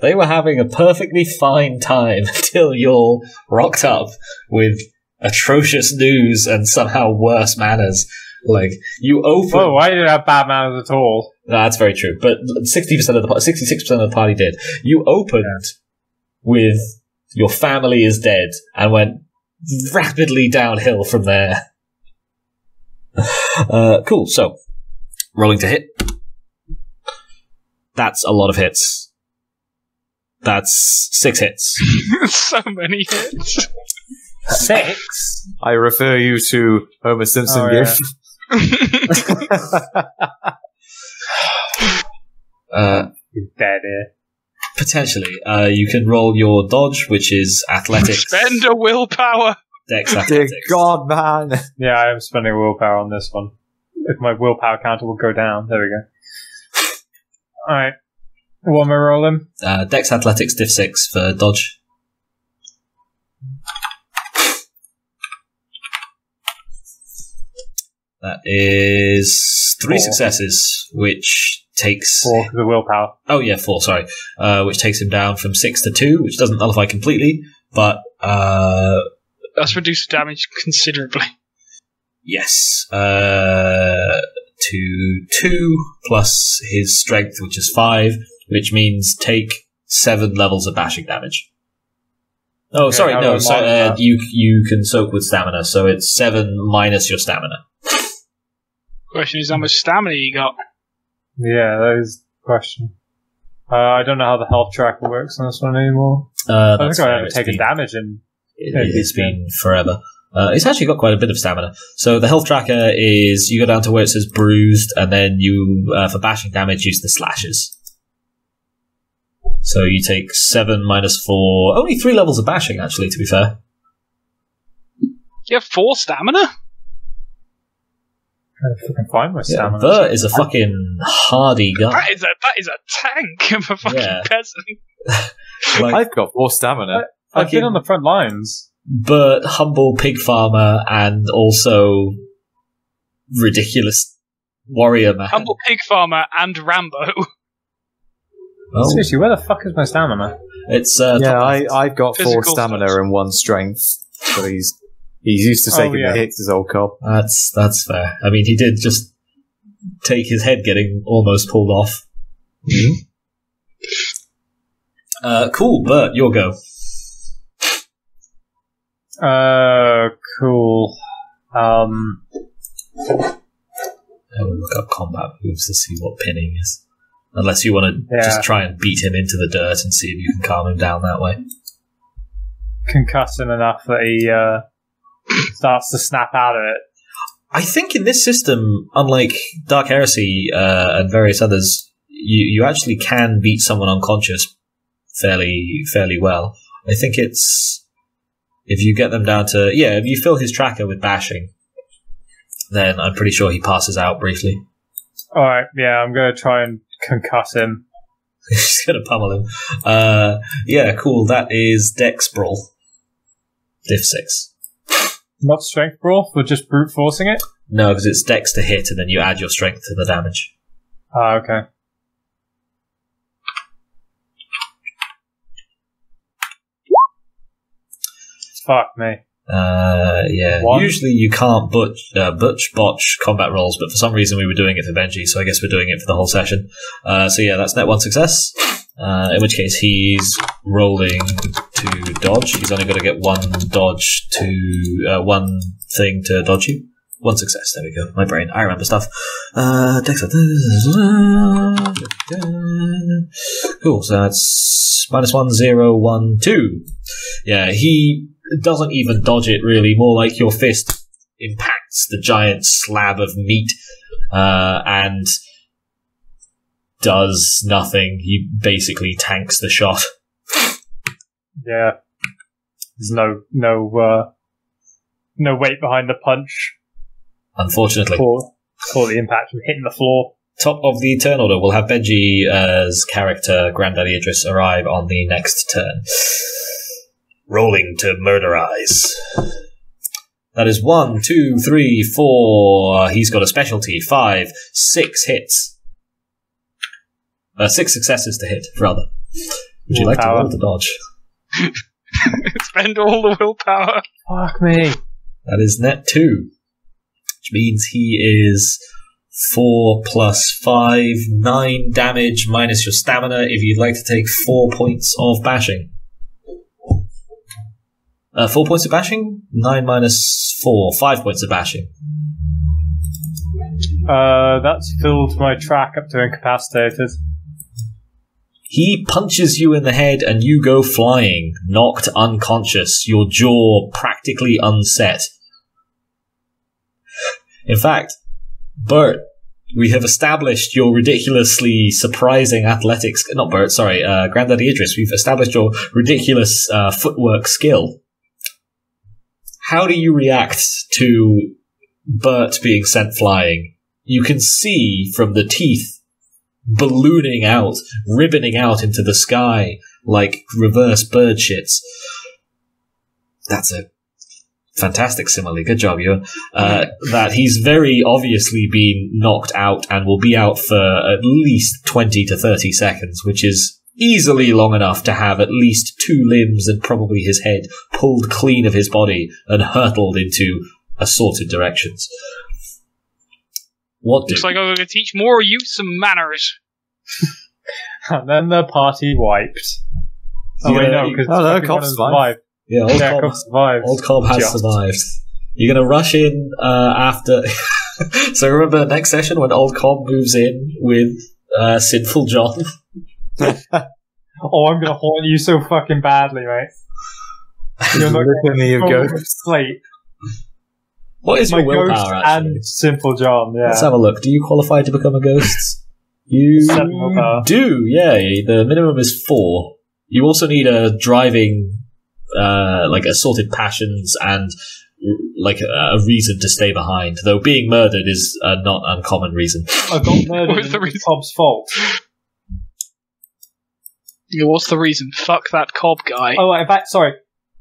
They were having a perfectly fine time until you rocked up with atrocious news and somehow worse manners. Like you open. Oh, I didn't have bad manners at all. No, that's very true. But sixty percent of the sixty six percent of the party did. You opened with your family is dead and went rapidly downhill from there. Uh, cool. So rolling to hit. That's a lot of hits. That's six hits. so many hits. Six? I refer you to Homer Simpson Oh, gif. Uh, You're dead here. potentially, uh, you can roll your dodge, which is athletics, Spend a willpower. dex Dear athletics. God, man. Yeah, I am spending willpower on this one. If my willpower counter will go down. There we go. Alright. What am I rolling? Uh, dex athletics diff six for dodge. That is three Four. successes, which takes. Four because of willpower. Oh yeah, four. Sorry, uh, which takes him down from six to two, which doesn't nullify completely, but uh, That's reduced damage considerably. yes, uh, to two plus his strength, which is five, which means take seven levels of bashing damage. Oh, Okay, sorry, no. So uh, you you can soak with stamina, so it's seven minus your stamina. Question is how much stamina you got. Yeah, that is the question. Uh, I don't know how the health tracker works on this one anymore. Uh, I that's think I fair, haven't it's taken damage in. It, Yeah, it's been forever. Uh, it's actually got quite a bit of stamina. So the health tracker is you go down to where it says bruised, and then you uh, for bashing damage use the slashes. So you take seven minus four, only three levels of bashing. Actually, to be fair, You have four stamina? Trying to fucking find my yeah, stamina. Bert is a fucking hardy guy. That is a that is a tank of a fucking Yeah. peasant. Like I've got four stamina. I've been on the front lines. Bert, humble pig farmer, and also ridiculous warrior man. Humble pig farmer and Rambo. Oh, Seriously, where the fuck is my stamina? it's uh, yeah, I, I've got four Physical stamina stats. and one strength. But he's he's used to Oh, taking yeah. the hits, his old cop. That's that's fair. I mean, he did just take his head getting almost pulled off. Uh, cool, Bert, your go. Uh, cool. Um, I will look up combat moves to see what pinning is. Unless you want to Yeah. just try and beat him into the dirt and see if you can calm him down that way. concuss him enough that he, uh, starts to snap out of it. I think in this system, unlike Dark Heresy uh, and various others, you you actually can beat someone unconscious fairly fairly well. I think it's if you get them down to yeah, if you fill his tracker with bashing, then I'm pretty sure he passes out briefly. Alright, yeah, I'm gonna try and concuss him. He's gonna pummel him. Uh, yeah, cool. That is Dex Brawl. Diff 6. Not strength brawl for just brute forcing it? No, because it's Dex to hit, and then you add your strength to the damage. Ah, okay. Fuck me. Uh, yeah. One. Usually you can't butch, uh, butch botch combat rolls, but for some reason we were doing it for Benji, so I guess we're doing it for the whole session. Uh, so yeah, that's net one success. Uh, in which case he's rolling to dodge. He's only going to get one dodge to uh, one thing to dodge you. One success. There we go. My brain. I remember stuff. Uh, cool. So that's minus one zero one two. Yeah, he doesn't even dodge it really, more like your fist impacts the giant slab of meat uh, and does nothing. He basically tanks the shot. Yeah. There's no no uh no weight behind the punch Unfortunately. or or the impact from hitting the floor. Top of the turn order, we'll have Benji's character, Granddaddy Idris, arrive on the next turn. Rolling to murderize. That is one, two, three, four. He's got a specialty. Five, six hits. Uh, six successes to hit, rather. Would you like to roll to dodge? Spend all the willpower. Fuck me. That is net two, which means he is four plus five, nine damage minus your stamina if you'd like to take four points of bashing. Uh, four points of bashing? Nine minus four, five points of bashing. Uh that's filled my track up to incapacitated. He punches you in the head and you go flying, knocked unconscious, your jaw practically unset. In fact, Bert, we have established your ridiculously surprising athletics. Not Bert, sorry, uh, Granddaddy Idris. We've established your ridiculous uh, footwork skill. How do you react to Bert being sent flying? You can see from the teeth ballooning out, ribboning out into the sky like reverse bird shits. That's a fantastic simile. Good job, Ewan. Uh, that he's very obviously been knocked out and will be out for at least 20 to 30 seconds, which is easily long enough to have at least two limbs and probably his head pulled clean of his body and hurtled into assorted directions. What do Looks like I'm going to teach more of you some manners. And then the party wiped. Oh wait, no, because Oh, no, Cobb survived. yeah, old Yeah, Cobb- Cobb survived. Old Cobb has Just. survived. You're going to rush in uh, after. so remember next session when Old Cobb moves in with uh, Sinful John? Oh, I'm gonna haunt you so fucking badly, mate. You're not Litany of gonna ghosts. slate. What is My your ghost willpower, actually? and Simple John, yeah. Let's have a look. Do you qualify to become a ghost? You do, yeah. The minimum is four. You also need a driving, uh, like assorted passions and like a, a reason to stay behind. Though being murdered is a not uncommon reason. I got murdered What was the reason? Cobb's fault. Yeah, what's the reason? Fuck that Cobb guy. Oh, in fact, sorry.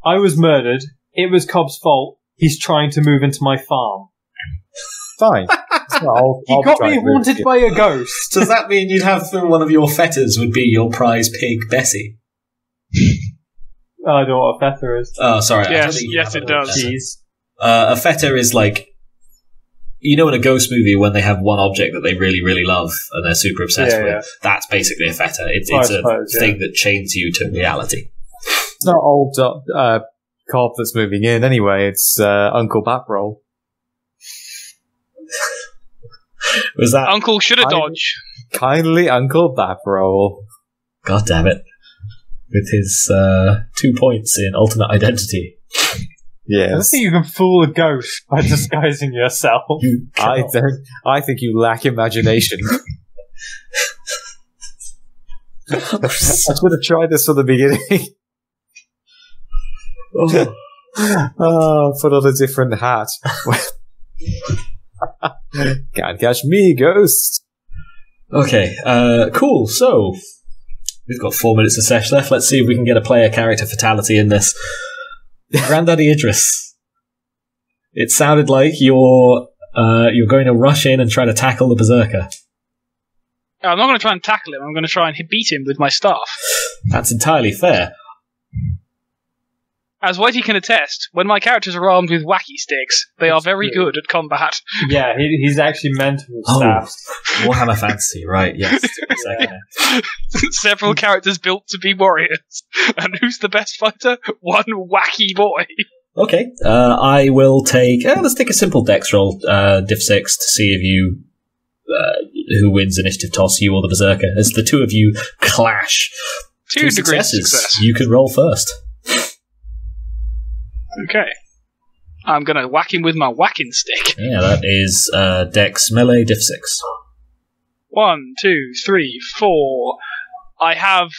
I was murdered. It was Cobb's fault. He's trying to move into my farm. Fine. I'll, He I'll got me haunted by a ghost. Does that mean you'd have one of your fetters would be your prize pig, Bessie? Oh, I don't know what a fetter is. Oh, sorry. Yes, don't think you yes, it does. Jeez. Uh, a fetter is like, you know, in a ghost movie when they have one object that they really, really love and they're super obsessed Yeah, with. yeah. That's basically a fetter. It's, I it's a yeah. thing that chains you to reality. It's not old uh, uh, that's moving in anyway. It's uh, Uncle Batroll. Was that? Uncle should have I- dodged. Kindly Uncle Batroll. God damn it! With his uh, two points in alternate identity. I don't Yes. think you can fool a ghost by disguising yourself. You I cannot- think I think you lack imagination. I should have tried this from the beginning. Oh. oh, put on a different hat. Can't catch me, ghost. Okay, uh, cool. So we've got four minutes of sesh left. Let's see if we can get a player character fatality in this. Granddaddy Idris. It sounded like you're uh, you're going to rush in and try to tackle the berserker. I'm not going to try and tackle him. I'm going to try and beat him with my staff. That's entirely fair. As Whitey can attest, when my characters are armed with wacky sticks, they are very true. good at combat. Yeah, he, he's actually mental Oh. staff. Warhammer Fantasy, right? Yes. took a second. Several characters built to be warriors. And who's the best fighter? One wacky boy. Okay, uh, I will take. Uh, let's take a simple dex roll, uh, diff six, to see if you uh, who wins initiative toss, you or the berserker. As the two of you clash, Two, degrees of success. You can roll first. Okay. I'm going to whack him with my whacking stick. Yeah, that is uh, dex melee diff six. One, two, three, four. I have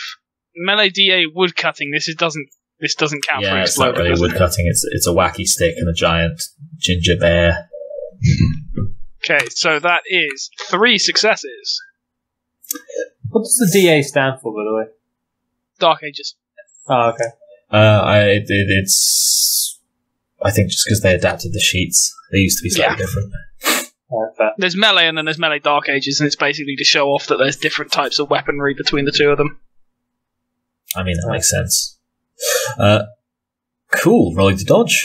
melee DA wood cutting. This is doesn't. This doesn't count for Yeah, it's not exploding. really does wood it? cutting. It's it's a wacky stick and a giant ginger bear. Okay, so that is three successes. What does the DA stand for, by the way? Dark Ages. Oh, okay. Uh, I it, it, it's I think just because they adapted the sheets, they used to be slightly Yeah. different. Alright. There's melee and then there's melee Dark Ages, and it's basically to show off that there's different types of weaponry between the two of them. I mean, that makes sense. Uh, cool. Rolling to dodge.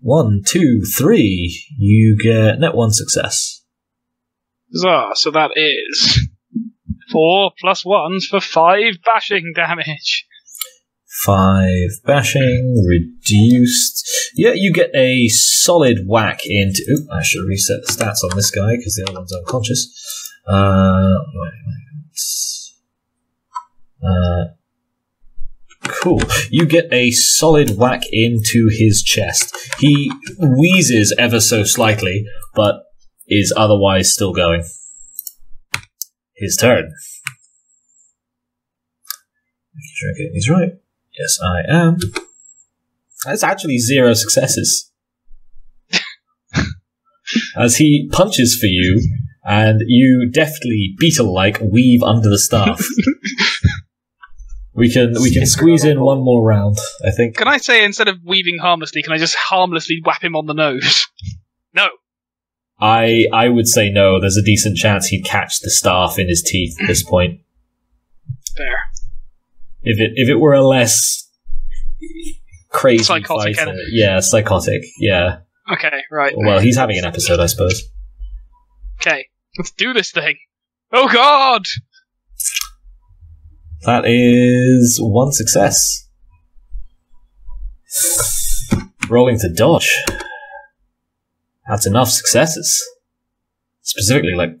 One, two, three. You get net one success. Huzzah, so that is four plus ones for five bashing damage. Five bashing reduced. Yeah, you get a solid whack into. Oop, I should reset the stats on this guy because the other one's unconscious. Uh, uh, cool. You get a solid whack into his chest. He wheezes ever so slightly, but is otherwise still going. His turn. I right. Yes, I am. That's actually zero successes. As he punches for you, and you deftly, beetle-like, weave under the staff. we can we can squeeze in one more round. I think. Can I say instead of weaving harmlessly, can I just harmlessly whap him on the nose? no. I I would say no. There's a decent chance he'd catch the staff in his teeth at this point. If it if it were a less crazy Psychotic fighter, enemy. yeah, psychotic, yeah. Okay, right. Well, he's having an episode, I suppose. Okay, let's do this thing. Oh god! That is one success. Rolling to dodge. That's enough successes. Specifically, like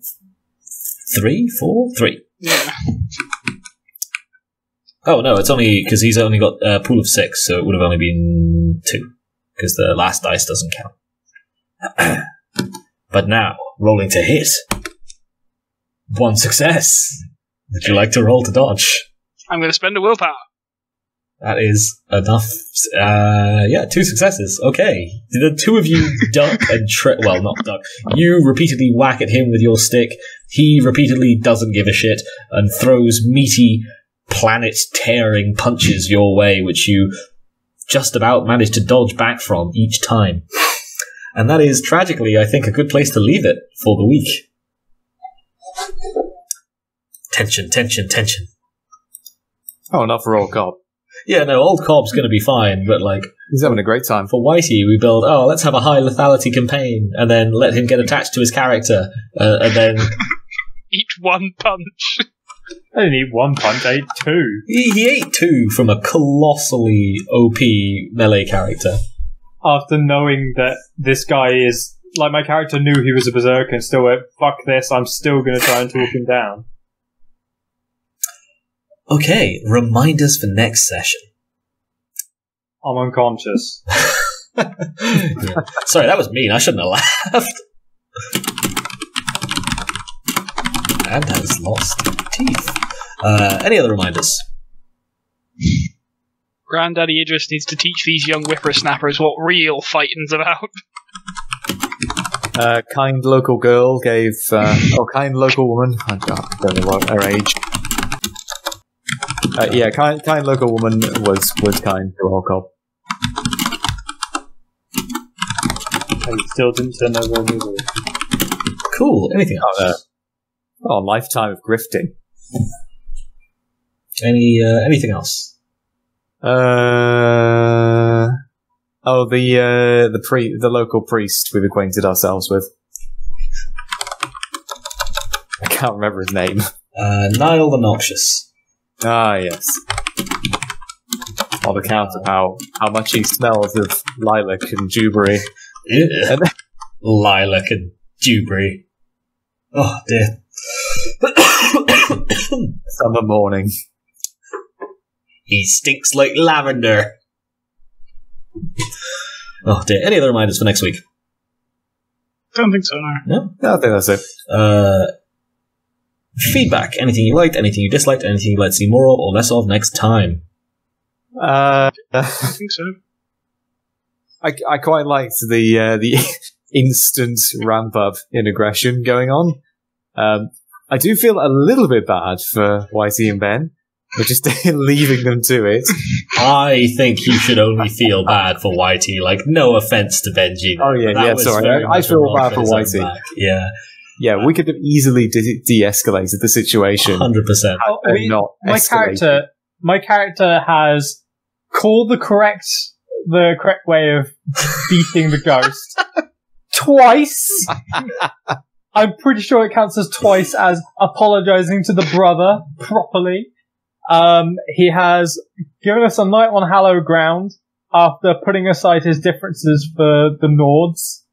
three, four, three. Yeah. Oh no, it's only because he's only got a pool of six, so it would have only been two because the last dice doesn't count. but now, rolling to hit. One success. Would you like to roll to dodge? I'm going to spend a willpower. That is enough. Uh, yeah, two successes. Okay. The two of you duck and tri- well, not duck. You repeatedly whack at him with your stick. He repeatedly doesn't give a shit and throws meaty, planet-tearing punches your way, which you just about manage to dodge back from each time. And that is tragically, I think, a good place to leave it for the week. Tension, tension, tension. Oh, not for old Cobb. Yeah, no, old Cobb's gonna be fine, but like, He's having a great time. for Whitey, we build, oh, let's have a high lethality campaign, and then let him get attached to his character, uh, and then Eat one punch. I didn't eat one punch, I ate two. he, he ate two from a colossally OP melee character. After knowing that this guy is like my character knew he was a berserker and still went, fuck this, I'm still gonna try and talk him down. Okay, reminders for next session. I'm unconscious. Yeah. Sorry, that was mean. I shouldn't have laughed. And has lost teeth. Uh, any other reminders? Granddaddy Idris needs to teach these young whippersnappers what real fighting's about. Uh, kind local girl gave, uh, or kind local woman, I don't, know what her age. Uh, yeah, kind, kind local woman was, was kind to Orcop. I still didn't send over a movie. Cool. Anything else? Uh, oh, lifetime of grifting. Any uh, anything else? Uh, oh, the, uh, the pre, the local priest we've acquainted ourselves with. I can't remember his name. Uh, Niall the Noxious. Ah, yes. On account of how, how much he smells of lilac and dewberry. Yeah. Lilac and Dewberry. Oh dear. Summer morning. he stinks like lavender. Oh dear. Any other reminders for next week? Don't think so, no. No, I think that's it. Uh, feedback. Anything you liked, anything you disliked, anything you'd like to see more of or less of next time. Uh, I think so. I, I quite liked the uh, the instant ramp up in aggression going on. Um, I do feel a little bit bad for Whitey and Ben. We're just leaving them to it. I think you should only feel bad for Whitey. Like, no offense to Benji. Oh, yeah, yeah, sorry. I- I feel bad for his own Whitey. back. Yeah, Yeah, we could have easily de- de-escalated the situation. hundred percent. Oh, and we- not my escalated. character, my character has called the correct, the correct way of beating the ghost twice. I'm pretty sure it counts as twice as apologizing to the brother properly. Um, he has given us a night on hallowed ground after putting aside his differences for the Nords.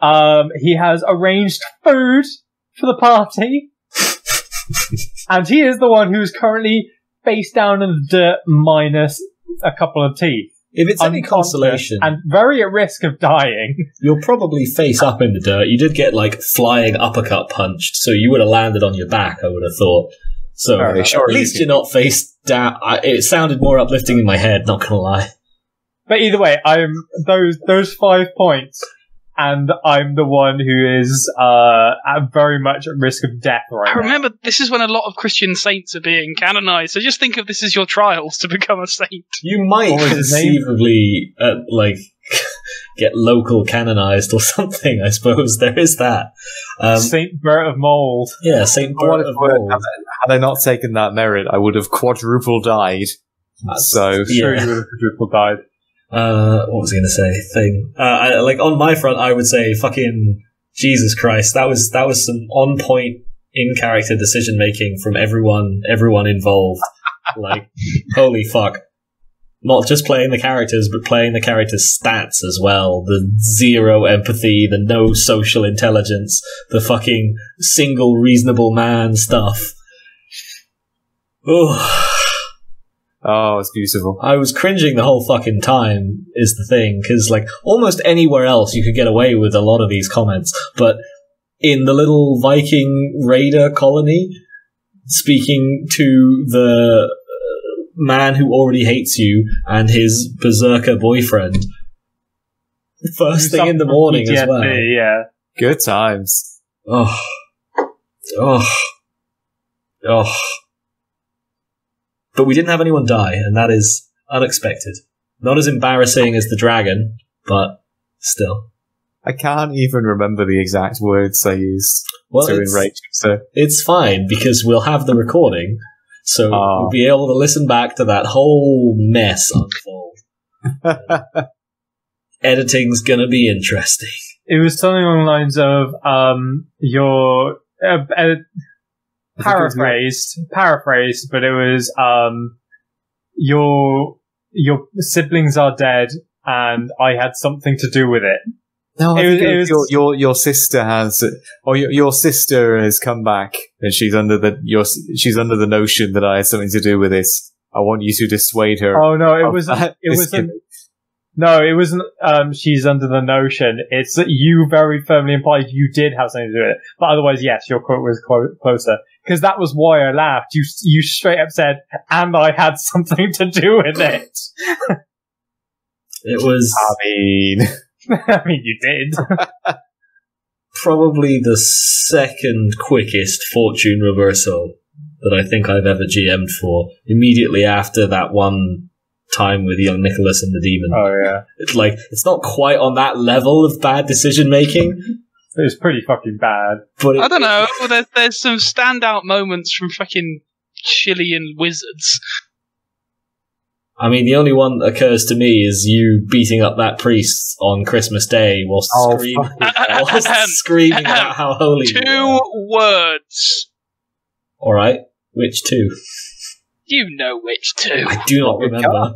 Um, he has arranged food for the party. and he is the one who's currently face down in the dirt minus a couple of teeth. If it's any consolation, And very at risk of dying. you're probably face up in the dirt. You did get like flying uppercut punched, so you would have landed on your back. I would have thought. So Very at sure least you you're not face down. I, it sounded more uplifting in my head. Not gonna lie. But either way, I'm those those five points, and I'm the one who is uh at very much at risk of death right I now. remember this is when a lot of Christian saints are being canonized, so just think of this as your trials to become a saint. You might What was his name? conceivably uh, like get local canonized or something. I suppose there is that. Um, Saint Bert of Mold. yeah, Saint For Bert of Mold. Had had I not taken that merit, I would have quadruple died. So, Sure, Yeah. you would have quadruple died. Uh, what was I going to say? Thing. Uh, I, like on my front, I would say fucking Jesus Christ. That was that was some on point in character decision making from everyone everyone involved. like holy fuck. Not just playing the characters, but playing the characters' stats as well. The zero empathy, the no social intelligence, the fucking single reasonable man stuff. Oh. Oh, it's beautiful. I was cringing the whole fucking time, is the thing, because, like, almost anywhere else you could get away with a lot of these comments, but in the little Viking raider colony, speaking to the uh, man who already hates you and his berserker boyfriend, first thing in the morning as well. PTSD, Yeah. Good times. Oh. Oh. Oh. But we didn't have anyone die, and that is unexpected. Not as embarrassing as the dragon, but still. I can't even remember the exact words I used Well, to it's, enrage him, so it's fine because we'll have the recording, so Ah. we'll be able to listen back to that whole mess unfold. Editing's gonna be interesting. It was something along the lines of um your uh, uh, paraphrased, paraphrased, but it was um your your siblings are dead and I had something to do with it. No, It was- it was was- your, your your sister has, or your your sister has come back, and she's under the your she's under the notion that I had something to do with this. I want you to dissuade her. Oh no, it was it wasn't. No, it wasn't. Um, she's under the notion. It's that you very firmly implied you did have something to do with it. But otherwise, yes, your quote was clo- closer because that was why I laughed. You you straight up said, "And I had something to do with it." It was I mean, I mean, you did. probably the second quickest fortune reversal that I think I've ever GM'd for. Immediately after that one time with young Nicholas and the demon. Oh yeah, It's like it's not quite on that level of bad decision making, it was pretty fucking bad. but it, I don't know. Oh, there's, there's some standout moments from fucking Chilean wizards. I mean, the only one that occurs to me is you beating up that priest on Christmas Day whilst, Oh, scream- fucking whilst screaming about how holy you Two are. words. All right, which two? You know which two. I do not Rocket remember.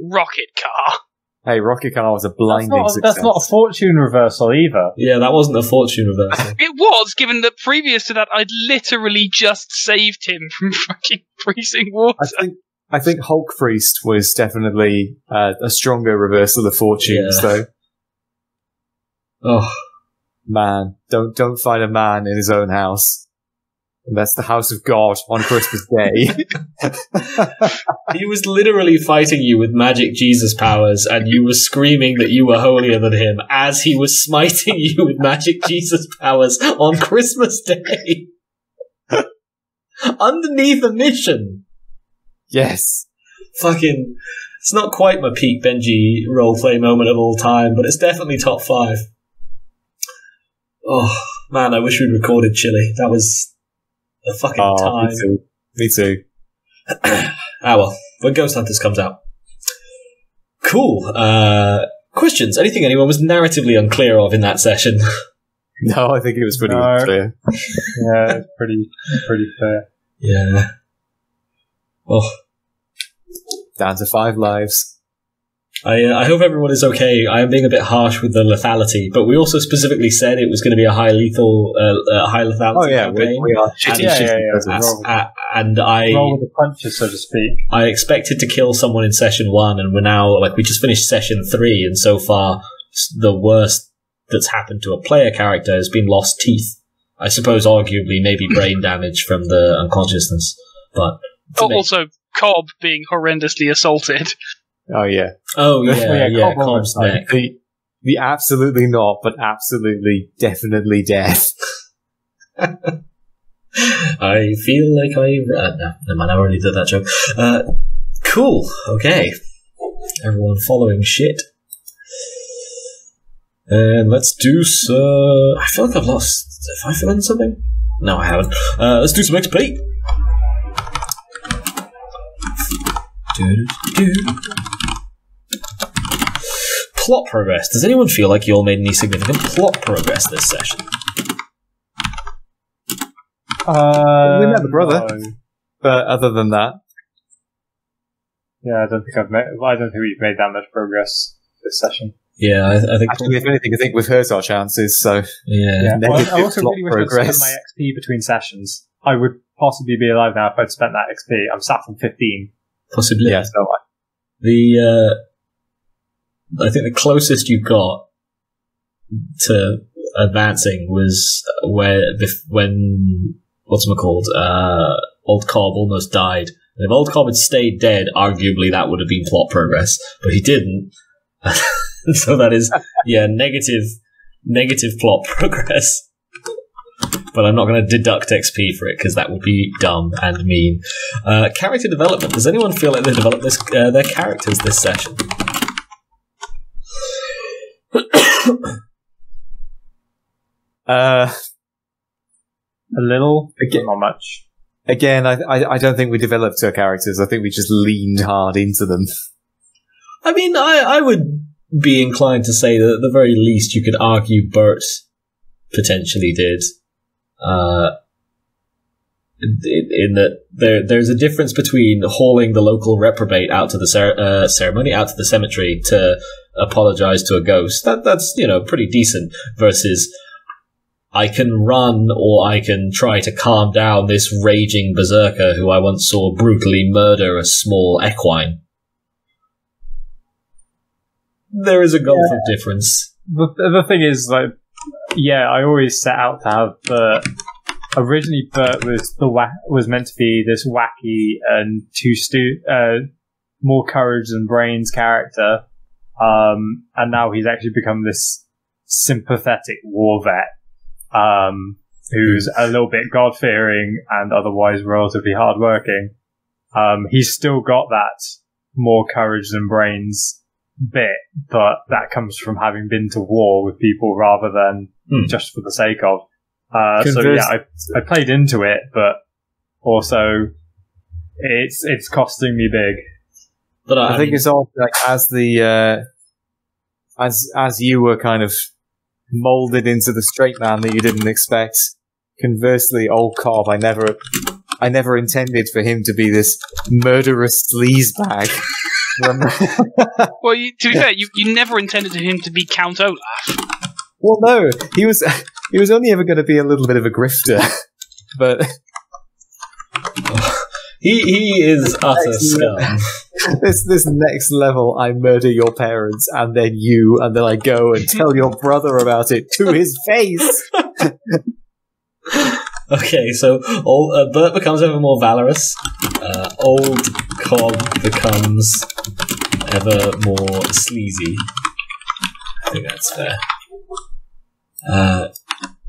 Rocket car. Hey, Rocket Car was a That's blinding not, success. that's not a fortune reversal either. Yeah, that wasn't a fortune reversal. It was, given that previous to that, I'd literally just saved him from fucking freezing water. I think I think Hulk Priest was definitely uh, a stronger reversal of fortunes, Yeah. though. oh, Man, don't don't find a man in his own house. And that's the house of God on Christmas Day. he was literally fighting you with magic Jesus powers, and you were screaming that you were holier than him as he was smiting you with magic Jesus powers on Christmas Day. Underneath a mission. yes. Fucking. It's not quite my peak Benji roleplay moment of all time, but it's definitely top five. Oh, man, I wish we'd recorded Chili. That was a fucking Oh, time. me too. Me too. ah well, when Ghost Hunters comes out. Cool. Uh, questions? Anything anyone was narratively unclear of in that session? No, I think it was pretty No. clear. Yeah, it's pretty pretty fair. yeah. Oh, Down to five lives. I, uh, I hope everyone is okay. I am being a bit harsh with the lethality, but we also specifically said it was going to be a high lethal, uh, uh, high lethality Oh yeah, we, campaign. we are shitty, Yeah, shitty yeah, yeah. peasants. Uh, and I, Roll with the punches, so to speak. I expected to kill someone in session one, and we're now like we just finished session three, and so far the worst that's happened to a player character has been lost teeth. I suppose, arguably, maybe brain damage from the unconsciousness, but to me- also, Cobb being horrendously assaulted. Oh yeah. oh yeah, yeah, yeah, Cobb Cobb's the neck. The the absolutely not, but absolutely definitely death. I feel like I uh, no, never mind. I already did that joke. Uh, cool. Okay, everyone following shit. And let's do some. I feel like I've lost. Have I forgotten something? No, I haven't. Uh, let's do some XP. Do-do-do. Plot progress. Does anyone feel like you all made any significant plot progress this session? Uh, We met the brother. no. But other than that, Yeah, I don't think I've made. I don't think we've made that much progress this session. Yeah, I, I think. actually, if anything, I think we've hurt our chances. So yeah. Yeah, well, I Negative also plot really wish I'd progress. spent my XP between sessions. I would possibly be alive now if I'd spent that XP. I'm sat from 15. Possibly. yeah, so I- The uh, I think the closest you got to advancing was where when what's it called? Uh, Old Cobb almost died. And if Old Cobb had stayed dead, arguably that would have been plot progress, but he didn't. so that is yeah negative negative plot progress. But I'm not going to deduct XP for it because that would be dumb and mean. Uh, character development. Does anyone feel like they developed this, uh, their characters this session? Uh, A little, Again- but not much. again, I, I I don't think we developed our characters. I think we just leaned hard into them. I mean, I, I would be inclined to say that at the very least you could argue Bert potentially did. Uh, in, in that there, there's a difference between hauling the local reprobate out to the cer- uh, ceremony, out to the cemetery to apologize to a ghost. That that's you know pretty decent. Versus, I can run or I can try to calm down this raging berserker who I once saw brutally murder a small equine. There is a gulf of difference. The, the thing is, like, yeah, I always set out to have Bert. Originally, Bert was the wa- was meant to be this wacky and too stu- uh, more courage than brains character, um, and now he's actually become this sympathetic war vet um, who's a little bit God fearing and otherwise relatively hardworking. Um, he's still got that more courage than brains bit, but that comes from having been to war with people rather than Hmm. just for the sake of. Uh, so yeah, I, I played into it, but also it's it's costing me big. But I, I think mean, it's all like as the uh, as as you were kind of molded into the straight man that you didn't expect. Conversely, old Cobb, I never, I never intended for him to be this murderous sleazebag. Rem- Well, you, to be fair, you, you never intended for him to be Count Olaf. well, no, he was he was only ever going to be a little bit of a grifter, but he he is utter scum. this this next level, I murder your parents and then you, and then I go and tell your brother about it to his face. Okay, so old, uh, Bert becomes ever more valorous. Uh, old Cobb becomes ever more sleazy. I think that's fair. Uh,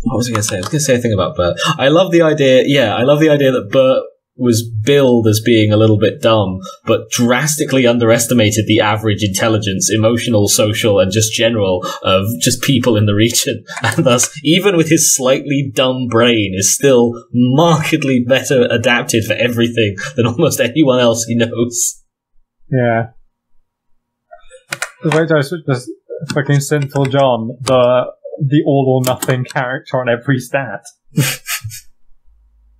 what was I going to say? I was going to say a thing about Bert. I love the idea. Yeah, I love the idea that Bert was billed as being a little bit dumb, but drastically underestimated the average intelligence, emotional, social, and just general of just people in the region. And thus, even with his slightly dumb brain, is still markedly better adapted for everything than almost anyone else he knows. Yeah. The way I this fucking Sinful John, the the all or nothing character on every stat.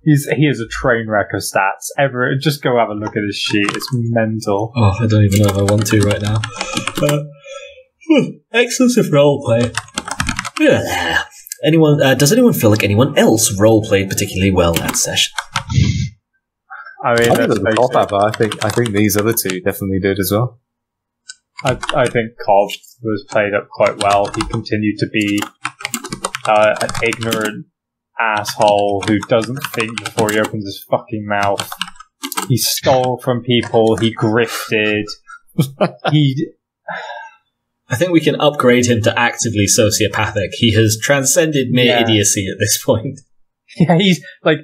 He's he is a train wreck of stats. Ever just go have a look at his sheet. It's mental. Oh, I don't even know if I want to right now. Uh, hmm, exclusive roleplay. Yeah. Anyone? Uh, does anyone feel like anyone else roleplayed particularly well that session? I mean, I think let's it was a face cop out, but I think I think these other two definitely did as well. I, I think Cobb was played up quite well. He continued to be uh, an ignorant asshole who doesn't think before he opens his fucking mouth. He stole from people. He grifted. he I think we can upgrade him to actively sociopathic. He has transcended mere Yeah. idiocy at this point. yeah he's like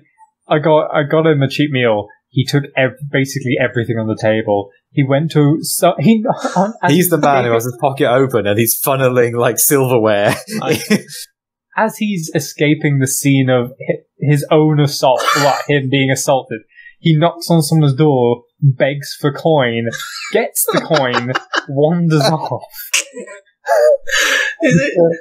I got I got him a cheap meal. He took ev- basically everything on the table. He went to so he on, He's the man who has his pocket open and he's funneling like silverware. As he's escaping the scene of his own assault, what, him being assaulted, he knocks on someone's door, begs for coin, gets the coin, wanders off. Is it,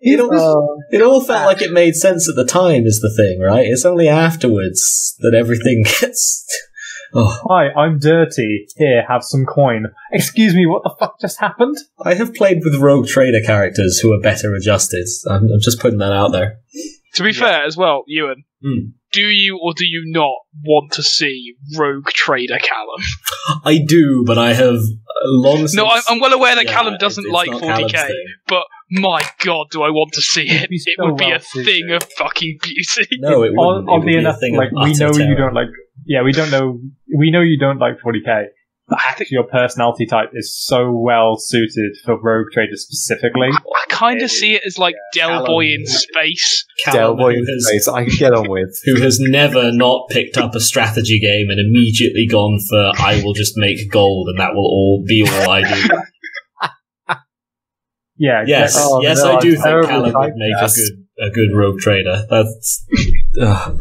it, all, uh, it all felt uh, like it made sense at the time, is the thing, right? It's only afterwards that everything gets. Oh, Hi, I'm dirty. Here, have some coin. Excuse me, what the fuck just happened? I have played with rogue trader characters who are better adjusted. I'm, I'm just putting that out there. To be fair, as well, Ewan, Hmm. do you or do you not want to see Rogue Trader Callum? I do, but I have long since. No, I'm, I'm well aware that Yeah, Callum doesn't it's like not 40k, Callum's but my god, do I want to see it? It so would be a suited. thing of fucking beauty. No, it wouldn't. Odd- It Oddly be a enough, thing of like, we utter know you don't like, yeah, we don't know, we know you don't like 40k. But actually, your personality type is so well suited for Rogue Trader specifically. I kind of see it as like Del Boy in space. Callum, Del Boy who in has, face, I can get on with. who has never not picked up a strategy game and immediately gone for I will just make gold and that will all be all I do. Yeah, Yes, Oh, yes, no, I do I'm think terrible Callum would make a good a good rogue trader. That's ugh.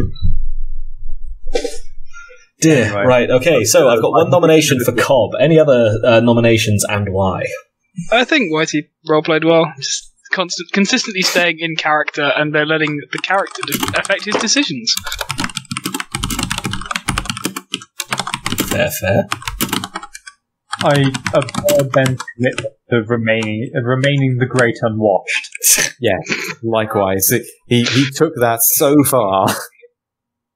Dear. Anyway. Right. Okay. So I've got one nomination for Cobb. Any other uh, nominations and why? I think Whitey roleplayed well. Just constant, consistently staying in character and they're letting the character de- affect his decisions. Fair, fair. I applaud Ben's commitment to remaining remaining the great unwatched. Yeah, likewise. He he took that so far.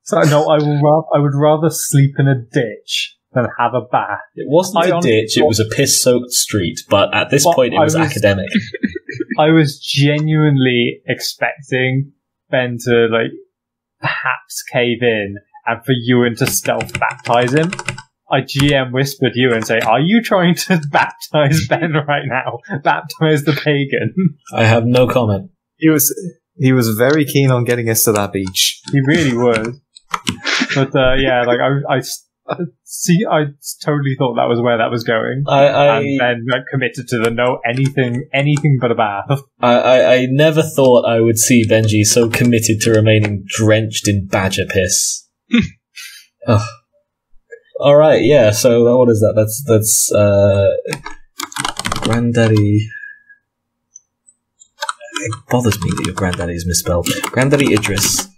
So no, I will. Ra- I would rather sleep in a ditch than have a bath. It wasn't I a ditch; it was a piss-soaked street. But at this Well, point, it was, was- academic. I was genuinely expecting Ben to like perhaps cave in and for Ewan to stealth baptize him. I GM whispered you and say, "Are you trying to baptize Ben right now? Baptize the pagan." I have no comment. He was he was very keen on getting us to that beach. He really would. But uh, yeah, like I, I see, I totally thought that was where that was going, I, I, and then like, committed to the no anything, anything but a bath. I, I, I never thought I would see Benji so committed to remaining drenched in badger piss. Ugh. All right, yeah. So what is that? That's that's uh, granddaddy. It bothers me that your granddaddy is misspelled. Granddaddy Idris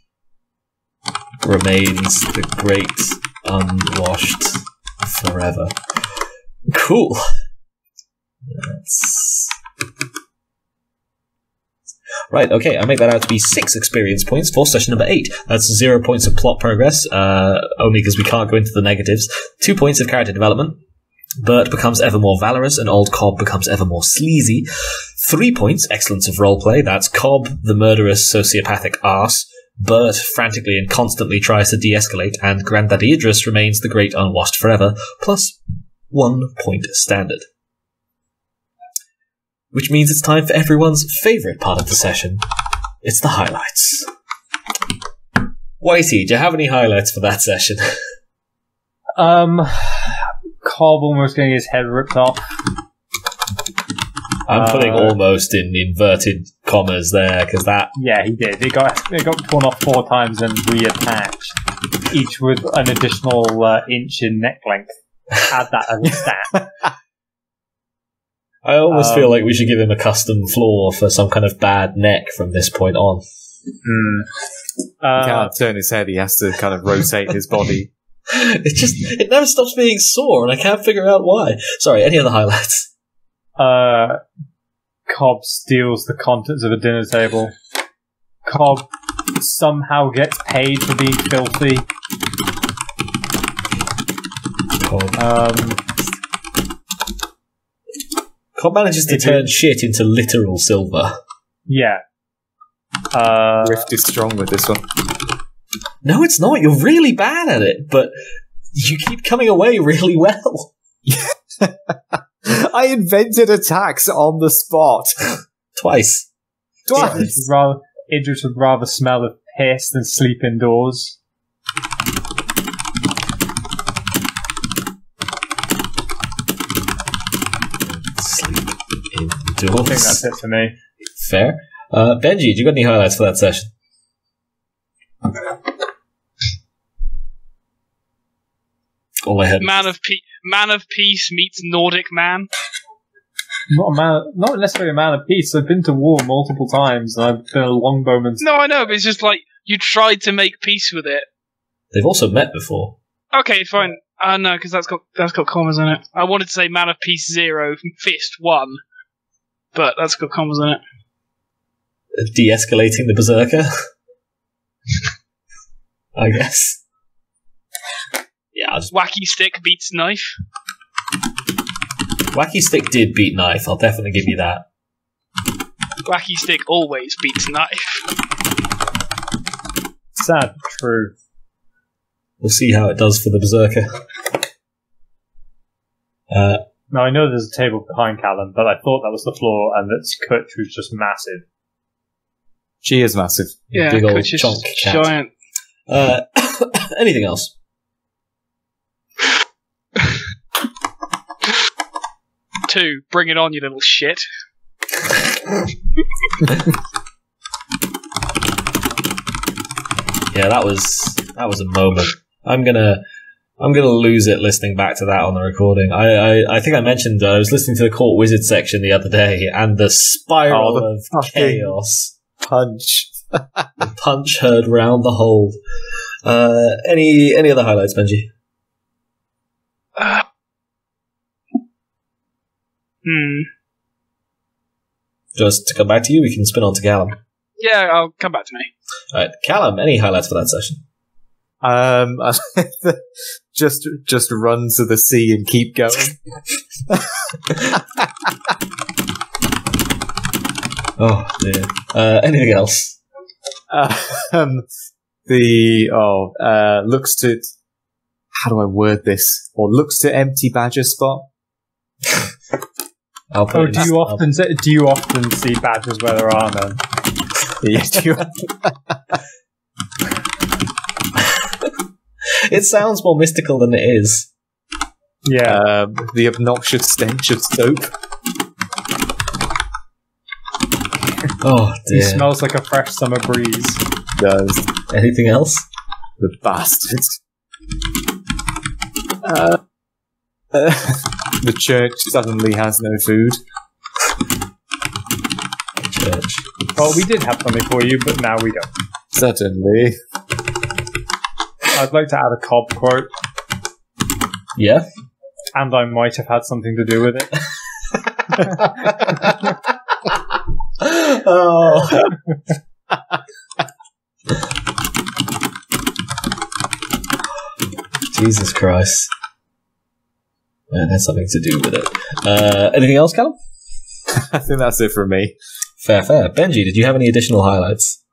remains the great unwashed forever. Cool. That's Right, okay, I make that out to be six experience points for session number eight. That's zero points of plot progress, uh, only because we can't go into the negatives. Two points of character development. Bert becomes ever more valorous, and old Cobb becomes ever more sleazy. Three points, excellence of roleplay. That's Cobb, the murderous sociopathic arse. Bert frantically and constantly tries to de-escalate, and Granddaddy Idris remains the great unwashed forever, plus one point standard which means it's time for everyone's favourite part of the session. It's the highlights. Whitey, do you have any highlights for that session? Um, Cobb almost getting his head ripped off. I'm putting Uh, almost in inverted commas there because that Yeah, he did. It got it got torn off four times and reattached, each with an additional uh, inch in neck length. Add that as a stat. I almost Um, feel like we should give him a custom flaw for some kind of bad neck from this point on. Hmm. He Uh, can't turn his head; he has to kind of rotate his body. It just it never stops being sore, and I can't figure out why. Sorry, any other highlights? Uh, Cobb steals the contents of a dinner table. Cobb somehow gets paid for being filthy. Cobb, Um, Cobb manages to It turn shit into literal silver. yeah. Uh, Rift is strong with this one. No, it's not. You're really bad at it, but you keep coming away really well. I invented attacks on the spot Twice. twice. Idris would rather, Idris would rather smell of piss than sleep indoors. Sleep I think that's it for me. Fair. Uh, Benji, do you got any highlights for that session? All I heard. Man of pe- man of peace meets Nordic man. Not a man, not necessarily a man of peace. I've been to war multiple times, and I've been a longbowman. No, I know, but it's just like you tried to make peace with it. They've also met before. Okay, fine. Uh, no, because that's got that's got commas in it. I wanted to say man of peace zero, fist one, but that's got commas in it. De-escalating the berserker. I guess. Yeah, I'll just, Wacky stick beats knife. Wacky Stick did beat Knife. I'll definitely give you that. Wacky stick always beats knife. Sad, but true. We'll see how it does for the berserker. Uh, Now I know there's a table behind Callum, but I thought that was the floor, and that Kutch was just massive. She is massive. Yeah, big old which is chonk cat. giant. Uh, anything else? Two, bring it on, you little shit. Yeah, that was that was a moment. I'm gonna I'm gonna lose it listening back to that on the recording. I I, I think I mentioned uh, I was listening to the Court Wizard section the other day, and the spiral Oh, the of chaos, Punch. the punch heard round the hold. Uh, any any other highlights, Benji? Hmm. Just to come back to you, we can spin on to Callum. Yeah, I'll come back to me. All right, Callum. Any highlights for that session? Um, just just run to the sea and keep going. Oh dear. Uh, anything else? um, the oh uh, looks to how do I word this? Or looks to empty badger spot. I'll put Oh, do you often say, do you often see badgers where there are none? Yes, you- It sounds more mystical than it is. Yeah. um, the obnoxious stench of soap. Oh he smells like a fresh summer breeze. Does Anything else? the bastards? Uh, uh, the church suddenly has no food. Church. Well, we did have something for you, but now we don't. Certainly. I'd like to add a Cobb quote, Yeah. and I might have had something to do with it. oh. Jesus Christ. Man, that's something to do with it. Uh, anything else, Callum? I think that's it from me. Fair, fair. Benji, did you have any additional highlights?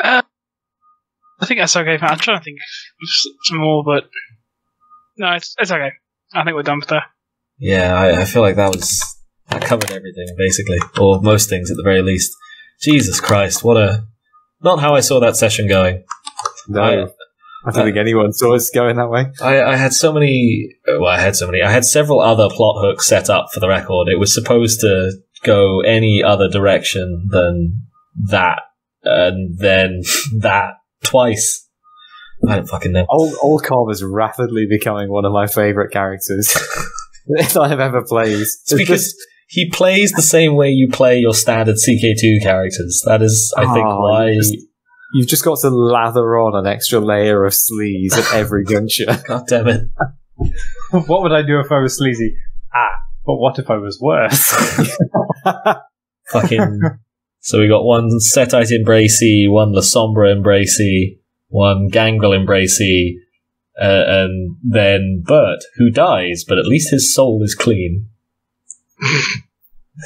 Uh, I think that's okay. I'm trying to think of some more, but no, it's it's okay. I think we're done for that. Yeah, I, I feel like that was that covered everything basically, or most things at the very least. Jesus Christ, what a not how I saw that session going. No. I- don't think anyone saw us going that way. I, I had so many. Uh, well, I had so many. I had several other plot hooks set up for the record. It was supposed to go any other direction than that, and then that twice. I don't fucking know. Old, Old Cobb is rapidly becoming one of my favourite characters that I've ever played. It's because he plays the same way you play your standard CK2 characters. That is, I think, Oh, why. just- You've just got to lather on an extra layer of sleaze at every juncture. God damn it. what would I do if I was sleazy? Ah, but what if I was worse? Fucking. so we got one Setite Embracey, one Lasombra Embracey, one Gangrel Embracey, uh, and then Bert, who dies, but at least his soul is clean.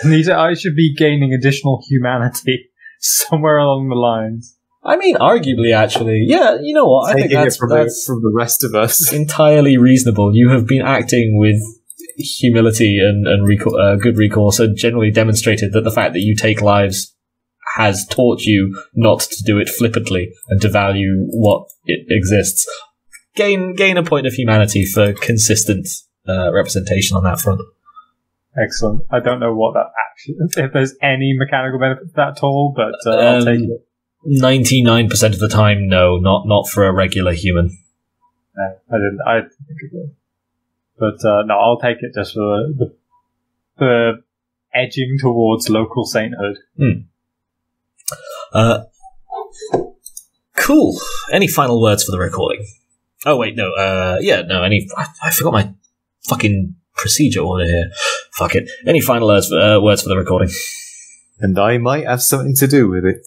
Need to- I should be gaining additional humanity somewhere along the lines. I mean, arguably, actually, yeah. You know what? I think Taking it that's, from, that's the, from the rest of us. entirely reasonable. You have been acting with humility and, and recau- uh, good recourse, and generally demonstrated that the fact that you take lives has taught you not to do it flippantly and to value what it exists. Gain gain a point of humanity for consistent uh, representation on that front. Excellent. I don't know what that actually, if there's any mechanical benefit to that at all, but uh, I'll Um, take it. Ninety nine percent of the time, no, not not for a regular human. No, I didn't. I didn't think it would. But uh, no, I'll take it just for the, the edging towards local sainthood. Uh, cool. Any final words for the recording? Oh wait, no. Uh, yeah, no. Any? I, I forgot my fucking procedure order here. Fuck it. Any final words, uh, words for the recording? And I might have something to do with it.